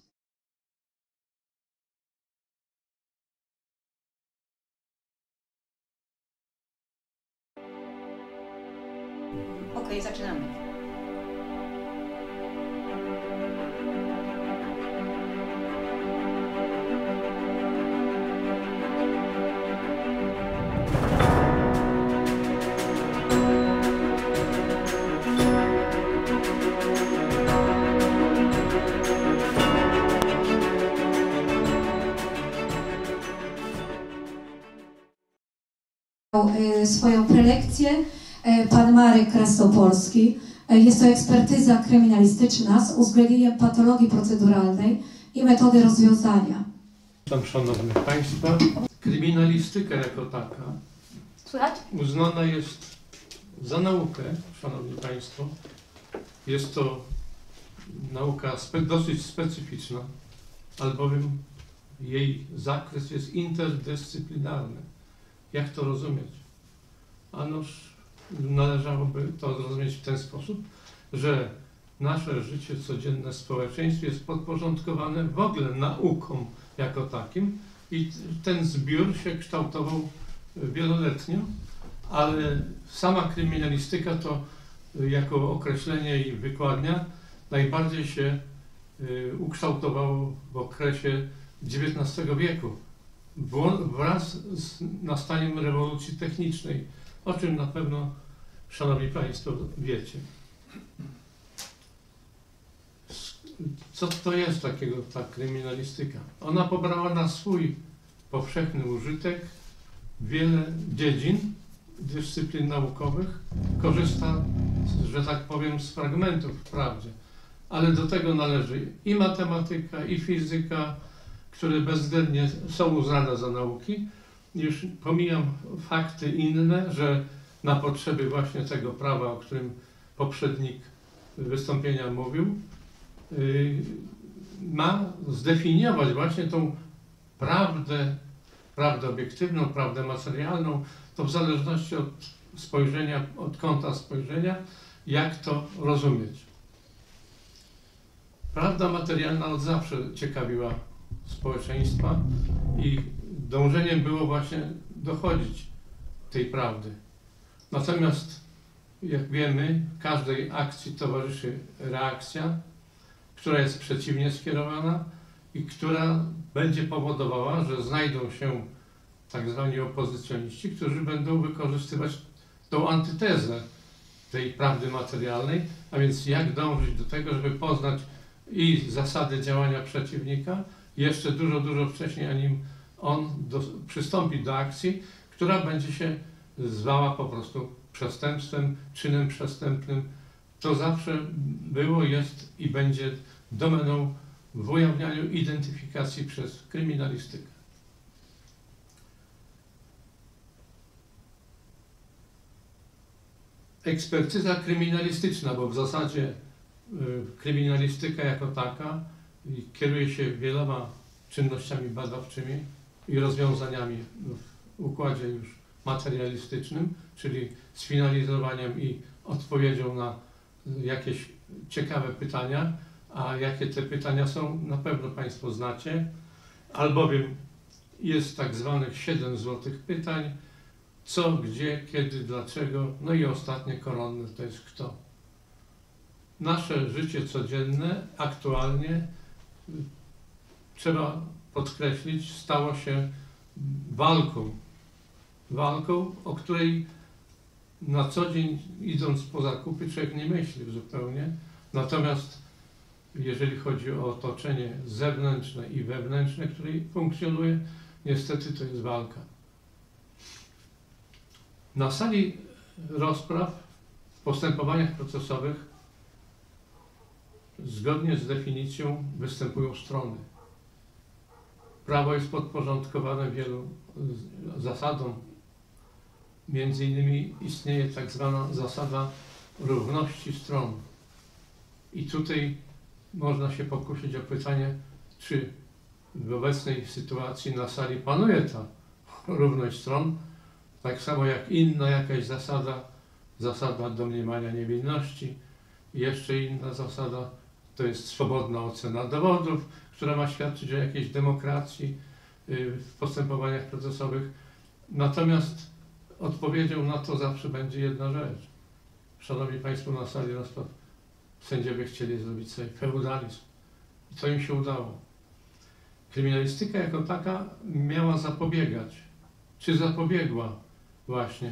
Swoją prelekcję e, pan Marek Krasnopolski. E, Jest to ekspertyza kryminalistyczna z uwzględnieniem patologii proceduralnej i metody rozwiązania. Witam szanownych Państwa. Kryminalistyka jako taka Słychać? uznana jest za naukę, Szanowni Państwo. Jest to nauka spe, dosyć specyficzna, albowiem jej zakres jest interdyscyplinarny. Jak to rozumieć? Anoż należałoby to zrozumieć w ten sposób, że nasze życie codzienne w społeczeństwie jest podporządkowane w ogóle naukom jako takim i ten zbiór się kształtował wieloletnio, ale sama kryminalistyka to y, jako określenie i wykładnia najbardziej się y, ukształtowało w okresie XIX wieku wraz z nastaniem rewolucji technicznej, o czym na pewno Szanowni Państwo wiecie. Co to jest takiego ta kryminalistyka? Ona pobrała na swój powszechny użytek wiele dziedzin, dyscyplin naukowych, korzysta, że tak powiem, z fragmentów wprawdzie, ale do tego należy i matematyka, i fizyka, które bezwzględnie są uznane za nauki. Już pomijam fakty inne, że na potrzeby właśnie tego prawa, o którym poprzednik wystąpienia mówił, yy, ma zdefiniować właśnie tą prawdę, prawdę obiektywną, prawdę materialną, to w zależności od spojrzenia, od kąta spojrzenia, jak to rozumieć. Prawda materialna od zawsze ciekawiła społeczeństwa i dążeniem było właśnie dochodzić tej prawdy. Natomiast, jak wiemy, każdej akcji towarzyszy reakcja, która jest przeciwnie skierowana i która będzie powodowała, że znajdą się tak zwani opozycjoniści, którzy będą wykorzystywać tą antytezę tej prawdy materialnej, a więc jak dążyć do tego, żeby poznać i zasady działania przeciwnika, jeszcze dużo, dużo wcześniej, anim on do, przystąpi do akcji, która będzie się zwała po prostu przestępstwem, czynem przestępnym. To zawsze było, jest i będzie domeną w ujawnianiu identyfikacji przez kryminalistykę. Ekspertyza kryminalistyczna, bo w zasadzie y, kryminalistyka jako taka kieruje się wieloma czynnościami badawczymi i rozwiązaniami w układzie już materialistycznym, czyli sfinalizowaniem i odpowiedzią na jakieś ciekawe pytania, a jakie te pytania są, na pewno Państwo znacie, albowiem jest tak zwanych siedem złotych pytań, co, gdzie, kiedy, dlaczego, no i ostatnie koronne to jest kto. Nasze życie codzienne, aktualnie, trzeba podkreślić, stało się walką. Walką, o której na co dzień idąc po zakupy człowiek nie myśli zupełnie. Natomiast jeżeli chodzi o otoczenie zewnętrzne i wewnętrzne, które funkcjonuje, niestety to jest walka. Na sali rozpraw w postępowaniach procesowych zgodnie z definicją występują strony. Prawo jest podporządkowane wielu zasadom. Między innymi istnieje tak zwana zasada równości stron. I tutaj można się pokusić o pytanie, czy w obecnej sytuacji na sali panuje ta równość stron, tak samo jak inna jakaś zasada zasada domniemania niewinności. Jeszcze inna zasada to jest swobodna ocena dowodów, która ma świadczyć o jakiejś demokracji y, w postępowaniach procesowych. Natomiast odpowiedzią na to zawsze będzie jedna rzecz. Szanowni Państwo, na sali rozpraw sędziowie chcieli zrobić sobie feudalizm. I co im się udało? Kryminalistyka jako taka miała zapobiegać, czy zapobiegła właśnie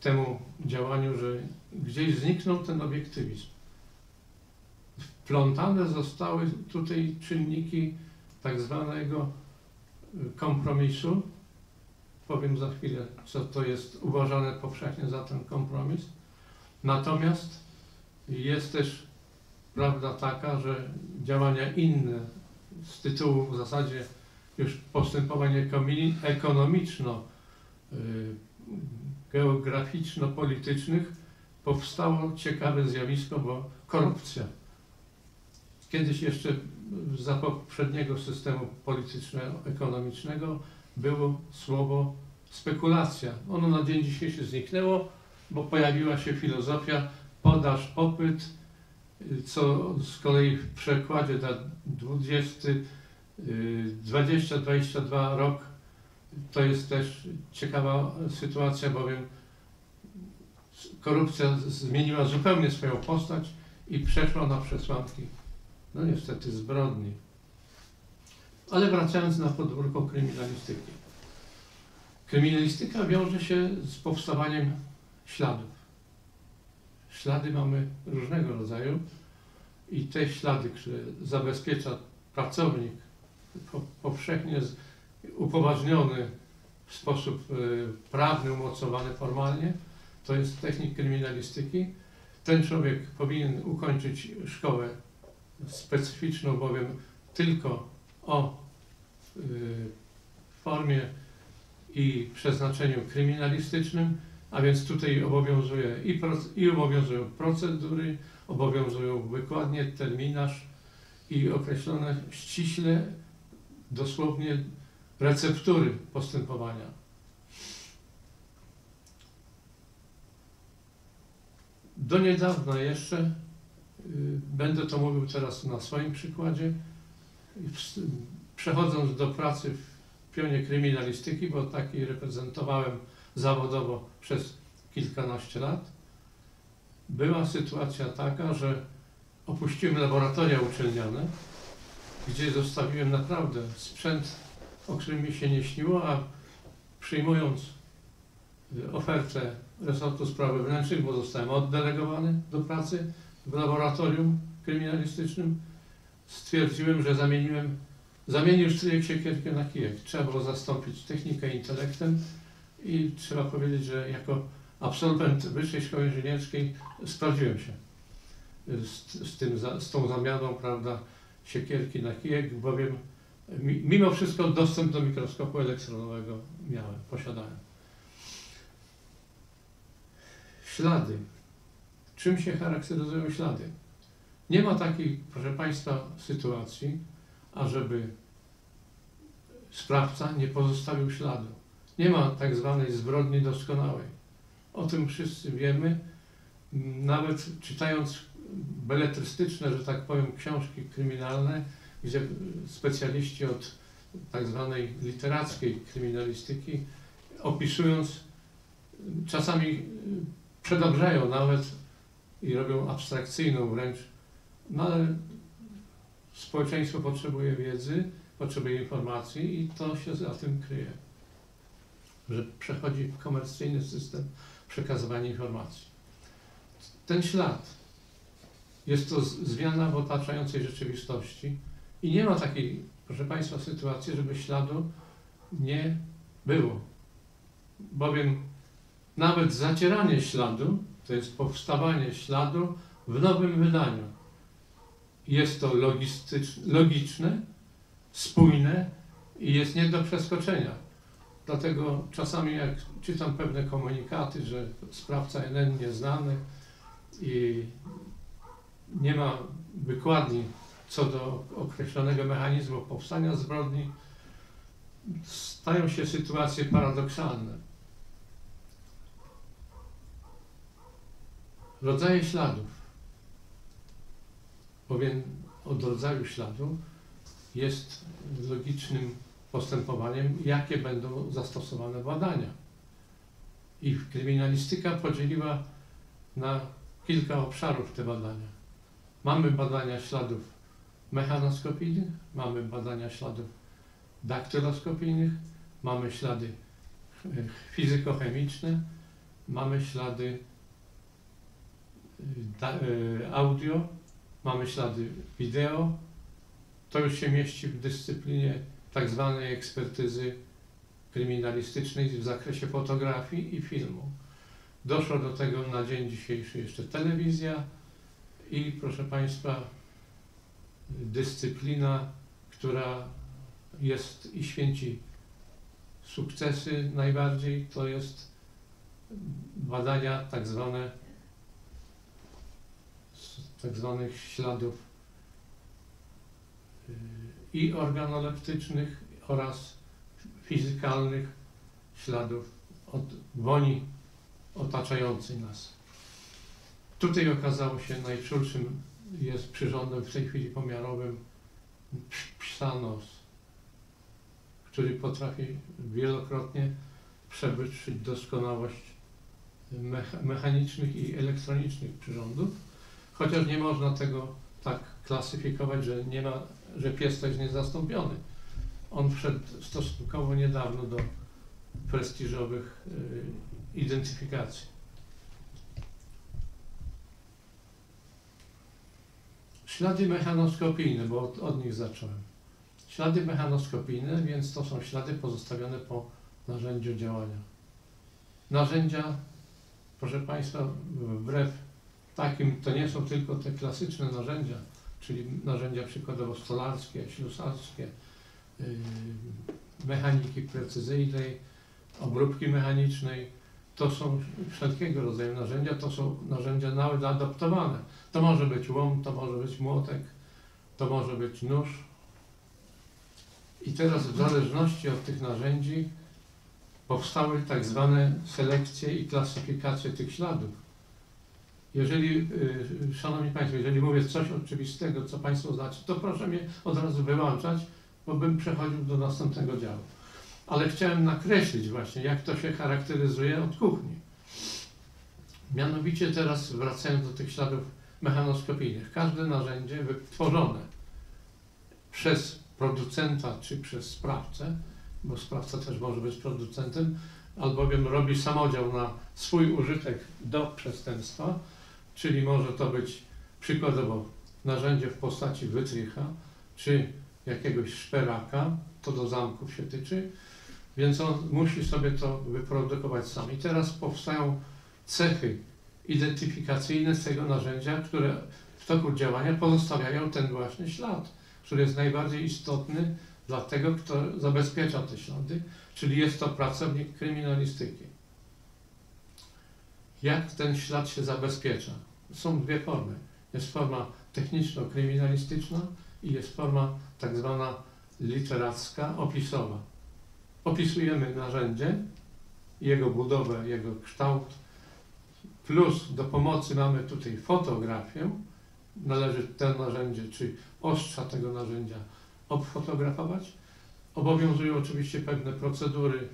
temu działaniu, że gdzieś zniknął ten obiektywizm. Wplątane zostały tutaj czynniki tak zwanego y, kompromisu. Powiem za chwilę, co to jest uważane powszechnie za ten kompromis. Natomiast jest też prawda taka, że działania inne z tytułu w zasadzie już postępowań ekonomi- ekonomiczno, y, powstało ciekawe zjawisko, bo korupcja. Kiedyś jeszcze za poprzedniego systemu polityczno-ekonomicznego było słowo spekulacja. Ono na dzień dzisiejszy zniknęło, bo pojawiła się filozofia podaż, popyt, co z kolei w przekładzie na 20, y, 20-22 rok to jest też ciekawa sytuacja, bowiem korupcja zmieniła zupełnie swoją postać i przeszła na przesłanki, no niestety, zbrodni. Ale wracając na podwórko kryminalistyki. Kryminalistyka wiąże się z powstawaniem śladów. Ślady mamy różnego rodzaju i te ślady, które zabezpiecza pracownik po, powszechnie upoważniony w sposób y, prawny, umocowany formalnie, to jest technik kryminalistyki. Ten człowiek powinien ukończyć szkołę specyficzną, bowiem tylko o y, formie i przeznaczeniu kryminalistycznym, a więc tutaj obowiązuje i, i obowiązują procedury, obowiązują wykładnie, terminarz i określone ściśle, dosłownie receptury postępowania. Do niedawna jeszcze, będę to mówił teraz na swoim przykładzie, przechodząc do pracy w pionie kryminalistyki, bo takiej reprezentowałem zawodowo przez kilkanaście lat, była sytuacja taka, że opuściłem laboratoria uczelniane, gdzie zostawiłem naprawdę sprzęt, o którym mi się nie śniło, a przyjmując y, ofertę resortu spraw wewnętrznych, bo zostałem oddelegowany do pracy w laboratorium kryminalistycznym, stwierdziłem, że zamieniłem, zamienił stryjek siekierkę na kijek. Trzeba było zastąpić technikę intelektem i trzeba powiedzieć, że jako absolwent Wyższej Szkoły Inżynierskiej sprawdziłem się z, z, tym, z tą zamianą, prawda, siekierki na kijek, bowiem mi- mimo wszystko dostęp do mikroskopu elektronowego miałem, posiadałem. Ślady. Czym się charakteryzują ślady? Nie ma takiej, proszę Państwa, sytuacji, ażeby sprawca nie pozostawił śladu. Nie ma tak zwanej zbrodni doskonałej. O tym wszyscy wiemy. Nawet czytając beletrystyczne, że tak powiem, książki kryminalne, gdzie specjaliści od tak zwanej literackiej kryminalistyki, opisując, czasami przedobrzają nawet i robią abstrakcyjną wręcz, no ale społeczeństwo potrzebuje wiedzy, potrzebuje informacji i to się za tym kryje, że przechodzi komercyjny system przekazywania informacji. Ten ślad jest to zmiana w otaczającej rzeczywistości i nie ma takiej, proszę Państwa, sytuacji, żeby śladu nie było. Bowiem nawet zacieranie śladu, to jest powstawanie śladu w nowym wydaniu. Jest to logiczne, spójne i jest nie do przeskoczenia. Dlatego czasami jak czytam pewne komunikaty, że sprawca NN nieznany i nie ma wykładni co do określonego mechanizmu powstania zbrodni, stają się sytuacje paradoksalne. Rodzaje śladów. Bowiem od rodzaju śladu jest logicznym postępowaniem, jakie będą zastosowane badania. I kryminalistyka podzieliła na kilka obszarów te badania. Mamy badania śladów mechanoskopijnych, mamy badania śladów daktyloskopijnych, mamy ślady e, fizykochemiczne, mamy ślady audio, mamy ślady wideo. To już się mieści w dyscyplinie tak zwanej ekspertyzy kryminalistycznej w zakresie fotografii i filmu. Doszło do tego na dzień dzisiejszy jeszcze telewizja i proszę Państwa dyscyplina, która jest i święci sukcesy najbardziej, to jest badania tak zwane tak zwanych śladów y, i organoleptycznych oraz fizykalnych śladów od woni otaczającej nas. Tutaj okazało się najczulszym jest przyrządem w tej chwili pomiarowym psa nos, który potrafi wielokrotnie przewyższyć doskonałość mecha mechanicznych i elektronicznych przyrządów, chociaż nie można tego tak klasyfikować, że nie ma, że pies to jest niezastąpiony. On wszedł stosunkowo niedawno do prestiżowych y, identyfikacji. Ślady mechanoskopijne, bo od, od nich zacząłem. Ślady mechanoskopijne, więc to są ślady pozostawione po narzędziu działania. Narzędzia, proszę Państwa, wbrew takim, to nie są tylko te klasyczne narzędzia, czyli narzędzia przykładowo stolarskie, ślusarskie, yy, mechaniki precyzyjnej, obróbki mechanicznej, to są wszelkiego rodzaju narzędzia, to są narzędzia nawet adaptowane. To może być łom, to może być młotek, to może być nóż. I teraz w zależności od tych narzędzi powstały tak zwane selekcje i klasyfikacje tych śladów. Jeżeli, yy, Szanowni Państwo, jeżeli mówię coś oczywistego, co Państwo znacie, to proszę mnie od razu wyłączać, bo bym przechodził do następnego działu. Ale chciałem nakreślić właśnie, jak to się charakteryzuje od kuchni. Mianowicie teraz wracając do tych śladów mechanoskopijnych. Każde narzędzie wytworzone przez producenta czy przez sprawcę, bo sprawca też może być producentem, albowiem robi samodział na swój użytek do przestępstwa, czyli może to być przykładowo narzędzie w postaci wytrycha, czy jakiegoś szperaka, to do zamków się tyczy, więc on musi sobie to wyprodukować sam. I teraz powstają cechy identyfikacyjne z tego narzędzia, które w toku działania pozostawiają ten właśnie ślad, który jest najbardziej istotny dla tego, kto zabezpiecza te ślady, czyli jest to pracownik kryminalistyki. Jak ten ślad się zabezpiecza? Są dwie formy. Jest forma techniczno-kryminalistyczna i jest forma tak zwana literacka, opisowa. Opisujemy narzędzie, jego budowę, jego kształt, plus do pomocy mamy tutaj fotografię. Należy to narzędzie, czy ostrza tego narzędzia obfotografować. Obowiązują oczywiście pewne procedury,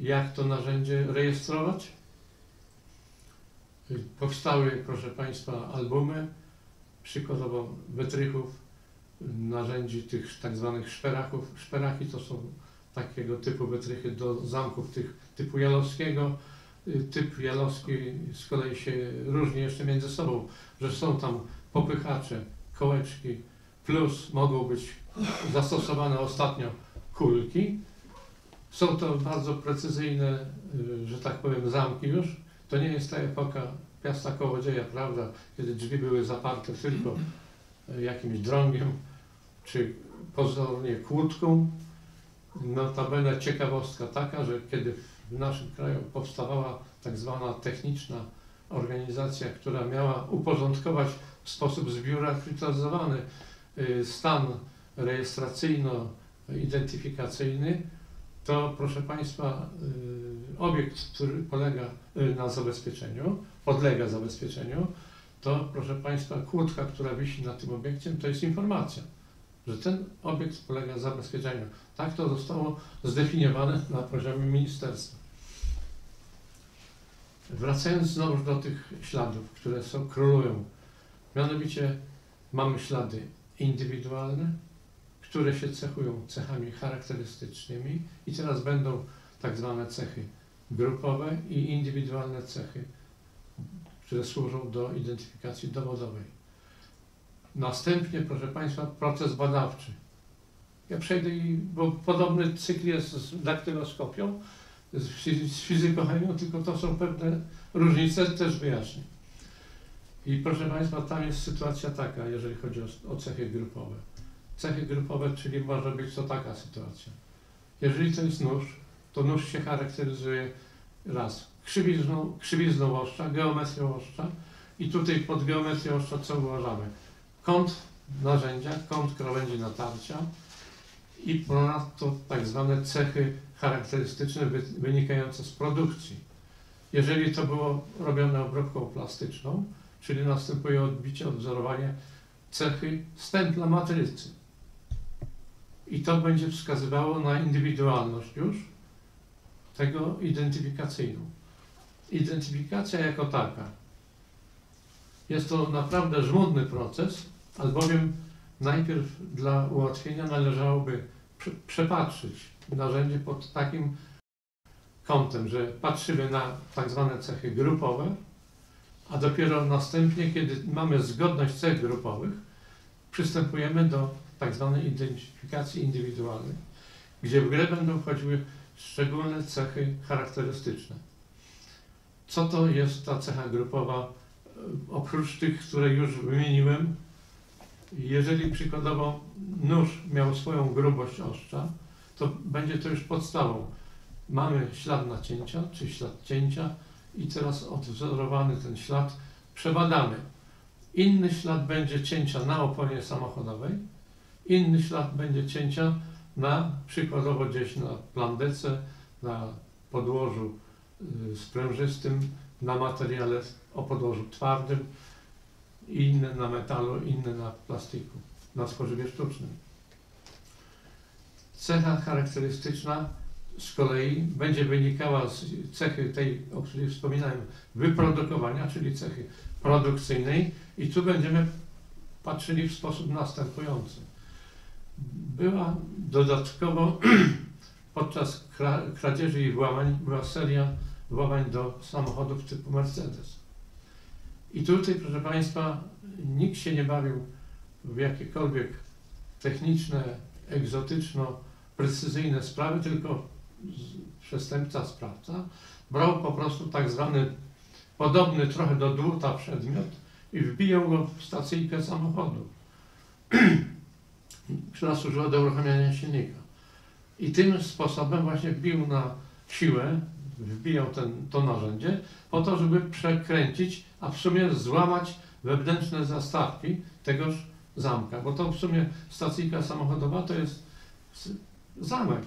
jak to narzędzie rejestrować. Powstały, proszę Państwa, albumy, przykładowo wytrychów, narzędzi tych tak zwanych szperaków. Szperaki to są takiego typu wytrychy do zamków tych typu jalowskiego. Typ jalowski z kolei się różni jeszcze między sobą, że są tam popychacze, kołeczki, plus mogą być zastosowane ostatnio kulki. Są to bardzo precyzyjne, y, że tak powiem, zamki już. To nie jest ta epoka piasta kołodzieja, prawda, kiedy drzwi były zaparte tylko y, jakimś drągiem, czy pozornie kłódką. Notabene ciekawostka taka, że kiedy w naszym kraju powstawała tak zwana techniczna organizacja, która miała uporządkować w sposób zbiurokratyzowany y, stan rejestracyjno-identyfikacyjny, to proszę Państwa, y, obiekt, który polega y, na zabezpieczeniu, podlega zabezpieczeniu, to proszę Państwa, kłódka, która wisi nad tym obiektem, to jest informacja, że ten obiekt podlega zabezpieczeniu. Tak to zostało zdefiniowane na poziomie ministerstwa. Wracając znowu do tych śladów, które są, królują, mianowicie mamy ślady indywidualne, które się cechują cechami charakterystycznymi i teraz będą tak zwane cechy grupowe i indywidualne cechy, które służą do identyfikacji dowodowej. Następnie, proszę Państwa, proces badawczy. Ja przejdę i, bo podobny cykl jest z daktyloskopią, z fizy- z fizykochemią, tylko to są pewne różnice, też wyjaśnię. I proszę Państwa, tam jest sytuacja taka, jeżeli chodzi o, o cechy grupowe. Cechy grupowe, czyli może być to taka sytuacja. Jeżeli to jest nóż, to nóż się charakteryzuje raz krzywizną, krzywizną ostrza, geometrią ostrza i tutaj pod geometrią ostrza co uważamy? Kąt narzędzia, kąt krawędzi natarcia i ponadto tak zwane cechy charakterystyczne wy, wynikające z produkcji. Jeżeli to było robione obróbką plastyczną, czyli następuje odbicie, odwzorowanie cechy stempla matrycy. I to będzie wskazywało na indywidualność już tego identyfikacyjną. Identyfikacja jako taka jest to naprawdę żmudny proces, albowiem najpierw dla ułatwienia należałoby prze- przepatrzyć narzędzie pod takim kątem, że patrzymy na tak zwane cechy grupowe, a dopiero następnie, kiedy mamy zgodność cech grupowych, przystępujemy do tak zwanej identyfikacji indywidualnej, gdzie w grę będą wchodziły szczególne cechy charakterystyczne. Co to jest ta cecha grupowa? E, Oprócz tych, które już wymieniłem, jeżeli przykładowo nóż miał swoją grubość ostrza, to będzie to już podstawą. Mamy ślad nacięcia, czy ślad cięcia i teraz odwzorowany ten ślad przebadamy. Inny ślad będzie cięcia na oponie samochodowej, inny ślad będzie cięcia na przykładowo gdzieś na plandece, na podłożu y, sprężystym, na materiale o podłożu twardym, inne na metalu, inne na plastiku, na spożywie sztucznym. Cecha charakterystyczna z kolei będzie wynikała z cechy tej, o której wspominałem, wyprodukowania, czyli cechy produkcyjnej i tu będziemy patrzyli w sposób następujący. Była dodatkowo podczas kra- kradzieży i włamań była seria włamań do samochodów typu Mercedes. I tutaj, proszę Państwa, nikt się nie bawił w jakiekolwiek techniczne, egzotyczno-precyzyjne sprawy, tylko przestępca, sprawca brał po prostu tak zwany podobny trochę do dłuta przedmiot i wbijał go w stacyjkę samochodu, która służyła do uruchamiania silnika. I tym sposobem właśnie wbił na siłę, wbijał ten, to narzędzie po to, żeby przekręcić, a w sumie złamać wewnętrzne zastawki tegoż zamka, bo to w sumie stacyjka samochodowa to jest zamek.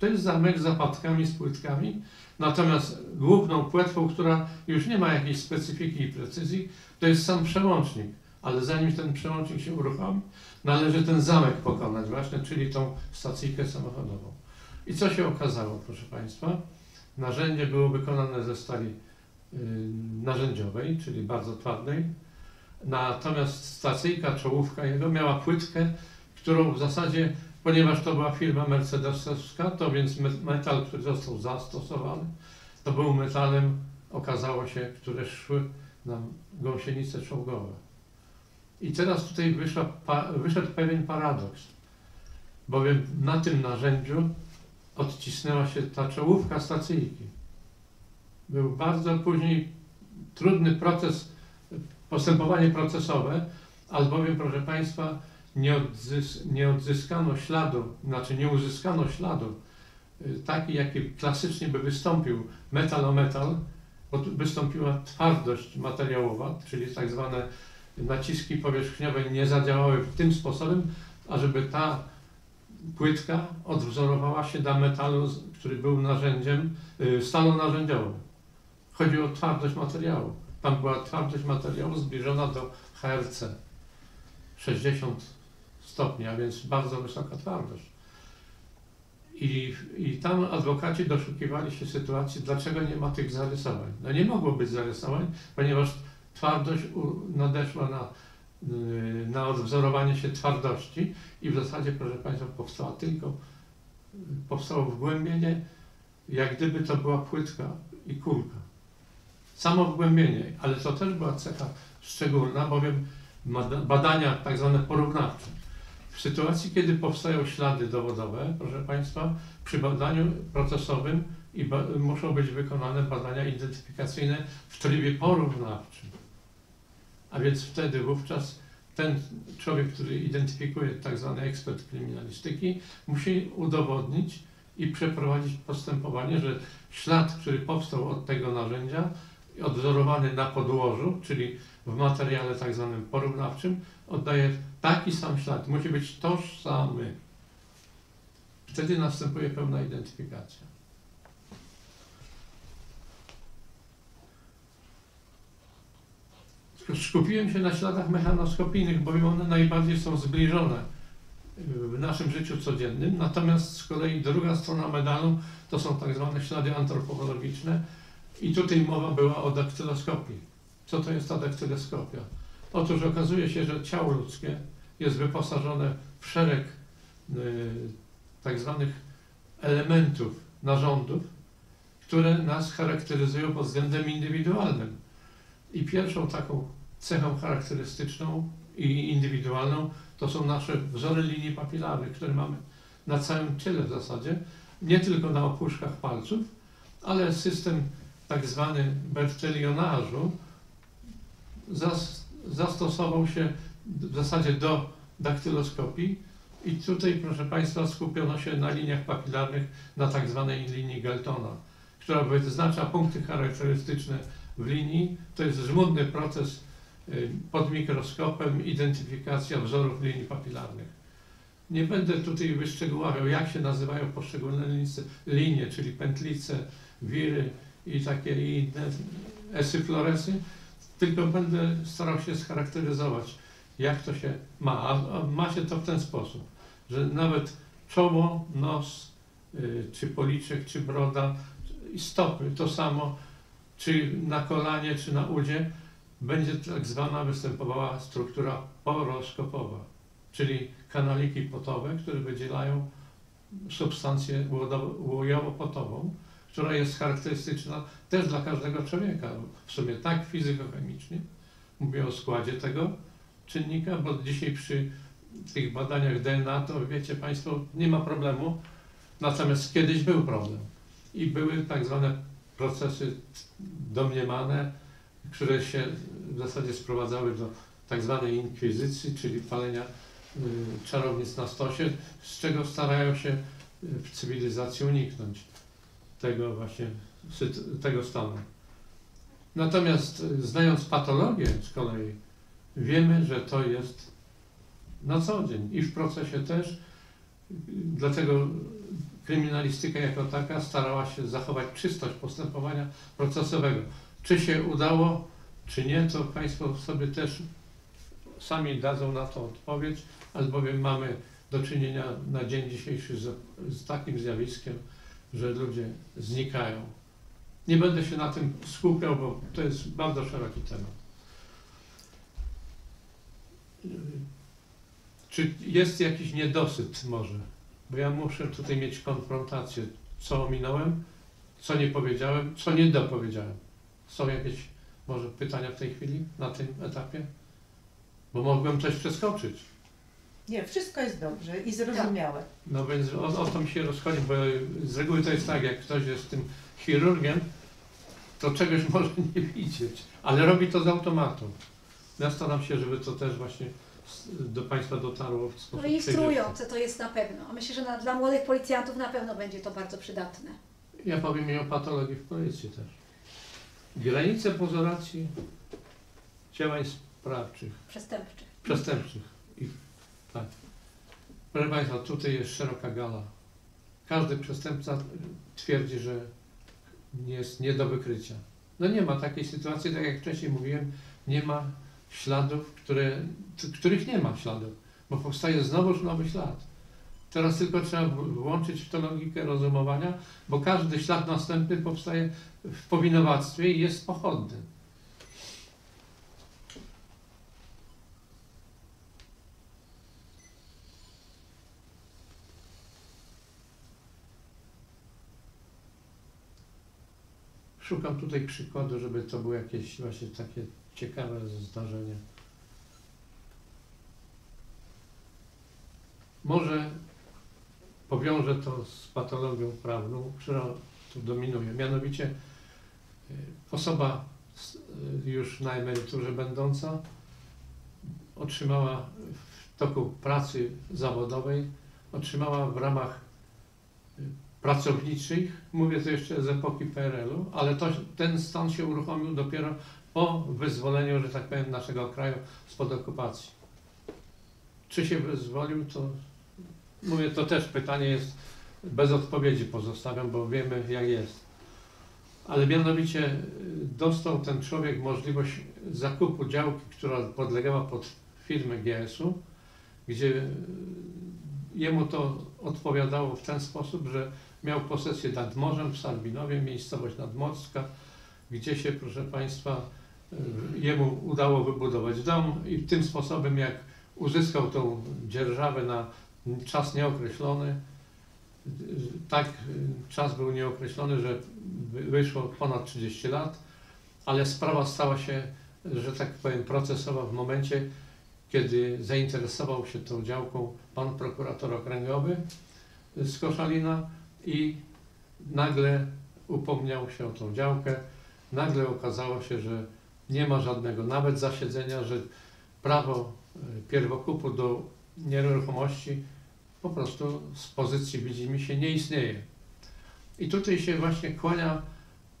To jest zamek z zapadkami, z płytkami, natomiast główną płetwą, która już nie ma jakiejś specyfiki i precyzji, to jest sam przełącznik. Ale zanim ten przełącznik się uruchomi, należy ten zamek pokonać właśnie, czyli tą stacyjkę samochodową. I co się okazało, proszę Państwa? Narzędzie było wykonane ze stali y, narzędziowej, czyli bardzo twardej, natomiast stacyjka, czołówka jego miała płytkę, którą w zasadzie, ponieważ to była firma mercedesowska, to więc me- metal, który został zastosowany, to był metalem, okazało się, które szły na gąsienice czołgowe. I teraz tutaj wyszła, wyszedł pewien paradoks, bowiem na tym narzędziu odcisnęła się ta czołówka stacyjki. Był bardzo później trudny proces, postępowanie procesowe, albowiem, proszę Państwa, nie, odzys nie odzyskano śladu, znaczy nie uzyskano śladu, y, taki, jaki klasycznie by wystąpił metal o metal, bo wystąpiła twardość materiałowa, czyli tak zwane naciski powierzchniowe nie zadziałały tym sposobem, ażeby ta płytka odwzorowała się do metalu, który był narzędziem, y, staną narzędziowym. Chodzi o twardość materiału. Tam była twardość materiału zbliżona do HRC. 60 stopni, a więc bardzo wysoka twardość. I, I tam adwokaci doszukiwali się sytuacji, dlaczego nie ma tych zarysowań. No nie mogło być zarysowań, ponieważ twardość nadeszła na, yy, na odwzorowanie się twardości i w zasadzie, proszę Państwa, powstała tylko, powstało wgłębienie, jak gdyby to była płytka i kulka. Samo wgłębienie, ale to też była cecha szczególna, bowiem bada- badania tak zwane porównawcze. W sytuacji, kiedy powstają ślady dowodowe, proszę Państwa, przy badaniu procesowym muszą być wykonane badania identyfikacyjne w trybie porównawczym. A więc wtedy wówczas ten człowiek, który identyfikuje tak zwany ekspert kryminalistyki, musi udowodnić i przeprowadzić postępowanie, że ślad, który powstał od tego narzędzia, odwzorowany na podłożu, czyli w materiale tak zwanym porównawczym, oddaje taki sam ślad. Musi być tożsamy. Wtedy następuje pełna identyfikacja. Skupiłem się na śladach mechanoskopijnych, bowiem one najbardziej są zbliżone w naszym życiu codziennym. Natomiast z kolei druga strona medalu to są tak zwane ślady antropologiczne i tutaj mowa była o daktyloskopii. Co to jest ta daktyloskopia? Otóż okazuje się, że ciało ludzkie jest wyposażone w szereg y, tak zwanych elementów, narządów, które nas charakteryzują pod względem indywidualnym. I pierwszą taką cechą charakterystyczną i indywidualną to są nasze wzory linii papilarnych, które mamy na całym ciele w zasadzie, nie tylko na opuszkach palców, ale system tak zwany bertylionażu zas, zastosował się w zasadzie do daktyloskopii i tutaj, proszę Państwa, skupiono się na liniach papilarnych na tak zwanej linii Galtona, która wyznacza punkty charakterystyczne w linii. To jest żmudny proces pod mikroskopem, identyfikacja wzorów linii papilarnych. Nie będę tutaj wyszczegóławiał, jak się nazywają poszczególne linie, czyli pętlice, wiry i takie inne esyfloresy, tylko będę starał się scharakteryzować, jak to się ma. A, a ma się to w ten sposób, że nawet czoło, nos, y, czy policzek, czy broda, i stopy, to samo, czy na kolanie, czy na udzie, będzie tak zwana występowała struktura poroskopowa, czyli kanaliki potowe, które wydzielają substancję łojowo-potową, która jest charakterystyczna też dla każdego człowieka. W sumie tak fizykochemicznie, mówię o składzie tego czynnika, bo dzisiaj przy tych badaniach DNA to wiecie Państwo, nie ma problemu, natomiast kiedyś był problem i były tak zwane procesy domniemane, które się w zasadzie sprowadzały do tak zwanej inkwizycji, czyli palenia y, czarownic na stosie, z czego starają się y, w cywilizacji uniknąć tego właśnie tego stanu. Natomiast y, znając patologię z kolei, wiemy, że to jest na co dzień i w procesie też. Dlatego kryminalistyka jako taka starała się zachować czystość postępowania procesowego. Czy się udało, czy nie, to Państwo sobie też sami dadzą na to odpowiedź, albowiem mamy do czynienia na dzień dzisiejszy z, z takim zjawiskiem, że ludzie znikają. Nie będę się na tym skupiał, bo to jest bardzo szeroki temat. Czy jest jakiś niedosyt może? Bo ja muszę tutaj mieć konfrontację, co ominąłem, co nie powiedziałem, co nie dopowiedziałem. Są jakieś może pytania w tej chwili, na tym etapie? Bo mogłem coś przeskoczyć. Nie, wszystko jest dobrze i zrozumiałe. No więc o, o to mi się rozchodzi, bo z reguły to jest tak, jak ktoś jest tym chirurgiem, to czegoś może nie widzieć, ale robi to z automatu. Ja staram się, żeby to też właśnie do Państwa dotarło w sposób No instruujące to jest na pewno. A myślę, że na, dla młodych policjantów na pewno będzie to bardzo przydatne. Ja powiem mi o patologii w policji też. Granice pozoracji działań sprawczych. Przestępczych. przestępczych. I, tak. Proszę Państwa, tutaj jest szeroka gala. Każdy przestępca twierdzi, że jest nie do wykrycia. No nie ma takiej sytuacji, tak jak wcześniej mówiłem, nie ma śladów, które, których nie ma śladów, bo powstaje znowuż nowy ślad. Teraz tylko trzeba włączyć w to logikę rozumowania, bo każdy ślad następny powstaje w powinowactwie i jest pochodny. Szukam tutaj przykładu, żeby to było jakieś właśnie takie ciekawe zdarzenie. Może powiążę to z patologią prawną, która tu dominuje. Mianowicie osoba s- y, już na emeryturze będąca otrzymała w toku pracy zawodowej, otrzymała w ramach y, pracowniczych, mówię to jeszcze z epoki PRL-u, ale to, ten stan się uruchomił dopiero po wyzwoleniu, że tak powiem, naszego kraju spod okupacji. Czy się wyzwolił, to mówię, to też pytanie jest bez odpowiedzi pozostawiam, bo wiemy jak jest. Ale mianowicie y, dostał ten człowiek możliwość zakupu działki, która podlegała pod firmę GS-u, gdzie y, jemu to odpowiadało w ten sposób, że miał posesję nad morzem w Salbinowie, miejscowość nadmorska, gdzie się, proszę Państwa, y, jemu udało wybudować dom i tym sposobem, jak uzyskał tą dzierżawę na czas nieokreślony, tak czas był nieokreślony, że wy- wyszło ponad 30 lat, ale sprawa stała się, że tak powiem, procesowa w momencie, kiedy zainteresował się tą działką pan prokurator okręgowy z Koszalina i nagle upomniał się o tą działkę. Nagle okazało się, że nie ma żadnego nawet zasiedzenia, że prawo e, pierwokupu do nieruchomości po prostu z pozycji widzimy się nie istnieje. I tutaj się właśnie kłania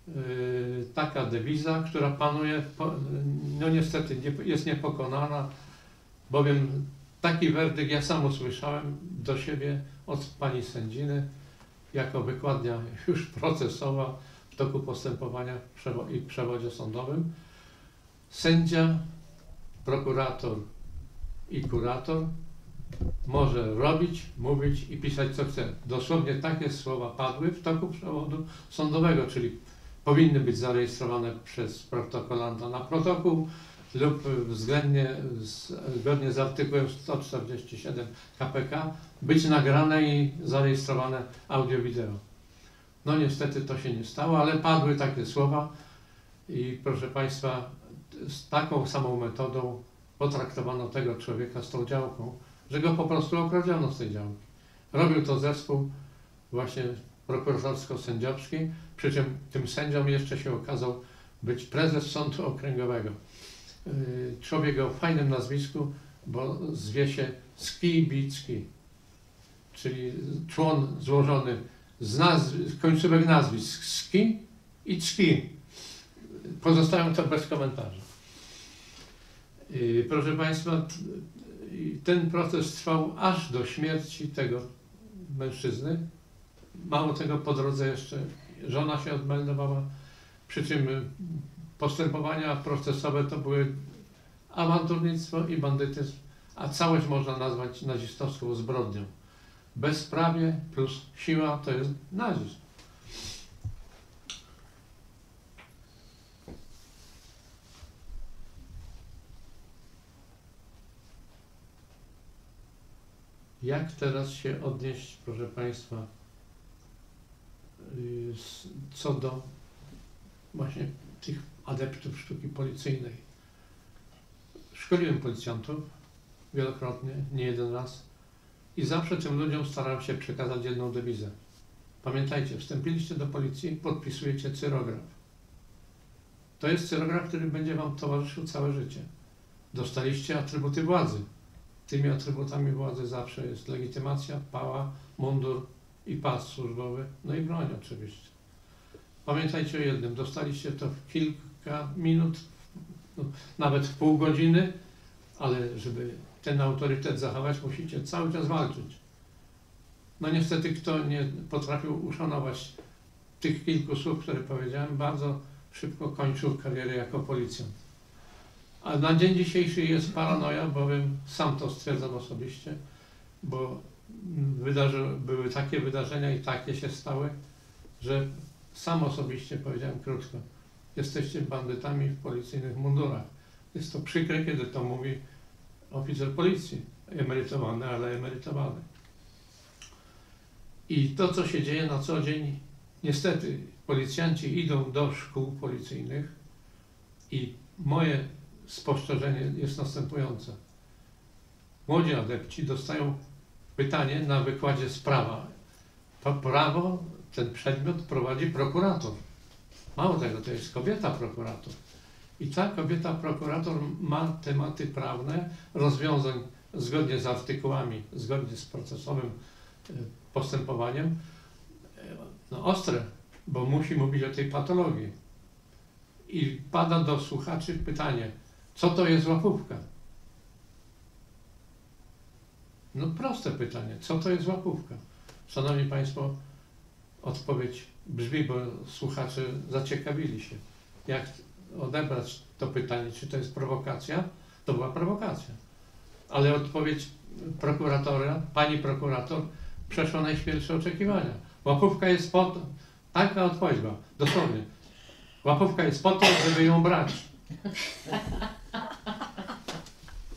y, taka dewiza, która panuje, no niestety nie, jest niepokonana, bowiem taki werdykt ja sam usłyszałem do siebie od pani sędziny, jako wykładnia już procesowa w toku postępowania i przewodzie sądowym. Sędzia, prokurator i kurator może robić, mówić i pisać co chce. Dosłownie takie słowa padły w toku przewodu sądowego, czyli powinny być zarejestrowane przez protokolanta na protokół lub względnie zgodnie z artykułem 147 KPK być nagrane i zarejestrowane audio-wideo. No niestety to się nie stało, ale padły takie słowa i proszę Państwa, z taką samą metodą potraktowano tego człowieka z tą działką, że go po prostu okradziono z tej działki. Robił to zespół właśnie prokuratorsko-sędziowski, przy czym tym sędzią jeszcze się okazał być prezes Sądu Okręgowego. Yy, Człowiek o fajnym nazwisku, bo zwie się Skibicki, czyli człon złożony z, nazw- końcówek nazwisk Ski i Czki. Pozostają to bez komentarza. Yy, Proszę Państwa, i ten proces trwał aż do śmierci tego mężczyzny. Mało tego, po drodze jeszcze żona się odmeldowała, przy czym y, postępowania procesowe to były awanturnictwo i bandytyzm, a całość można nazwać nazistowską zbrodnią. Bezprawie plus siła to jest nazizm. Jak teraz się odnieść, proszę Państwa, y, co do właśnie tych adeptów sztuki policyjnej? Szkoliłem policjantów wielokrotnie, nie jeden raz i zawsze tym ludziom starałem się przekazać jedną dewizę. Pamiętajcie, wstąpiliście do policji, podpisujecie cyrograf. To jest cyrograf, który będzie Wam towarzyszył całe życie. Dostaliście atrybuty władzy. Tymi atrybutami władzy zawsze jest legitymacja, pała, mundur i pas służbowy, no i broń oczywiście. Pamiętajcie o jednym, dostaliście to w kilka minut, no, nawet w pół godziny, ale żeby ten autorytet zachować, musicie cały czas walczyć. No niestety, kto nie potrafił uszanować tych kilku słów, które powiedziałem, bardzo szybko kończył karierę jako policjant. A na dzień dzisiejszy jest paranoja, bowiem sam to stwierdzam osobiście, bo wydarzy, były takie wydarzenia i takie się stały, że sam osobiście powiedziałem krótko, jesteście bandytami w policyjnych mundurach. Jest to przykre, kiedy to mówi oficer policji, emerytowany, ale emerytowany. I to, co się dzieje na co dzień, niestety policjanci idą do szkół policyjnych i moje spostrzeżenie jest następujące. Młodzi adepci dostają pytanie na wykładzie sprawa. Pa- Prawo, ten przedmiot prowadzi prokurator. Mało tego, to jest kobieta prokurator. I ta kobieta prokurator ma tematy prawne, rozwiązań zgodnie z artykułami, zgodnie z procesowym e, postępowaniem, e, no ostre, bo musi mówić o tej patologii. I pada do słuchaczy pytanie, co to jest łapówka? No proste pytanie, co to jest łapówka? Szanowni Państwo, odpowiedź brzmi, bo słuchacze zaciekawili się. Jak odebrać to pytanie, czy to jest prowokacja? To była prowokacja. Ale odpowiedź prokuratora, pani prokurator, przeszła najśmielsze oczekiwania. Łapówka jest po to, taka odpowiedź była, dosłownie. Łapówka jest po to, żeby ją brać.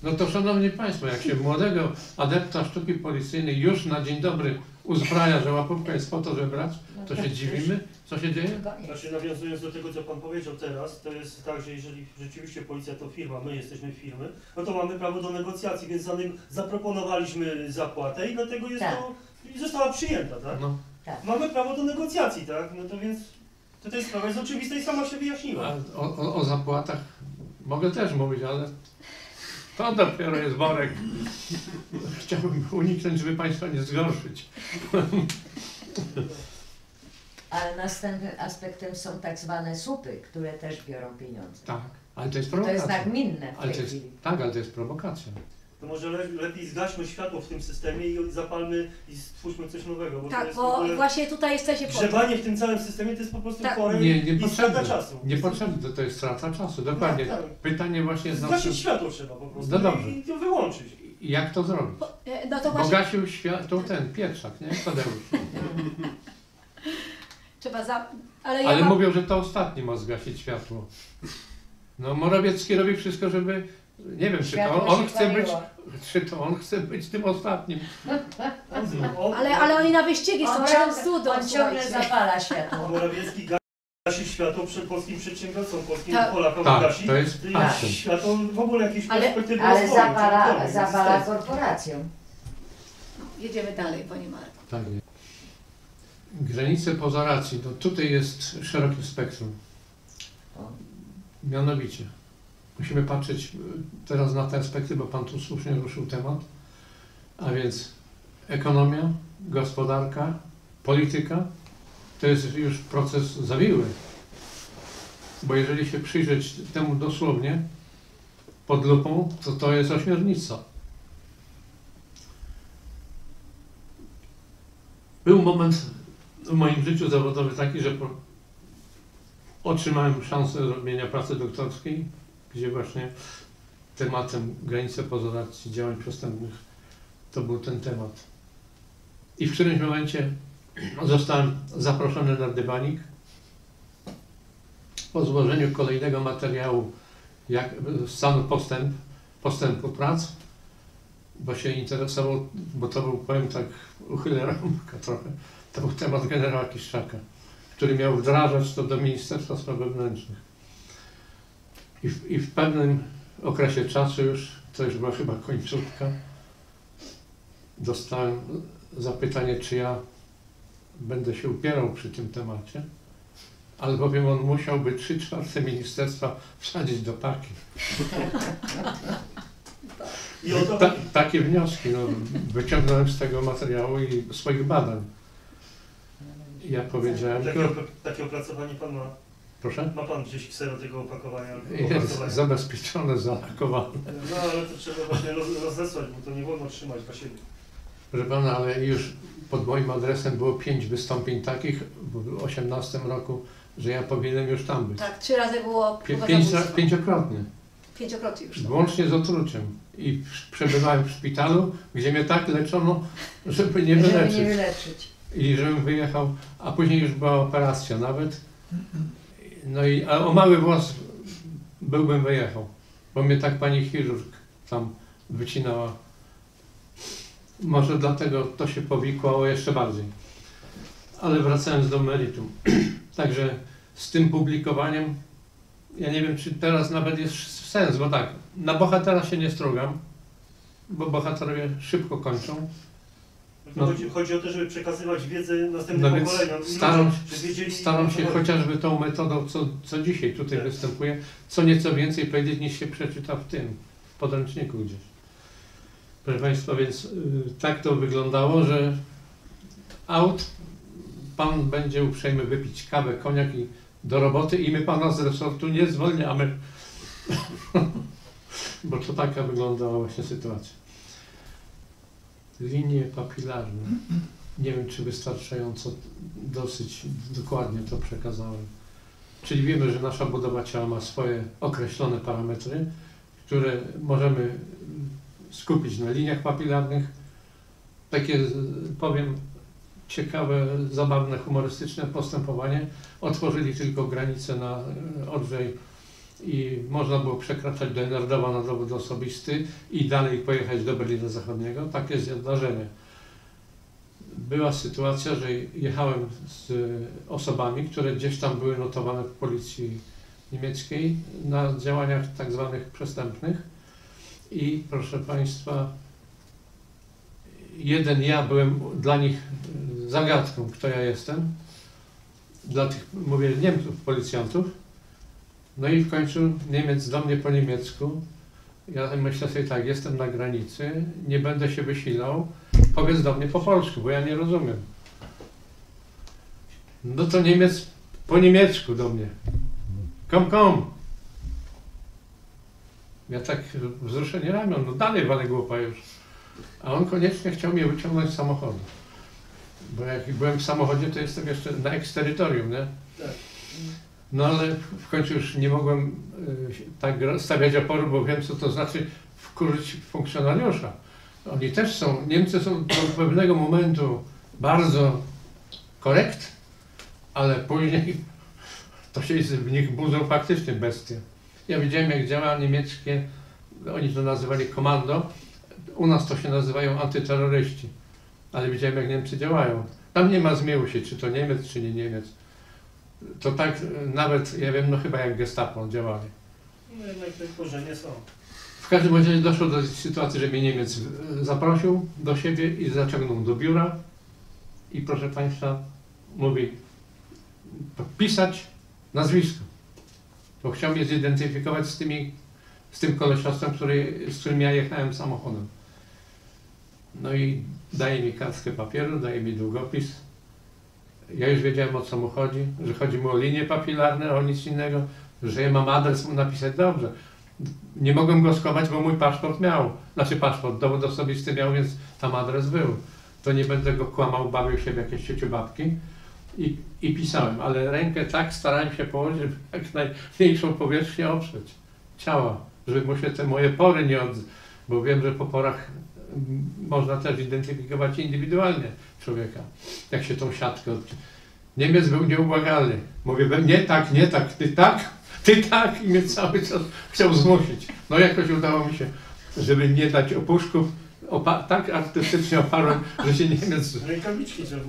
No to szanowni Państwo, jak się młodego adepta sztuki policyjnej już na dzień dobry uzbraja, że łapówka jest po to, żeby brać, to się dziwimy, co się dzieje? Znaczy nawiązując do tego, co Pan powiedział teraz, to jest tak, że jeżeli rzeczywiście policja to firma, my jesteśmy firmy, no to mamy prawo do negocjacji, więc zanim zaproponowaliśmy zapłatę i dlatego jest Tak. to, i została przyjęta, tak? No, Mamy prawo do negocjacji, tak? No to więc to ta sprawa jest oczywista i sama się wyjaśniła. a o, o, o zapłatach mogę też mówić, ale to dopiero jest worek. Chciałbym uniknąć, żeby Państwa nie zgorszyć. Ale następnym aspektem są tak zwane supy, które też biorą pieniądze. Tak, ale to jest To jest prowokacja. nagminne w Ale to tej jest, chwili. tak, ale to jest prowokacja. To może le, lepiej zgaśmy światło w tym systemie i zapalmy i stwórzmy coś nowego, bo to Tak, bo ogóle... właśnie tutaj jesteście po. Grzebanie w tym całym systemie to jest po prostu Tak. chore Nie, nie i strata potrzebne. czasu. Nie potrzebne, to, to jest strata czasu, dokładnie. Tak, tak. Pytanie właśnie jest na Zgasić światło trzeba po prostu No dobrze. i, i to wyłączyć. jak to zrobić? E, No to Bo właśnie gasił światło ten, Pietrzak, nie? Tadeusz. trzeba za... Ale ja Ale mam... mówią, że to ostatni ma zgasić światło. No Morawiecki robi wszystko, żeby... Nie wiem, czy to on chce być, czy to on chce być tym ostatnim. Ale, ale oni na wyścigi są, cudo, on ciągle zapala światło. Morawiecki gasi światło przed polskim przedsiębiorcą, polskim Tak. Polakom Tak, gasi. to jest faktem. światło w ogóle jakieś Ale- perspektywy Ale rozwoju, zapala, zapala korporacją. Jedziemy dalej, Panie Marku. Tak. Granice poza racji, to tutaj jest szerokie spektrum. Mianowicie, musimy patrzeć y, teraz na te aspekty, bo Pan tu słusznie ruszył temat, a więc ekonomia, gospodarka, polityka, to jest już proces zawiły. Bo jeżeli się przyjrzeć temu dosłownie, pod lupą, to to jest ośmiornica. Był moment w moim życiu zawodowym taki, że otrzymałem szansę robienia pracy doktorskiej, gdzie właśnie tematem granice pozoracji działań przestępnych to był ten temat. I w którymś momencie zostałem zaproszony na dywanik po złożeniu kolejnego materiału jak, stanu postęp, postępu prac, bo się interesował, bo to był, powiem tak, uchylę rąbka trochę, to był temat generała Kiszczaka, który miał wdrażać to do Ministerstwa Spraw Wewnętrznych. I w, I w pewnym okresie czasu już, to już była chyba końcówka, dostałem zapytanie, czy ja będę się upierał przy tym temacie, albowiem on musiałby trzy czwarte ministerstwa wsadzić do paki. Ta, takie wnioski no, wyciągnąłem z tego materiału i swoich badań. Ja powiedziałem, takie, takie opracowanie pan ma. Proszę, Ma pan gdzieś ksero tego opakowania? jest opracowania? zabezpieczone, zalakowane. No ale to trzeba właśnie roz- rozesłać, bo to nie wolno trzymać dla siebie. Proszę pana, ale już pod moim adresem było pięć wystąpień takich w 18 roku że ja powinienem już tam być. Tak, trzy razy było Pię, pięć, pięciokrotnie. Pięciokrotnie już. Włącznie z otruciem. I przebywałem w szpitalu, gdzie mnie tak leczono, żeby nie Żeby wyleczyć. nie wyleczyć. I żebym wyjechał, a później już była operacja nawet. No i a o mały włos byłbym wyjechał, bo mnie tak pani chirurg tam wycinała. Może dlatego to się powikłało jeszcze bardziej. Ale wracając do meritum. Także z tym publikowaniem, ja nie wiem, czy teraz nawet jest sens, bo tak, na bohatera się nie strugam, bo bohaterowie szybko kończą. No. Chodzi, chodzi o to, żeby przekazywać wiedzę następnym No pokoleniom. staram- wiedzieli, Staram się chociażby tą metodą, co, co dzisiaj tutaj Tak. występuje, co nieco więcej powiedzieć niż się przeczyta w tym, w podręczniku gdzieś. Proszę Państwa, więc y, tak to wyglądało, że aut, Pan będzie uprzejmy wypić kawę, koniak i do roboty i my Pana z resortu nie zwolniamy. Bo to taka wyglądała właśnie sytuacja. Linie papilarne. Nie wiem, czy wystarczająco dosyć dokładnie to przekazałem. Czyli wiemy, że nasza budowa ciała ma swoje określone parametry, które możemy skupić na liniach papilarnych. Takie, powiem, ciekawe, zabawne, humorystyczne postępowanie. Otworzyli tylko granicę na e, Odrzej i można było przekraczać do Enerdowa na dowód osobisty i dalej pojechać do Berlina Zachodniego. Takie zdarzenie. Była sytuacja, że jechałem z osobami, które gdzieś tam były notowane w policji niemieckiej na działaniach tak zwanych przestępnych. I proszę Państwa, jeden ja byłem dla nich zagadką, kto ja jestem, dla tych, mówię, Niemców, policjantów, no i w końcu Niemiec do mnie po niemiecku, ja myślę sobie tak, jestem na granicy, nie będę się wysilał, powiedz do mnie po polsku, bo ja nie rozumiem. No to Niemiec po niemiecku do mnie. Kom, kom. Ja tak wzruszenie ramion, no dalej walę głupa już. A on koniecznie chciał mnie wyciągnąć z samochodu. Bo jak byłem w samochodzie, to jestem jeszcze na eksterytorium, nie? Tak. No ale w końcu już nie mogłem y, tak stawiać oporu, bo wiem, co to znaczy wkurzyć funkcjonariusza. Oni też są, Niemcy są do pewnego momentu bardzo korekt, ale później to się w nich budzą faktycznie bestie. Ja widziałem, jak działa niemieckie, oni to nazywali komando, u nas to się nazywają antyterroryści, ale widziałem, jak Niemcy działają. Tam nie ma zmiłu się, czy to Niemiec, czy nie Niemiec. To tak nawet, ja wiem, no chyba jak gestapo działali. No jednak te korzenie są. W każdym razie doszło do sytuacji, że mnie Niemiec e, zaprosił do siebie i zaciągnął do biura i proszę Państwa, mówi pisać nazwisko, bo chciał mnie zidentyfikować z tymi, z tym kolesiostwem, który, z którym ja jechałem samochodem. No i daje mi kartkę papieru, daje mi długopis. Ja już wiedziałem o co mu chodzi, że chodzi mu o linie papilarne, o nic innego, że ja mam adres mu napisać dobrze. Nie mogłem go schować, bo mój paszport miał, znaczy paszport, dowód osobisty miał, więc tam adres był. To nie będę go kłamał, bawił się w jakieś ciuciubabki i, i pisałem, ale rękę tak starałem się położyć, żeby jak najmniejszą powierzchnię oprzeć ciała, żeby mu się te moje pory nie od... bo wiem, że po porach można też identyfikować indywidualnie człowieka, jak się tą siatkę od... Niemiec był nieubłagalny. Mówię, nie tak, nie tak, ty tak, ty tak i mnie cały czas chciał zmusić. No jakoś udało mi się, żeby nie dać opuszków, opa- tak artystycznie oparłem, że się Niemiec... Rękawiczki trzeba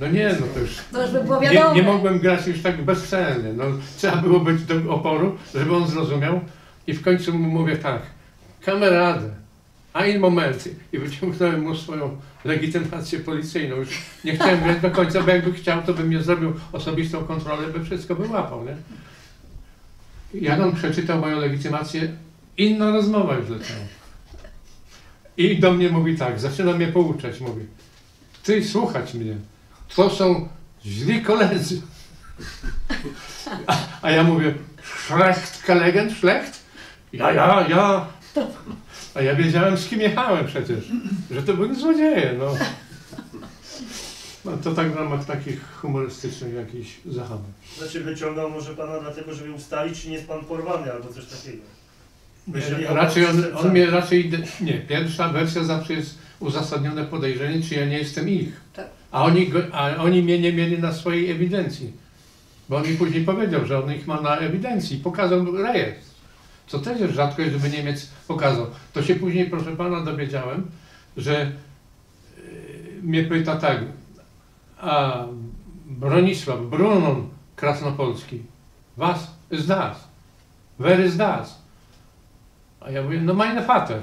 No nie, no to już... To już by było Nie, wiadomo. nie mogłem grać już tak bezczelnie. No, trzeba było być do oporu, żeby on zrozumiał. I w końcu mu mówię tak, kameradę, ein moment. I wyciągnąłem mu swoją legitymację policyjną. Już nie chciałem grać do końca, bo jakby chciał, to bym nie zrobił osobistą kontrolę, by wszystko wyłapał, nie? Jak on przeczytał moją legitymację, inna rozmowa już leciała. I do mnie mówi tak, zaczyna mnie pouczać, mówi, ty słuchać mnie, to są źli koledzy. A, a ja mówię, Schlecht, Legend, Schlecht? Ja, ja, ja. A ja wiedziałem, z kim jechałem przecież, że to byli złodzieje, no. No, to tak w ramach takich humorystycznych jakichś zachowań. Znaczy wyciągał może pana dlatego, żeby ustalić, czy nie jest pan porwany albo coś takiego. Jeżeli raczej on, on mnie raczej, nie, pierwsza wersja zawsze jest uzasadnione podejrzenie, czy ja nie jestem ich. Tak. A oni, go, a oni mnie nie mieli na swojej ewidencji. Bo on mi później powiedział, że on ich ma na ewidencji. Pokazał rejestr. Co też jest rzadkość, żeby Niemiec pokazał. To się później, proszę pana, dowiedziałem, że yy, mnie pyta tak, a Bronisław, Brunon Krasnopolski, was ist das? Wer ist das? A ja mówię, no meine Vater.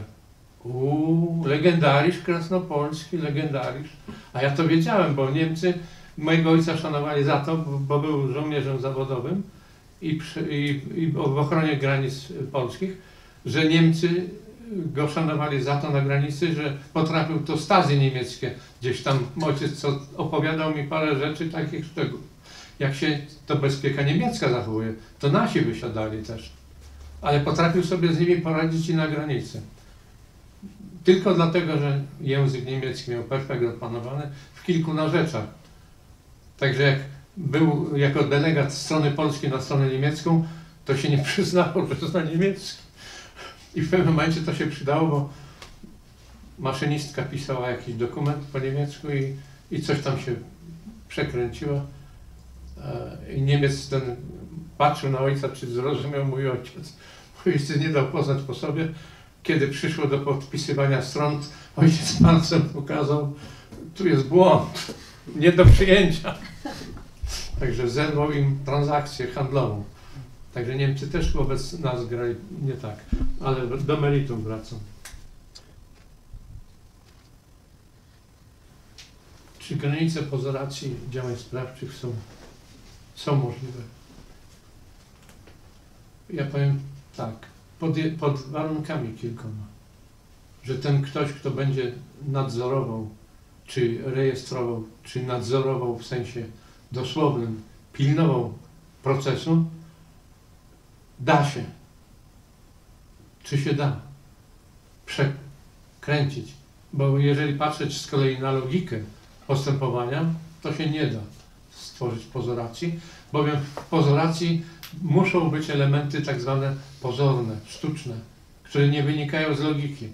Uuu, legendarisz krasnopolski, legendarisz. A ja to wiedziałem, bo Niemcy mojego ojca szanowali za to, bo był żołnierzem zawodowym i, przy, i, i w ochronie granic polskich, że Niemcy go szanowali za to na granicy, że potrafił to stazy niemieckie. Gdzieś tam ojciec co opowiadał mi parę rzeczy takich szczegółów. Jak się to bezpieka niemiecka zachowuje, to nasi wysiadali też ale potrafił sobie z nimi poradzić i na granicy. Tylko dlatego, że język niemiecki miał perfekt opanowany w kilku narzeczach. Także jak był jako delegat strony polskiej na stronę niemiecką, to się nie przyznało, że zna niemiecki. I w pewnym momencie to się przydało, bo maszynistka pisała jakiś dokument po niemiecku i, i coś tam się przekręciło. E, I Niemiec ten patrzył na ojca, czy zrozumiał mój ojciec. Mój ojciec nie dał poznać po sobie. Kiedy przyszło do podpisywania stron, ojciec palcem pokazał, tu jest błąd, nie do przyjęcia. Także zerwał im transakcję handlową. Także Niemcy też wobec nas grali nie tak, ale do meritum wracam. Czy granice pozoracji działań sprawczych są, są możliwe? Ja powiem tak, pod, pod warunkami kilkoma, że ten ktoś, kto będzie nadzorował, czy rejestrował, czy nadzorował w sensie dosłownym, pilnował procesu, da się. Czy się da przekręcić? Bo jeżeli patrzeć z kolei na logikę postępowania, to się nie da stworzyć pozoracji, bowiem w pozoracji muszą być elementy tak zwane pozorne, sztuczne, które nie wynikają z logiki.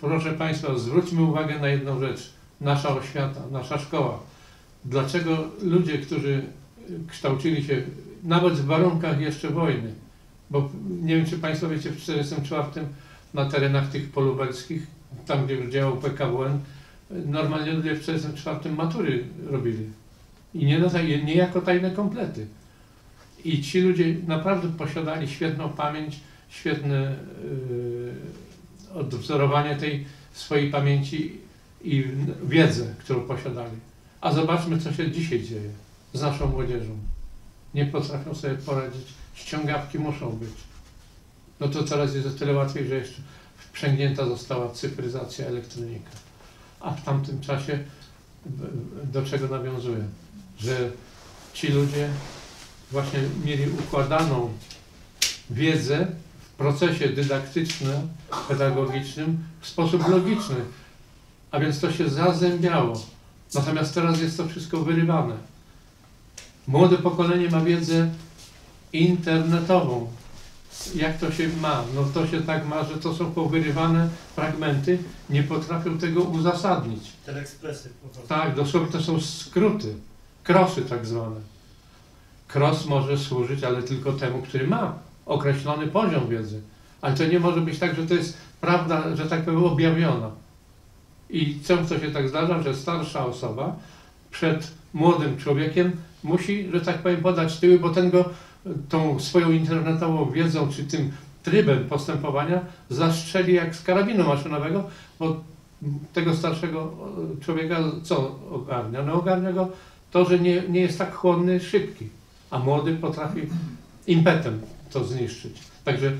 Proszę Państwa, zwróćmy uwagę na jedną rzecz. Nasza oświata, nasza szkoła. Dlaczego ludzie, którzy kształcili się nawet w warunkach jeszcze wojny, bo nie wiem, czy Państwo wiecie, w 1944 na terenach tych polubelskich, tam gdzie działał PKWN, normalnie ludzie w 1944 matury robili. I nie, nie jako tajne komplety. I ci ludzie naprawdę posiadali świetną pamięć, świetne yy, odwzorowanie tej swojej pamięci i wiedzę, którą posiadali. A zobaczmy, co się dzisiaj dzieje z naszą młodzieżą. Nie potrafią sobie poradzić, ściągawki muszą być. No to teraz jest o tyle łatwiej, że jeszcze wprzęgnięta została cyfryzacja, elektronika. A w tamtym czasie do czego nawiązuję? Że ci ludzie właśnie mieli układaną wiedzę w procesie dydaktycznym, pedagogicznym w sposób logiczny. A więc to się zazębiało. Natomiast teraz jest to wszystko wyrywane. Młode pokolenie ma wiedzę internetową. Jak to się ma? No to się tak ma, że to są powyrywane fragmenty, nie potrafią tego uzasadnić. Telekspresy po prostu. Tak, dosłownie to są skróty, krosy tak zwane. Kros może służyć, ale tylko temu, który ma określony poziom wiedzy. Ale to nie może być tak, że to jest prawda, że tak powiem, objawiona. I często się tak zdarza, że starsza osoba przed młodym człowiekiem musi, że tak powiem, podać tyły, bo ten go tą swoją internetową wiedzą, czy tym trybem postępowania zastrzeli jak z karabinu maszynowego, bo tego starszego e, człowieka co ogarnia? No ogarnia go to, że nie, nie jest tak chłonny, szybki, a młody potrafi impetem to zniszczyć. Także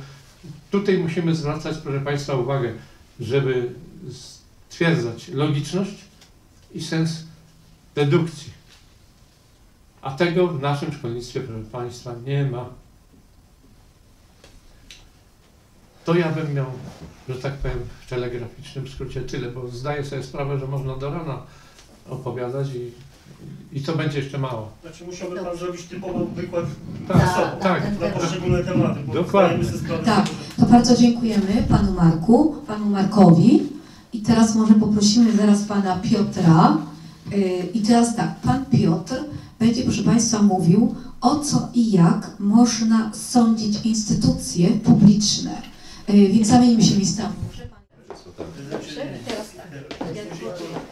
tutaj musimy zwracać, proszę Państwa, uwagę, żeby stwierdzać logiczność i sens dedukcji. A tego w naszym szkolnictwie, proszę Państwa, nie ma. To ja bym miał, że tak powiem, w telegraficznym skrócie tyle, bo zdaję sobie sprawę, że można do rana opowiadać i, i to będzie jeszcze mało. Znaczy musiałby pan zrobić typowo wykład Tak, Na- tak, na tak. poszczególne tematy, bo Dokładnie. sprawę Tak. To bardzo dziękujemy panu Marku, panu Markowi. I teraz może poprosimy zaraz pana Piotra. Yy, I teraz tak, pan Piotr będzie, proszę państwa, mówił o co i jak można sądzić instytucje publiczne. Yy, Więc zamienimy się miejscami. Może pan- Znaczy, Teraz tak. Ja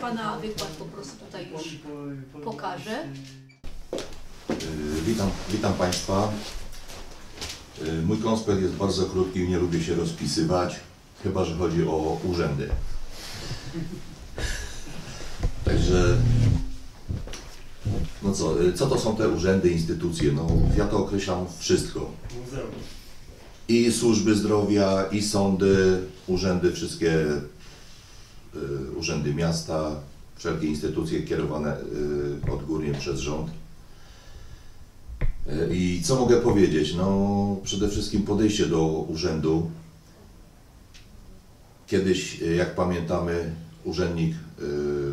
pana wykład po prostu tutaj już po- po- pokażę. Y, Witam, witam Państwa. Y, Mój konspekt jest bardzo krótki, nie lubię się rozpisywać, chyba że chodzi o urzędy. Także, no co, y, co to są te urzędy, instytucje? No, ja to określam wszystko. Muzeum. I służby zdrowia, i sądy, urzędy, wszystkie y, urzędy miasta, wszelkie instytucje kierowane y, odgórnie przez rząd. Y, I co mogę powiedzieć? No, przede wszystkim podejście do urzędu. Kiedyś, y, jak pamiętamy, urzędnik y,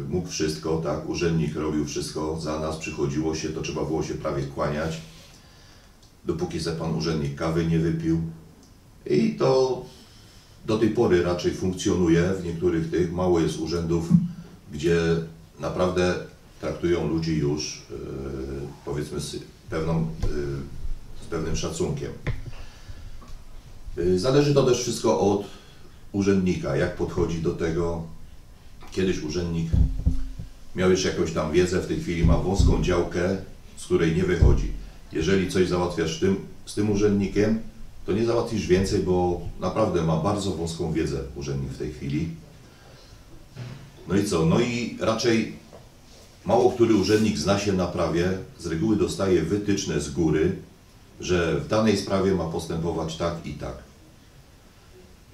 mógł wszystko, tak? Urzędnik robił wszystko, za nas przychodziło się, to trzeba było się prawie kłaniać, dopóki se pan urzędnik kawy nie wypił. I to do tej pory raczej funkcjonuje w niektórych tych. Mało jest urzędów, gdzie naprawdę traktują ludzi już, e, powiedzmy, z, pewną, z pewnym szacunkiem. Zależy to też wszystko od urzędnika, jak podchodzi do tego. Kiedyś urzędnik miał już jakąś tam wiedzę, w tej chwili ma wąską działkę, z której nie wychodzi. Jeżeli coś załatwiasz tym, z tym urzędnikiem, to nie załatwisz więcej, bo naprawdę ma bardzo wąską wiedzę urzędnik w tej chwili. No i co? No i raczej mało który urzędnik zna się na prawie, z reguły dostaje wytyczne z góry, że w danej sprawie ma postępować tak i tak.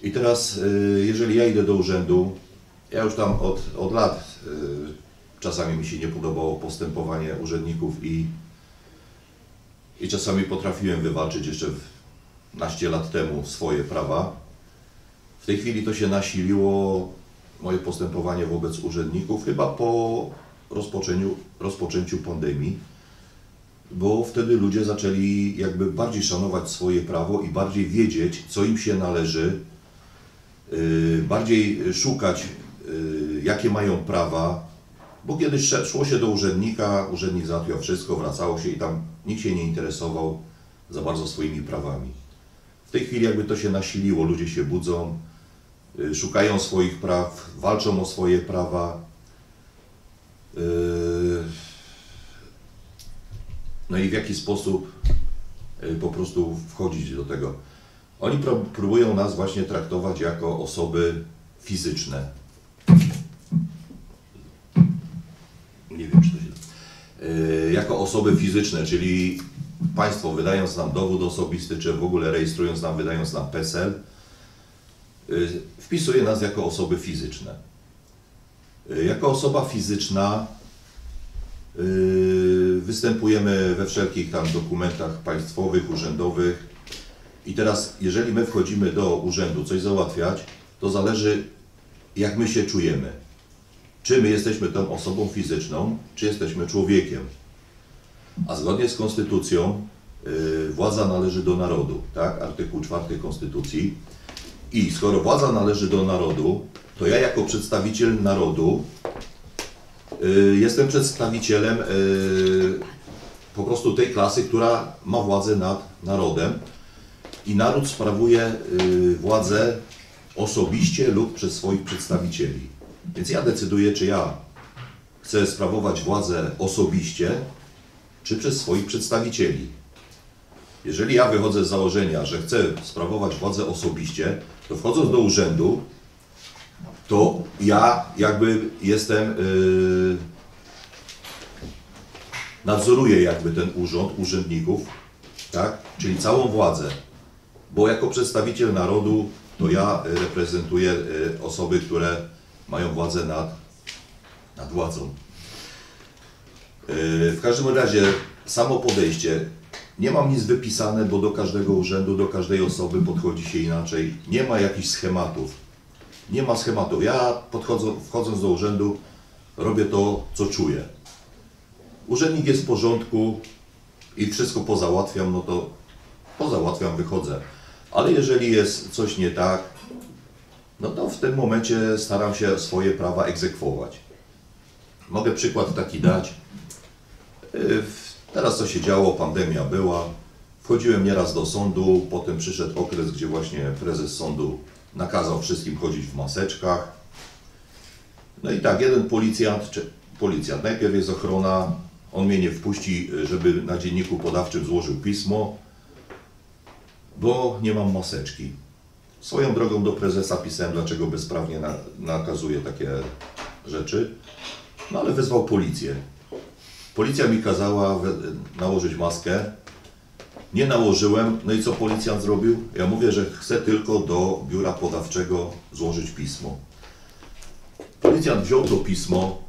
I teraz, y, jeżeli ja idę do urzędu, ja już tam od, od lat y, czasami mi się nie podobało postępowanie urzędników i, i czasami potrafiłem wywalczyć jeszcze naście lat temu swoje prawa. W tej chwili to się nasiliło, moje postępowanie wobec urzędników, chyba po rozpoczęciu, rozpoczęciu pandemii, bo wtedy ludzie zaczęli jakby bardziej szanować swoje prawo i bardziej wiedzieć, co im się należy, bardziej szukać, yy, jakie mają prawa, bo kiedyś szło się do urzędnika, urzędnik załatwiał wszystko, wracało się i tam nikt się nie interesował za bardzo swoimi prawami. W tej chwili jakby to się nasiliło, ludzie się budzą, y, szukają swoich praw, walczą o swoje prawa. Y, No i w jaki sposób y, po prostu wchodzić do tego. Oni pró- próbują nas właśnie traktować jako osoby fizyczne. Nie wiem, czy to się y, jako osoby fizyczne, czyli państwo wydając nam dowód osobisty, czy w ogóle rejestrując nam, wydając nam PESEL, y, wpisuje nas jako osoby fizyczne. Y, Jako osoba fizyczna występujemy we wszelkich tam dokumentach państwowych, urzędowych i teraz jeżeli my wchodzimy do urzędu coś załatwiać, to zależy jak my się czujemy. Czy my jesteśmy tą osobą fizyczną, czy jesteśmy człowiekiem. A zgodnie z konstytucją y, władza należy do narodu, tak? Artykuł 4 Konstytucji. I skoro władza należy do narodu, to ja jako przedstawiciel narodu y, jestem przedstawicielem y, po prostu tej klasy, która ma władzę nad narodem i naród sprawuje y, władzę osobiście lub przez swoich przedstawicieli. Więc ja decyduję, czy ja chcę sprawować władzę osobiście, czy przez swoich przedstawicieli. Jeżeli ja wychodzę z założenia, że chcę sprawować władzę osobiście, to wchodząc do urzędu, to ja jakby jestem, yy, nadzoruję jakby ten urząd, urzędników, tak? Czyli całą władzę. Bo jako przedstawiciel narodu, to ja y, reprezentuję y, osoby, które mają władzę nad, nad władzą. Yy, W każdym razie samo podejście, Nie mam nic wypisane, bo do każdego urzędu, do każdej osoby podchodzi się inaczej. Nie ma jakichś schematów. Nie ma schematów. Ja wchodząc do urzędu, robię to, co czuję. Urzędnik jest w porządku i wszystko pozałatwiam, no to pozałatwiam, wychodzę. Ale jeżeli jest coś nie tak, no to w tym momencie staram się swoje prawa egzekwować. Mogę przykład taki dać. Yy, Teraz co się działo, pandemia była. Wchodziłem nieraz do sądu, potem przyszedł okres, gdzie właśnie prezes sądu nakazał wszystkim chodzić w maseczkach. No i tak, jeden policjant, czy policjant, najpierw jest ochrona, on mnie nie wpuści, żeby na dzienniku podawczym złożył pismo, bo nie mam maseczki. Swoją drogą do prezesa pisałem, dlaczego bezprawnie na, nakazuje takie rzeczy, no ale wezwał policję. Policja mi kazała we- nałożyć maskę. Nie nałożyłem, no i co policjant zrobił? Ja mówię, że chcę tylko do biura podawczego złożyć pismo. Policjant wziął to pismo,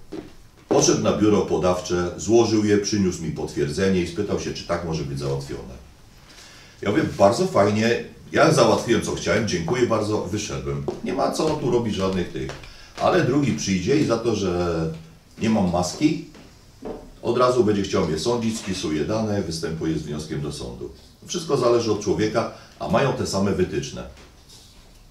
poszedł na biuro podawcze, złożył je, przyniósł mi potwierdzenie i spytał się, czy tak może być załatwione. Ja mówię, bardzo fajnie, ja załatwiłem co chciałem, dziękuję bardzo, wyszedłem. Nie ma co tu robić żadnych tych. Ale drugi przyjdzie i za to, że nie mam maski, od razu będzie chciał mnie sądzić, spisuje dane, występuje z wnioskiem do sądu. Wszystko zależy od człowieka, a mają te same wytyczne.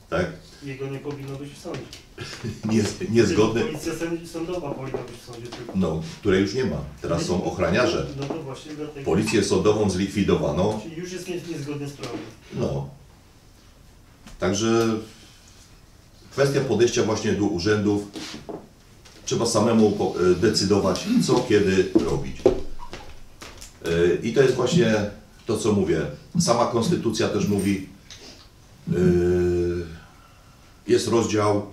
Tak? Jego nie powinno być w sądzie. Nie, niezgodne, Policja sąd- sądowa powinna być w sądzie tylko. no, której już nie ma. Teraz są ochraniarze. No to właśnie dlatego. Policję sądową zlikwidowano. Czyli już jest nie- niezgodne z prawem. No. Także kwestia podejścia właśnie do urzędów. Trzeba samemu e, decydować, co kiedy robić. E, I to jest właśnie to, co mówię. Sama konstytucja też mówi, e, jest rozdział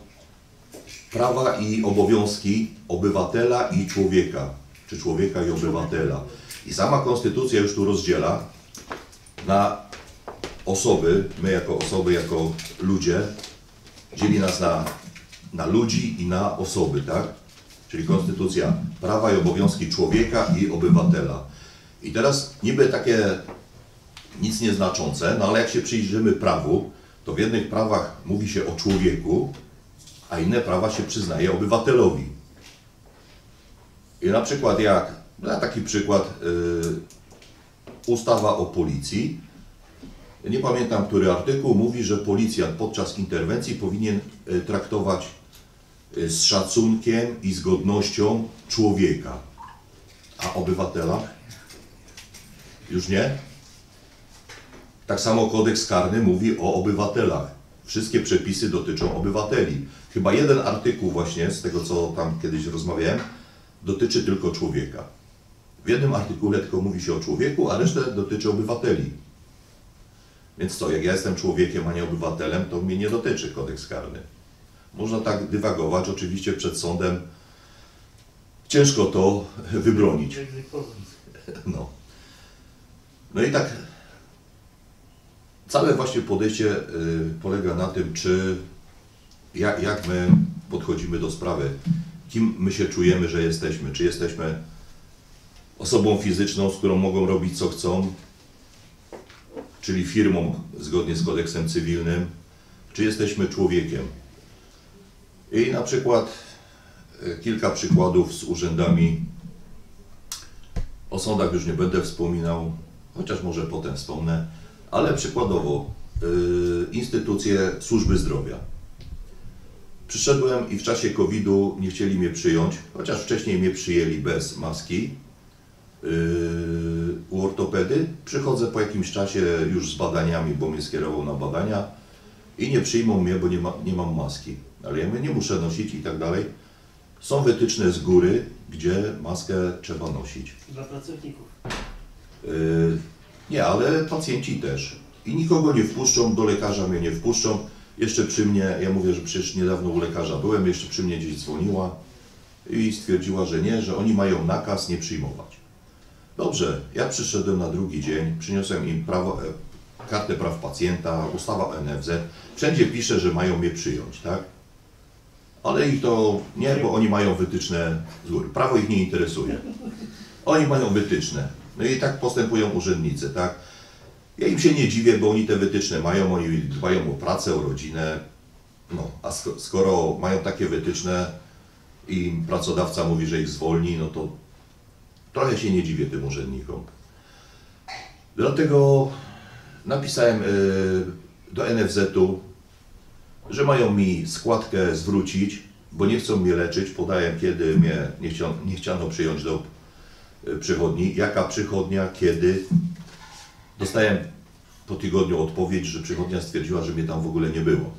prawa i obowiązki obywatela i człowieka, czy człowieka i obywatela. I sama konstytucja już tu rozdziela na osoby, my jako osoby, jako ludzie, dzieli nas na, na ludzi i na osoby, tak? Czyli konstytucja prawa i obowiązki człowieka i obywatela. I teraz niby takie nic nieznaczące, no ale jak się przyjrzymy prawu, to w jednych prawach mówi się o człowieku, a inne prawa się przyznaje obywatelowi. I na przykład jak, na taki przykład, y, ustawa o policji, nie pamiętam, który artykuł mówi, że policjant podczas interwencji powinien e, traktować e, z szacunkiem i z godnością człowieka. A obywatela? Już nie? Tak samo kodeks karny mówi o obywatelach. Wszystkie przepisy dotyczą obywateli. Chyba jeden artykuł właśnie, z tego co tam kiedyś rozmawiałem, dotyczy tylko człowieka. W jednym artykule tylko mówi się o człowieku, a resztę dotyczy obywateli. Więc co, jak ja jestem człowiekiem, a nie obywatelem, to mnie nie dotyczy kodeks karny. Można tak dywagować, oczywiście przed sądem ciężko to wybronić. No. No i tak całe właśnie podejście y, polega na tym, czy jak, jak my podchodzimy do sprawy, kim my się czujemy, że jesteśmy, czy jesteśmy osobą fizyczną, z którą mogą robić co chcą, czyli firmą zgodnie z kodeksem cywilnym, czy jesteśmy człowiekiem. I na przykład y, kilka przykładów z urzędami. O sądach już nie będę wspominał, chociaż może potem wspomnę, ale przykładowo y, instytucje służby zdrowia. Przyszedłem i w czasie COVID-u nie chcieli mnie przyjąć, chociaż wcześniej mnie przyjęli bez maski yy, u ortopedy. Przychodzę po jakimś czasie już z badaniami, bo mnie skierował na badania i nie przyjmą mnie, bo nie, ma, nie mam maski. Ale ja mówię, nie muszę nosić i tak dalej. Są wytyczne z góry, gdzie maskę trzeba nosić. Dla pracowników. Yy, nie, ale pacjenci też. I nikogo nie wpuszczą, do lekarza mnie nie wpuszczą. Jeszcze przy mnie, ja mówię, że przecież niedawno u lekarza byłem, jeszcze przy mnie gdzieś dzwoniła i stwierdziła, że nie, że oni mają nakaz nie przyjmować. Dobrze, ja przyszedłem na drugi dzień, przyniosłem im prawo, e, kartę praw pacjenta, ustawa NFZ. Wszędzie pisze, że mają mnie przyjąć, tak? Ale ich to nie, bo oni mają wytyczne z góry. Prawo ich nie interesuje. Oni mają wytyczne. No i tak postępują urzędnicy, tak? Ja im się nie dziwię, bo oni te wytyczne mają, oni dbają o pracę, o rodzinę. No, a sko- skoro mają takie wytyczne i pracodawca mówi, że ich zwolni, no to trochę się nie dziwię tym urzędnikom. Dlatego napisałem y, do NFZ-u, że mają mi składkę zwrócić, bo nie chcą mnie leczyć. Podałem, kiedy mnie nie, nie chciano przyjąć do przychodni. Jaka przychodnia, kiedy. Dostałem po tygodniu odpowiedź, że przychodnia stwierdziła, że mnie tam w ogóle nie było.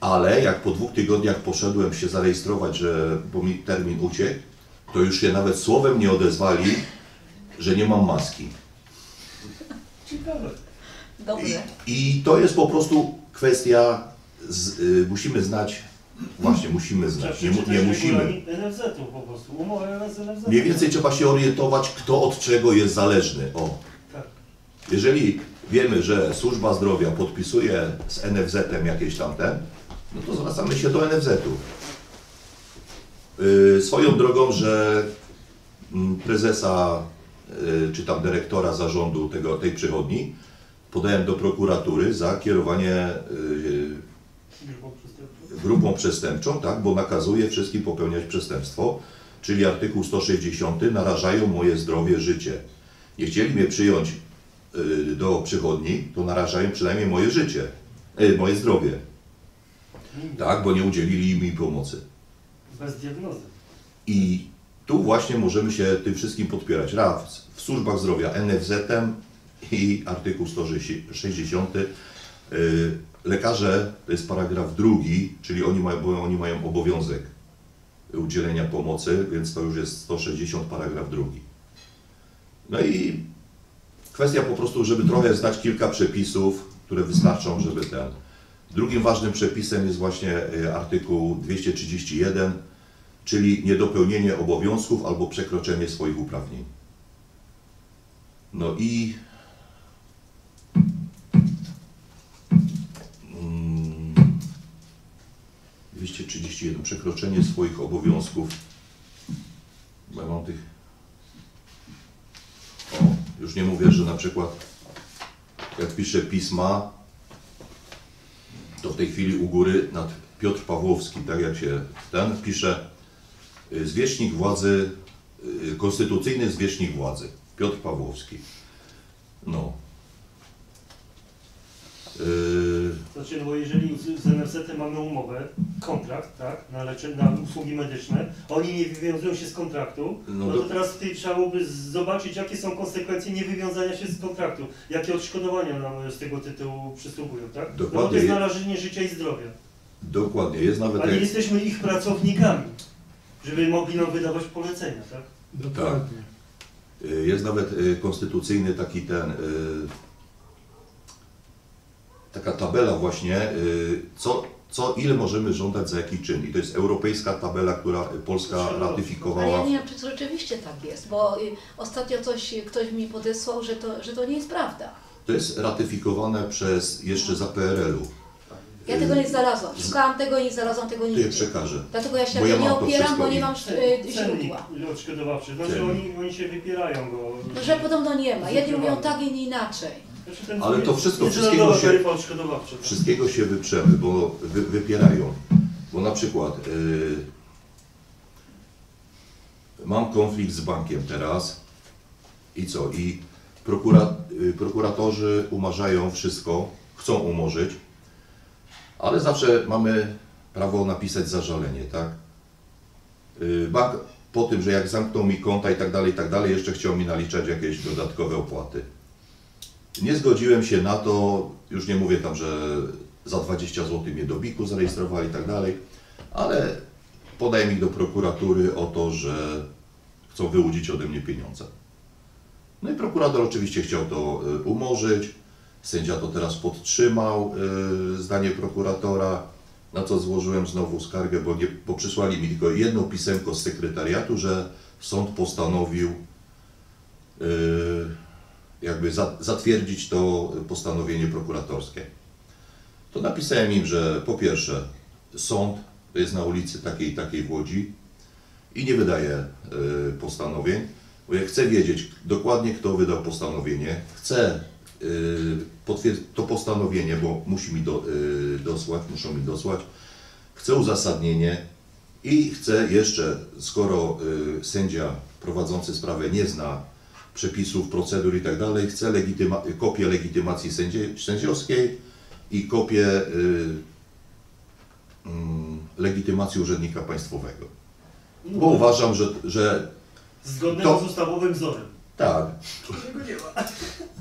Ale jak po dwóch tygodniach poszedłem się zarejestrować, że bo mi termin uciekł, to już się nawet słowem nie odezwali, że nie mam maski. Ciekawe. Dobrze. I, I to jest po prostu kwestia, z, y, musimy znać, właśnie musimy znać, nie, nie musimy. po prostu, umowę z NFZ-em. Mniej więcej trzeba się orientować, kto od czego jest zależny. O. Tak. Jeżeli wiemy, że służba zdrowia podpisuje z NFZ-em jakieś tamte, no to zwracamy się do NFZ-u. Yy, swoją drogą, że mm, prezesa yy, czy tam dyrektora zarządu tego, tej przychodni podałem do prokuratury za kierowanie yy, Grupą przestępczą. tak, bo nakazuje wszystkim popełniać przestępstwo, czyli artykuł 160 narażają moje zdrowie, życie. Nie chcieli mnie przyjąć y, do przychodni, to narażają przynajmniej moje życie, y, moje zdrowie, tak, bo nie udzielili mi pomocy. Bez diagnozy. I tu właśnie możemy się tym wszystkim podpierać. Raz w służbach zdrowia NFZ-em i artykuł 160. y, Lekarze, to jest paragraf drugi, czyli oni mają, oni mają obowiązek udzielenia pomocy, więc to już jest 160 paragraf drugi. No i kwestia po prostu, żeby trochę znać kilka przepisów, które wystarczą, żeby ten. Drugim ważnym przepisem jest właśnie y, artykuł 231, czyli niedopełnienie obowiązków albo przekroczenie swoich uprawnień. No i 231 przekroczenie swoich obowiązków. Bo Ja mam tych. O, już nie mówię, że na przykład jak piszę pisma, to w tej chwili u góry nad Piotr Pawłowski, tak jak się ten pisze, y, zwierzchnik władzy, y, konstytucyjny zwierzchnik władzy, Piotr Pawłowski. No. Yy, Znaczy, no bo jeżeli z, z NFZ-em mamy umowę, kontrakt, tak, na, lecze, na usługi medyczne, oni nie wywiązują się z kontraktu, No no, do- to teraz tutaj trzeba byłoby zobaczyć, jakie są konsekwencje niewywiązania się z kontraktu, jakie odszkodowania nam z tego tytułu przysługują, tak? No bo to Dokładnie. jest narażenie życia i zdrowia. dokładnie, jest nawet. A nie jak- jesteśmy ich pracownikami, żeby mogli nam wydawać polecenia, tak? Dokładnie. Y, Jest nawet y, konstytucyjny taki ten, y, taka tabela właśnie, y, co, co ile możemy żądać za jaki czyn. I to jest europejska tabela, która Polska Ale ratyfikowała. ja nie wiem, czy to rzeczywiście tak jest, bo y, ostatnio coś, ktoś mi podesłał, że to, że to nie jest prawda. To jest ratyfikowane przez jeszcze za PRL-u. Ja tego nie znalazłam. Szukałam tego i nie znalazłam tego To je nigdzie. przekażę. Dlatego ja się Bo ja nie to opieram, bo nie mam y, Cennik źródła. odszkodowawczy, znaczy oni, oni się wypierają go. Że podobno nie ma. Jedni mówią tak, inni inaczej. Znaczy Ale to wszystko, wszystkiego się- tak? Wszystkiego się wyprzemy, bo wy, wypierają. Bo na przykład y, mam konflikt z bankiem teraz i co? I prokura, y, prokuratorzy umarzają wszystko, chcą umorzyć, ale zawsze mamy prawo napisać zażalenie, tak? Y, bank po tym, że jak zamknął mi konta i tak dalej, i tak dalej, jeszcze chciał mi naliczać jakieś dodatkowe opłaty. Nie zgodziłem się na to, już nie mówię tam, że za 20 zł mnie do BIK-u zarejestrowali i tak dalej, ale podaję ich do prokuratury o to, że chcą wyłudzić ode mnie pieniądze. No i prokurator oczywiście chciał to y, umorzyć, sędzia to teraz podtrzymał, y, zdanie prokuratora, na co złożyłem znowu skargę, bo, nie, bo przysłali mi tylko jedno pisemko z sekretariatu, że sąd postanowił y, jakby za- zatwierdzić to postanowienie prokuratorskie. To napisałem im, że po pierwsze sąd jest na ulicy takiej takiej w Łodzi i nie wydaje y, postanowień. Bo ja chcę wiedzieć dokładnie, kto wydał postanowienie. Chcę potwierd- to postanowienie, bo musi mi do, yy, dosłać, muszą mi dosłać. Chcę uzasadnienie i chcę jeszcze, skoro sędzia prowadzący sprawę nie zna przepisów, procedur i tak dalej, chcę legityma- kopię legitymacji sędzie, sędziowskiej i kopię yy, mm, legitymacji urzędnika państwowego. Bo uważam, że, że Zgodnego To- z ustawowym wzorem. tak, Którego nie ma.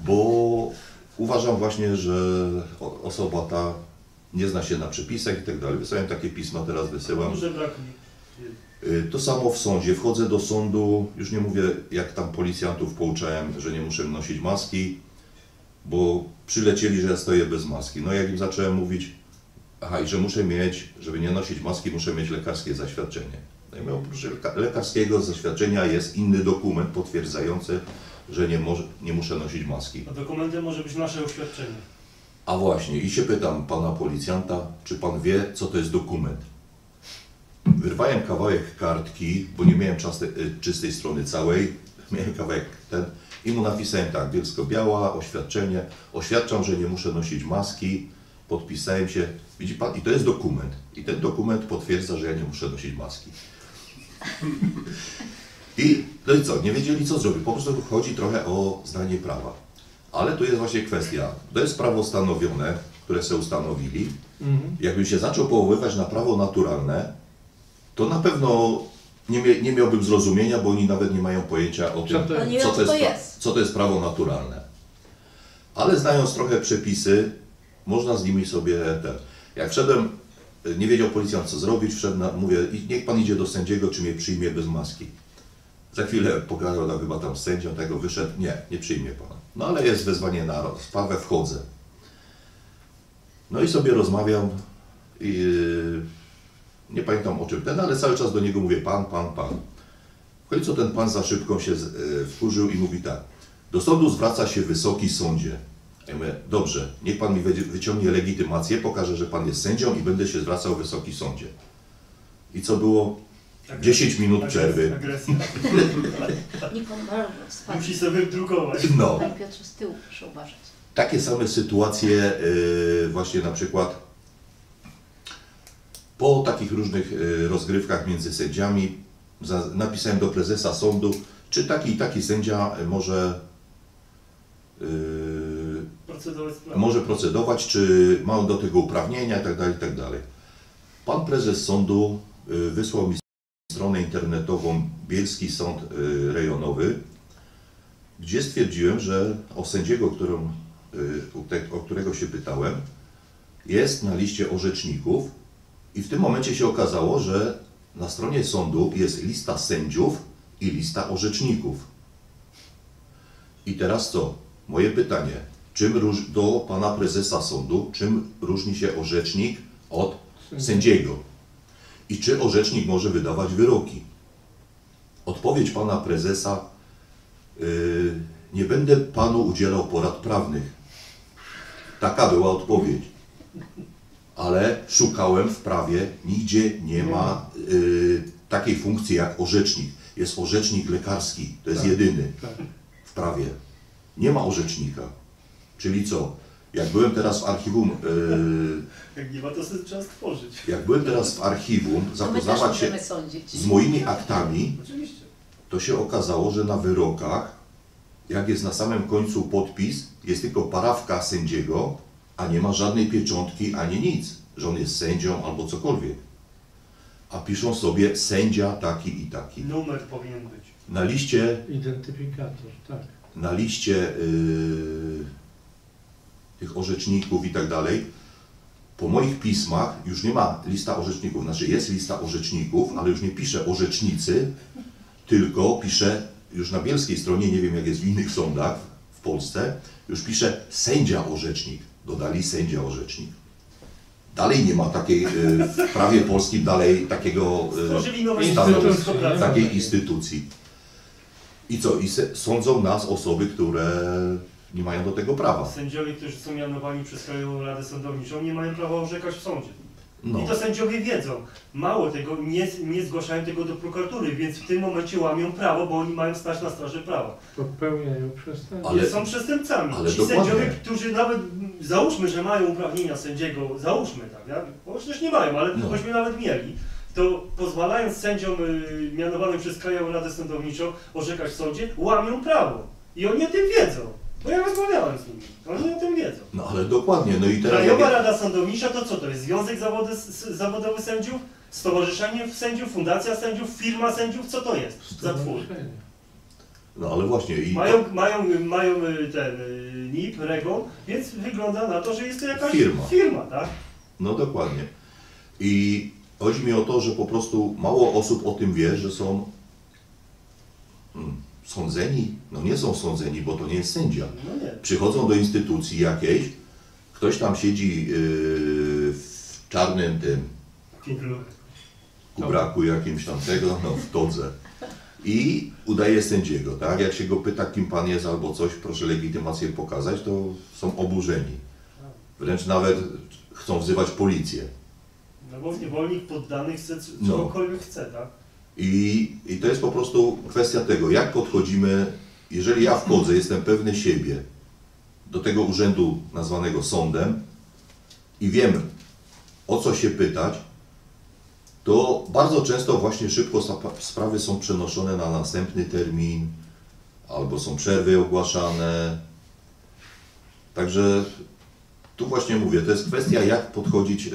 bo uważam właśnie, że osoba ta nie zna się na przepisach i tak dalej. Wysłałem takie pisma, teraz wysyłam. Duże braki. Y, To samo w sądzie. Wchodzę do sądu, już nie mówię jak tam policjantów pouczałem, że nie muszę nosić maski, bo przylecieli, że ja stoję bez maski. No jak im zacząłem mówić, aha, i że muszę mieć, żeby nie nosić maski, muszę mieć lekarskie zaświadczenie. No i mówię, oprócz leka- lekarskiego zaświadczenia jest inny dokument potwierdzający, że nie, może, nie muszę nosić maski. A dokumentem może być nasze oświadczenie. A właśnie, i się pytam pana policjanta, czy pan wie, co to jest dokument? Wyrwałem kawałek kartki, bo nie miałem czasty, y, czystej strony całej, miałem kawałek ten i mu napisałem tak, bielsko-biała, oświadczenie, oświadczam, że nie muszę nosić maski, podpisałem się, widzi pan, i to jest dokument. I ten dokument potwierdza, że ja nie muszę nosić maski. I no i co, nie wiedzieli co zrobić, po prostu chodzi trochę o zdanie prawa. Ale tu jest właśnie kwestia, to jest prawo stanowione, które sobie ustanowili. Mhm. Jakbym się zaczął powoływać na prawo naturalne, to na pewno nie, nie miałbym zrozumienia, bo oni nawet nie mają pojęcia o tym, Co to jest? co to jest. co to jest prawo naturalne. Ale znając trochę przepisy, można z nimi sobie ten. Jak wszedłem, nie wiedział policjant co zrobić, wszedł na, mówię, "I niech pan idzie do sędziego, czy mnie przyjmie bez maski. Za chwilę pogadał tam chyba tam z sędzią, tego wyszedł, nie, nie przyjmie pana. No ale jest wezwanie na sprawę, wchodzę. No i sobie rozmawiam i yy, nie pamiętam o czym ten, ale cały czas do niego mówię pan, pan, pan. W końcu ten pan za szybko się yy, wkurzył i mówi tak. Do sądu zwraca się wysoki sądzie. Ja mówię, dobrze, niech pan mi wyciągnie legitymację, pokaże, że pan jest sędzią i będę się zwracał wysoki sądzie. I co było? 10 minut przerwy. Agresja. Nikomu spadł. Musi sobie wydrukować. No. Panie Piotrze, z tyłu proszę uważać. takie same sytuacje yy, właśnie na przykład po takich różnych yy, rozgrywkach między sędziami napisałem do prezesa sądu, czy taki i taki sędzia y, może yy, Procedować może procedować, czy ma do tego uprawnienia itd. itd. Pan prezes sądu y, wysłał mi stronę internetową Bielski Sąd y, Rejonowy, gdzie stwierdziłem, że o sędziego, y, te- o którego się pytałem, jest na liście orzeczników i w tym momencie się okazało, że na stronie sądu jest lista sędziów i lista orzeczników. I teraz co? Moje pytanie. Czym do pana prezesa sądu, czym różni się orzecznik od sędziego? I czy orzecznik może wydawać wyroki? Odpowiedź pana prezesa: yy, Nie będę panu udzielał porad prawnych. Taka była odpowiedź. Ale szukałem w prawie, nigdzie nie ma yy, takiej funkcji jak orzecznik. Jest orzecznik lekarski, to jest Tak. jedyny Tak. w prawie. Nie ma orzecznika. Czyli co? Jak byłem teraz w archiwum, yy, Jak nie ma, to sobie trzeba stworzyć. jak byłem teraz w archiwum, zapoznawać się z moimi aktami, Oczywiście. to się okazało, że na wyrokach, jak jest na samym końcu podpis, jest tylko parawka sędziego, a nie ma żadnej pieczątki ani nic, że on jest sędzią albo cokolwiek. A piszą sobie sędzia taki i taki. Numer powinien być. Na liście Identyfikator, tak. na liście yy, tych orzeczników i tak dalej, po moich pismach już nie ma lista orzeczników, znaczy jest lista orzeczników, ale już nie pisze orzecznicy, tylko pisze już na bielskiej stronie, nie wiem jak jest w innych sądach w Polsce, już pisze sędzia orzecznik, dodali sędzia orzecznik. Dalej nie ma takiej, yy, w prawie polskim dalej takiego nowe stanowiska, takiej instytucji. I co? I sądzą nas osoby, które nie mają do tego prawa. Sędziowie, którzy są mianowani przez Krajową Radę Sądowniczą, nie mają prawa orzekać w sądzie. No. I to sędziowie wiedzą. Mało tego, nie, nie zgłaszają tego do prokuratury, więc w tym momencie łamią prawo, bo oni mają stać na straży prawa. Popełniają przestępstwo. Ale- Ale są przestępcami. ale Ci dokładnie. sędziowie, którzy nawet, załóżmy, że mają uprawnienia sędziego, załóżmy tak, ja? bo przecież nie mają, ale No. choćby nawet mieli, to pozwalając sędziom y, mianowanym przez Krajową Radę Sądowniczą orzekać w sądzie, łamią prawo. I oni o tym wiedzą. Bo ja rozmawiałem z nimi. Oni o tym wiedzą. No ale dokładnie, no i teraz... Krajowa Rada Sądownicza to co to jest? Związek Zawody, Zawodowy Sędziów? Stowarzyszenie Sędziów? Fundacja Sędziów? Firma Sędziów? Co to jest za twór? No ale właśnie i... Mają, mają, mają y, ten y, NIP, REGON, więc wygląda na to, że jest to jakaś Firma. firma tak? No dokładnie. I chodzi mi o to, że po prostu mało osób o tym wie, że są hmm, sądzeni. No nie są sądzeni, bo to nie jest sędzia. No nie. Przychodzą do instytucji jakiejś, ktoś tam siedzi yy, w czarnym tym kubraku jakimś tam tego, no w todze. I udaje sędziego, tak? Jak się go pyta, kim pan jest albo coś, proszę legitymację pokazać, to są oburzeni. Wręcz nawet chcą wzywać policję. No bo niewolnik poddany chce c- No. chce, tak? I, I to jest po prostu kwestia tego, jak podchodzimy, jeżeli ja wchodzę, jestem pewny siebie do tego urzędu nazwanego sądem i wiem, o co się pytać, to bardzo często właśnie szybko sprawy są przenoszone na następny termin, albo są przerwy ogłaszane. Także tu właśnie mówię, to jest kwestia, jak podchodzić yy,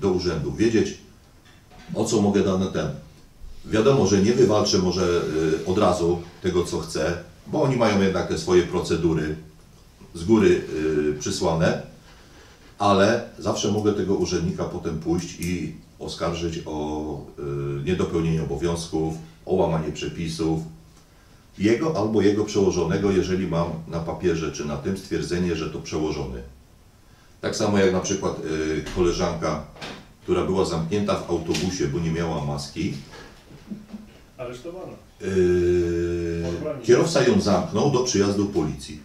do urzędu, wiedzieć, o co mogę dane ten. Wiadomo, że nie wywalczę może y, od razu tego, co chcę, bo oni mają jednak te swoje procedury z góry y, przysłane, ale zawsze mogę tego urzędnika potem pójść i oskarżyć o y, niedopełnienie obowiązków, o łamanie przepisów. Jego albo jego przełożonego, jeżeli mam na papierze czy na tym stwierdzenie, że to przełożony. Tak samo jak na przykład koleżanka, która była zamknięta w autobusie, bo nie miała maski, Aresztowana. Yy, kierowca ją zamknął do przyjazdu policji.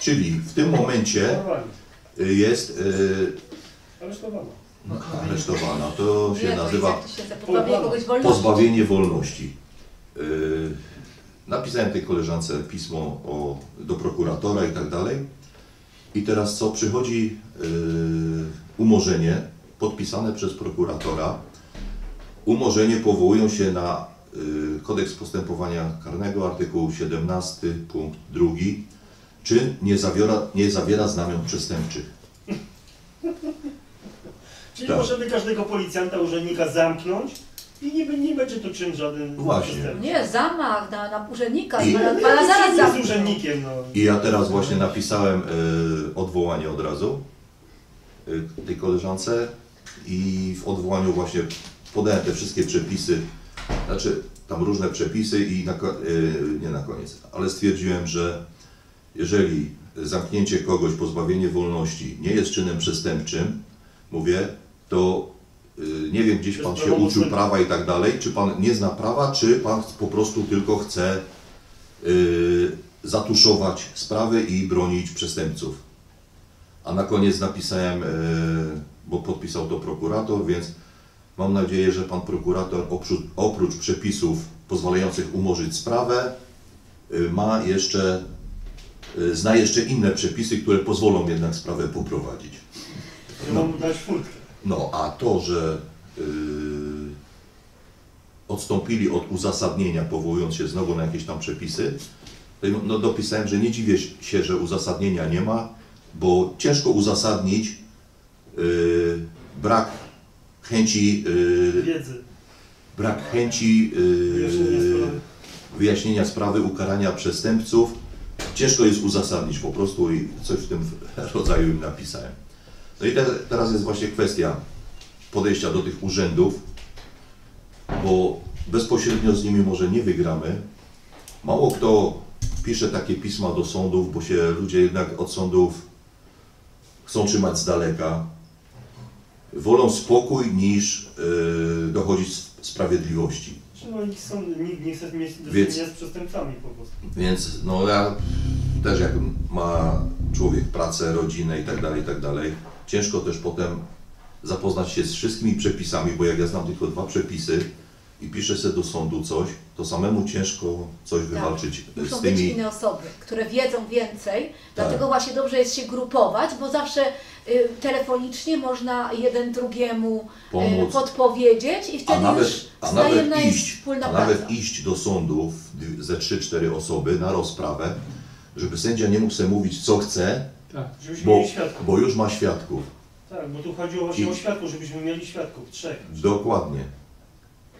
Czyli w tym momencie Aresztowana. jest yy, Aresztowana. no, aresztowana. To się nazywa się pozbawienie wolności. Yy, napisałem tej koleżance pismo o, do prokuratora i tak dalej. I teraz co? Przychodzi yy, umorzenie podpisane przez prokuratora. Umorzenie powołują się na kodeks postępowania karnego, artykuł 17, punkt 2. Czyn nie zawiera, nie zawiera znamion przestępczych. Czyli Tak. możemy każdego policjanta, urzędnika zamknąć i nie, nie będzie to czyn żaden Właśnie. przestępczy. Nie, zamach na, na urzędnika, I- pana, Nie, pana nie, zaraz nie z urzędnikiem, no. I ja teraz właśnie napisałem y, odwołanie od razu y, tej koleżance i w odwołaniu właśnie podałem te wszystkie przepisy, znaczy tam różne przepisy i na, y, nie na koniec, ale stwierdziłem, że jeżeli zamknięcie kogoś, pozbawienie wolności nie jest czynem przestępczym, mówię, to y, nie wiem, gdzieś pan się uczył prawa i tak dalej, czy pan nie zna prawa, czy pan po prostu tylko chce y, zatuszować sprawy i bronić przestępców. A na koniec napisałem, y, bo podpisał to prokurator, więc mam nadzieję, że pan prokurator oprócz, oprócz przepisów pozwalających umorzyć sprawę, y, ma jeszcze, y, zna jeszcze inne przepisy, które pozwolą jednak sprawę poprowadzić. Furtkę. No, a to, że yy, odstąpili od uzasadnienia, powołując się znowu na jakieś tam przepisy, no, dopisałem, że nie dziwię się, że uzasadnienia nie ma, bo ciężko uzasadnić yy, brak chęci, yy, Wiedzy. brak chęci Wyjaśnienia yy, sprawy. wyjaśnienia sprawy, ukarania przestępców. Ciężko jest uzasadnić po prostu i coś w tym rodzaju im napisałem. No i te, teraz jest właśnie kwestia podejścia do tych urzędów, bo bezpośrednio z nimi może nie wygramy. Mało kto pisze takie pisma do sądów, bo się ludzie jednak od sądów chcą trzymać z daleka. Wolą spokój niż yy, dochodzić sprawiedliwości. Czy no nikt, są, nikt nie chce mieć do Więc- czynienia z przestępcami po prostu. Więc no ja też jak ma człowiek pracę, rodzinę i tak dalej, i tak dalej, ciężko też potem zapoznać się z wszystkimi przepisami, bo jak ja znam tylko dwa przepisy i piszę sobie do sądu coś, to samemu ciężko coś wywalczyć Tak. Muszą z być tymi... inne osoby, które wiedzą więcej, dlatego właśnie dobrze jest się grupować, bo zawsze telefonicznie można jeden drugiemu y, Pomóc. podpowiedzieć i A wtedy już nawet, a nawet iść, wspólna a praca. nawet iść do sądów d- ze 3-4 osoby na rozprawę, żeby sędzia nie mógł sobie mówić co chce, Tak. Bo, bo już ma świadków. Tak, bo tu chodziło właśnie I- o świadków, żebyśmy mieli świadków, trzech. Dokładnie.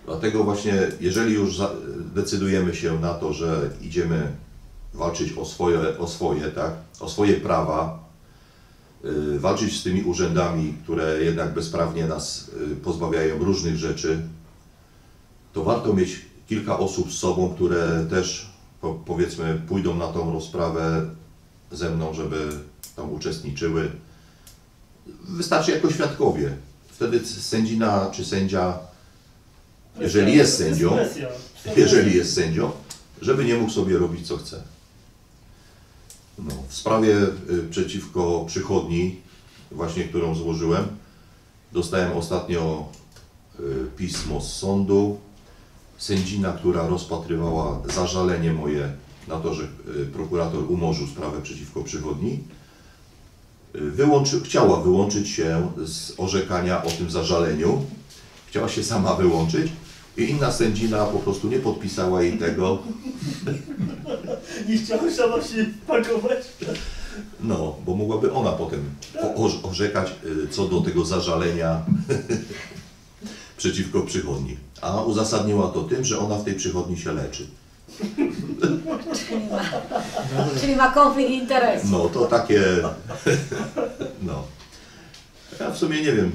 Dlatego właśnie, jeżeli już decydujemy się na to, że idziemy walczyć o swoje, o swoje, tak, o swoje prawa, y, walczyć z tymi urzędami, które jednak bezprawnie nas y, pozbawiają różnych rzeczy, to warto mieć kilka osób z sobą, które też po, powiedzmy pójdą na tą rozprawę ze mną, żeby tam uczestniczyły. Wystarczy jako świadkowie. Wtedy sędzina czy sędzia, jeżeli jest sędzią, jeżeli jest sędzią, żeby nie mógł sobie robić co chce. No, w sprawie y, przeciwko przychodni, właśnie którą złożyłem, dostałem ostatnio y, pismo z sądu. Sędzina, która rozpatrywała zażalenie moje na to, że y, prokurator umorzył sprawę przeciwko przychodni, wyłączy, chciała wyłączyć się z orzekania o tym zażaleniu. Chciała się sama wyłączyć i inna sędzina po prostu nie podpisała jej tego. Nie chciałeś sama się pakować? No, bo mogłaby ona potem orzekać y, co do tego zażalenia przeciwko przychodni. A uzasadniła to tym, że ona w tej przychodni się leczy. Czyli ma, czyli ma konflikt interesów. No, to takie... No. Ja w sumie nie wiem,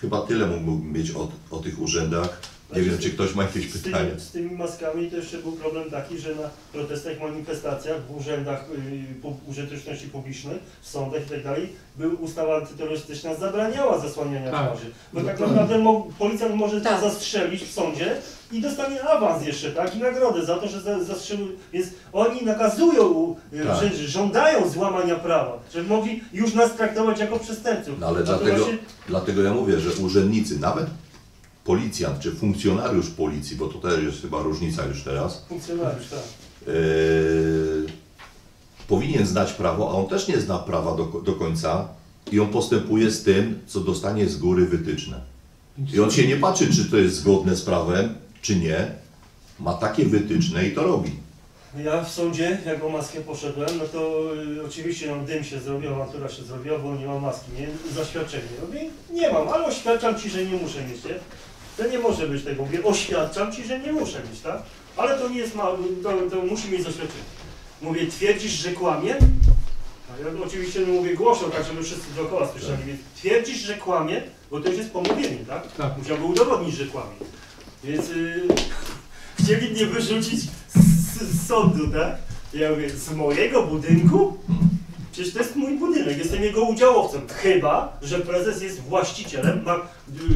chyba tyle mógłbym mieć o, o tych urzędach. Nie wiem, czy ktoś ma jakieś Z pytania. tymi, z tymi maskami to jeszcze był problem taki, że na protestach, manifestacjach, w urzędach y, użyteczności publicznej, w sądach i tak dalej, był ustawa antyterrorystyczna zabraniała zasłaniania Tak. twarzy. Bo tak Dokładnie. naprawdę mo, policjant może Tak. to zastrzelić w sądzie i dostanie awans jeszcze, tak? I nagrodę za to, że za, zastrzelił. Więc oni nakazują, y, Tak. że żądają złamania prawa, żeby mogli już nas traktować jako przestępców. No ale dlatego, właśnie- dlatego ja mówię, że urzędnicy, nawet policjant czy funkcjonariusz policji, bo to też jest chyba różnica już teraz, Funkcjonariusz, tak. Yy, powinien znać prawo, a on też nie zna prawa do, do końca i on postępuje z tym, co dostanie z góry wytyczne. I on się nie patrzy, czy to jest zgodne z prawem, czy nie. Ma takie wytyczne i to robi. Ja w sądzie, jak o maskę poszedłem, no to y, oczywiście no, dym się zrobił, awantura się zrobiła, bo nie mam maski, nie? Zaświadczenie. Mówię, nie mam, ale oświadczam Ci, że nie muszę mieć, nie? To nie może być tego. Mówię, oświadczam Ci, że nie muszę mieć, tak? Ale to nie jest mało, to, to musi mieć zaświadczenie. Mówię, twierdzisz, że kłamie? A ja oczywiście mówię głośno, tak żeby wszyscy dookoła słyszeli. Mówię, twierdzisz, że kłamie? Bo to już jest pomówienie, tak? Tak. Musiałby udowodnić, że kłamie. Więc y, chcieli mnie wyrzucić z, z sądu, tak? Ja mówię, z mojego budynku? Przecież to jest mój budynek, jestem jego udziałowcem. Chyba, że prezes jest właścicielem, ma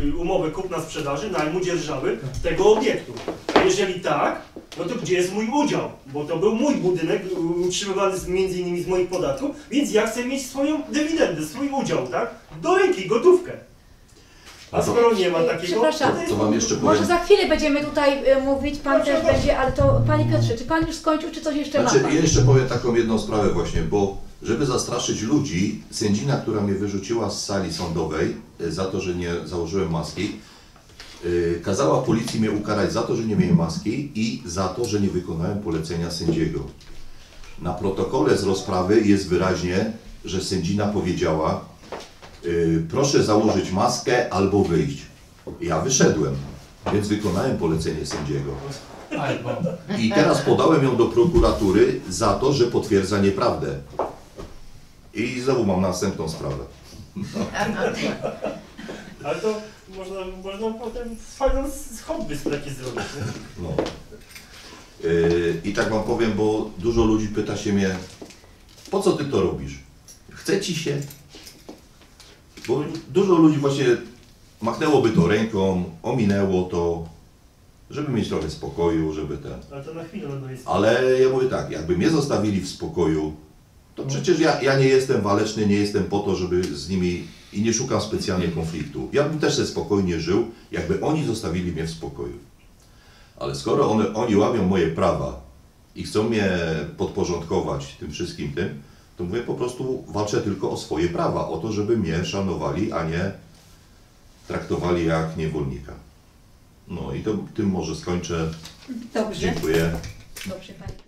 y, umowę kupna-sprzedaży, najmu dzierżawy tego obiektu. A jeżeli tak, no to gdzie jest mój udział? Bo to był mój budynek, y, utrzymywany między innymi z moich podatków, więc ja chcę mieć swoją dywidendę, swój udział, tak? Do ręki, gotówkę. A skoro nie ma takiego, Przepraszam. To wam jeszcze powiem. Może za chwilę będziemy tutaj y, mówić, pan też będzie, ale to Panie Piotrze, czy Pan już skończył, czy coś jeszcze Znaczy, ma ja jeszcze powiem taką jedną sprawę właśnie, bo żeby zastraszyć ludzi, sędzina, która mnie wyrzuciła z sali sądowej e, za to, że nie założyłem maski, e, kazała policji mnie ukarać za to, że nie miałem maski i za to, że nie wykonałem polecenia sędziego. Na protokole z rozprawy jest wyraźnie, że sędzina powiedziała e, proszę założyć maskę albo wyjść. Ja wyszedłem, więc wykonałem polecenie sędziego. I teraz podałem ją do prokuratury za to, że potwierdza nieprawdę. I znowu mam następną sprawę. Ale to można, można potem fajną hobby takie zrobić. No. Yy, I tak wam powiem, bo dużo ludzi pyta się mnie, po co ty to robisz? Chce ci się? Bo dużo ludzi właśnie machnęłoby to ręką, ominęło to, żeby mieć trochę spokoju, żeby ten. Ale to na chwilę będą jest. Ale ja mówię tak, jakby mnie zostawili w spokoju, to przecież ja, ja nie jestem waleczny, nie jestem po to, żeby z nimi i nie szukam specjalnie konfliktu. Ja bym też sobie spokojnie żył, jakby oni zostawili mnie w spokoju. Ale skoro one, oni łamią moje prawa i chcą mnie podporządkować tym wszystkim tym, to mówię po prostu walczę tylko o swoje prawa, o to, żeby mnie szanowali, a nie traktowali jak niewolnika. No i to tym może skończę. Dobrze, Dziękuję. dobrze Pani.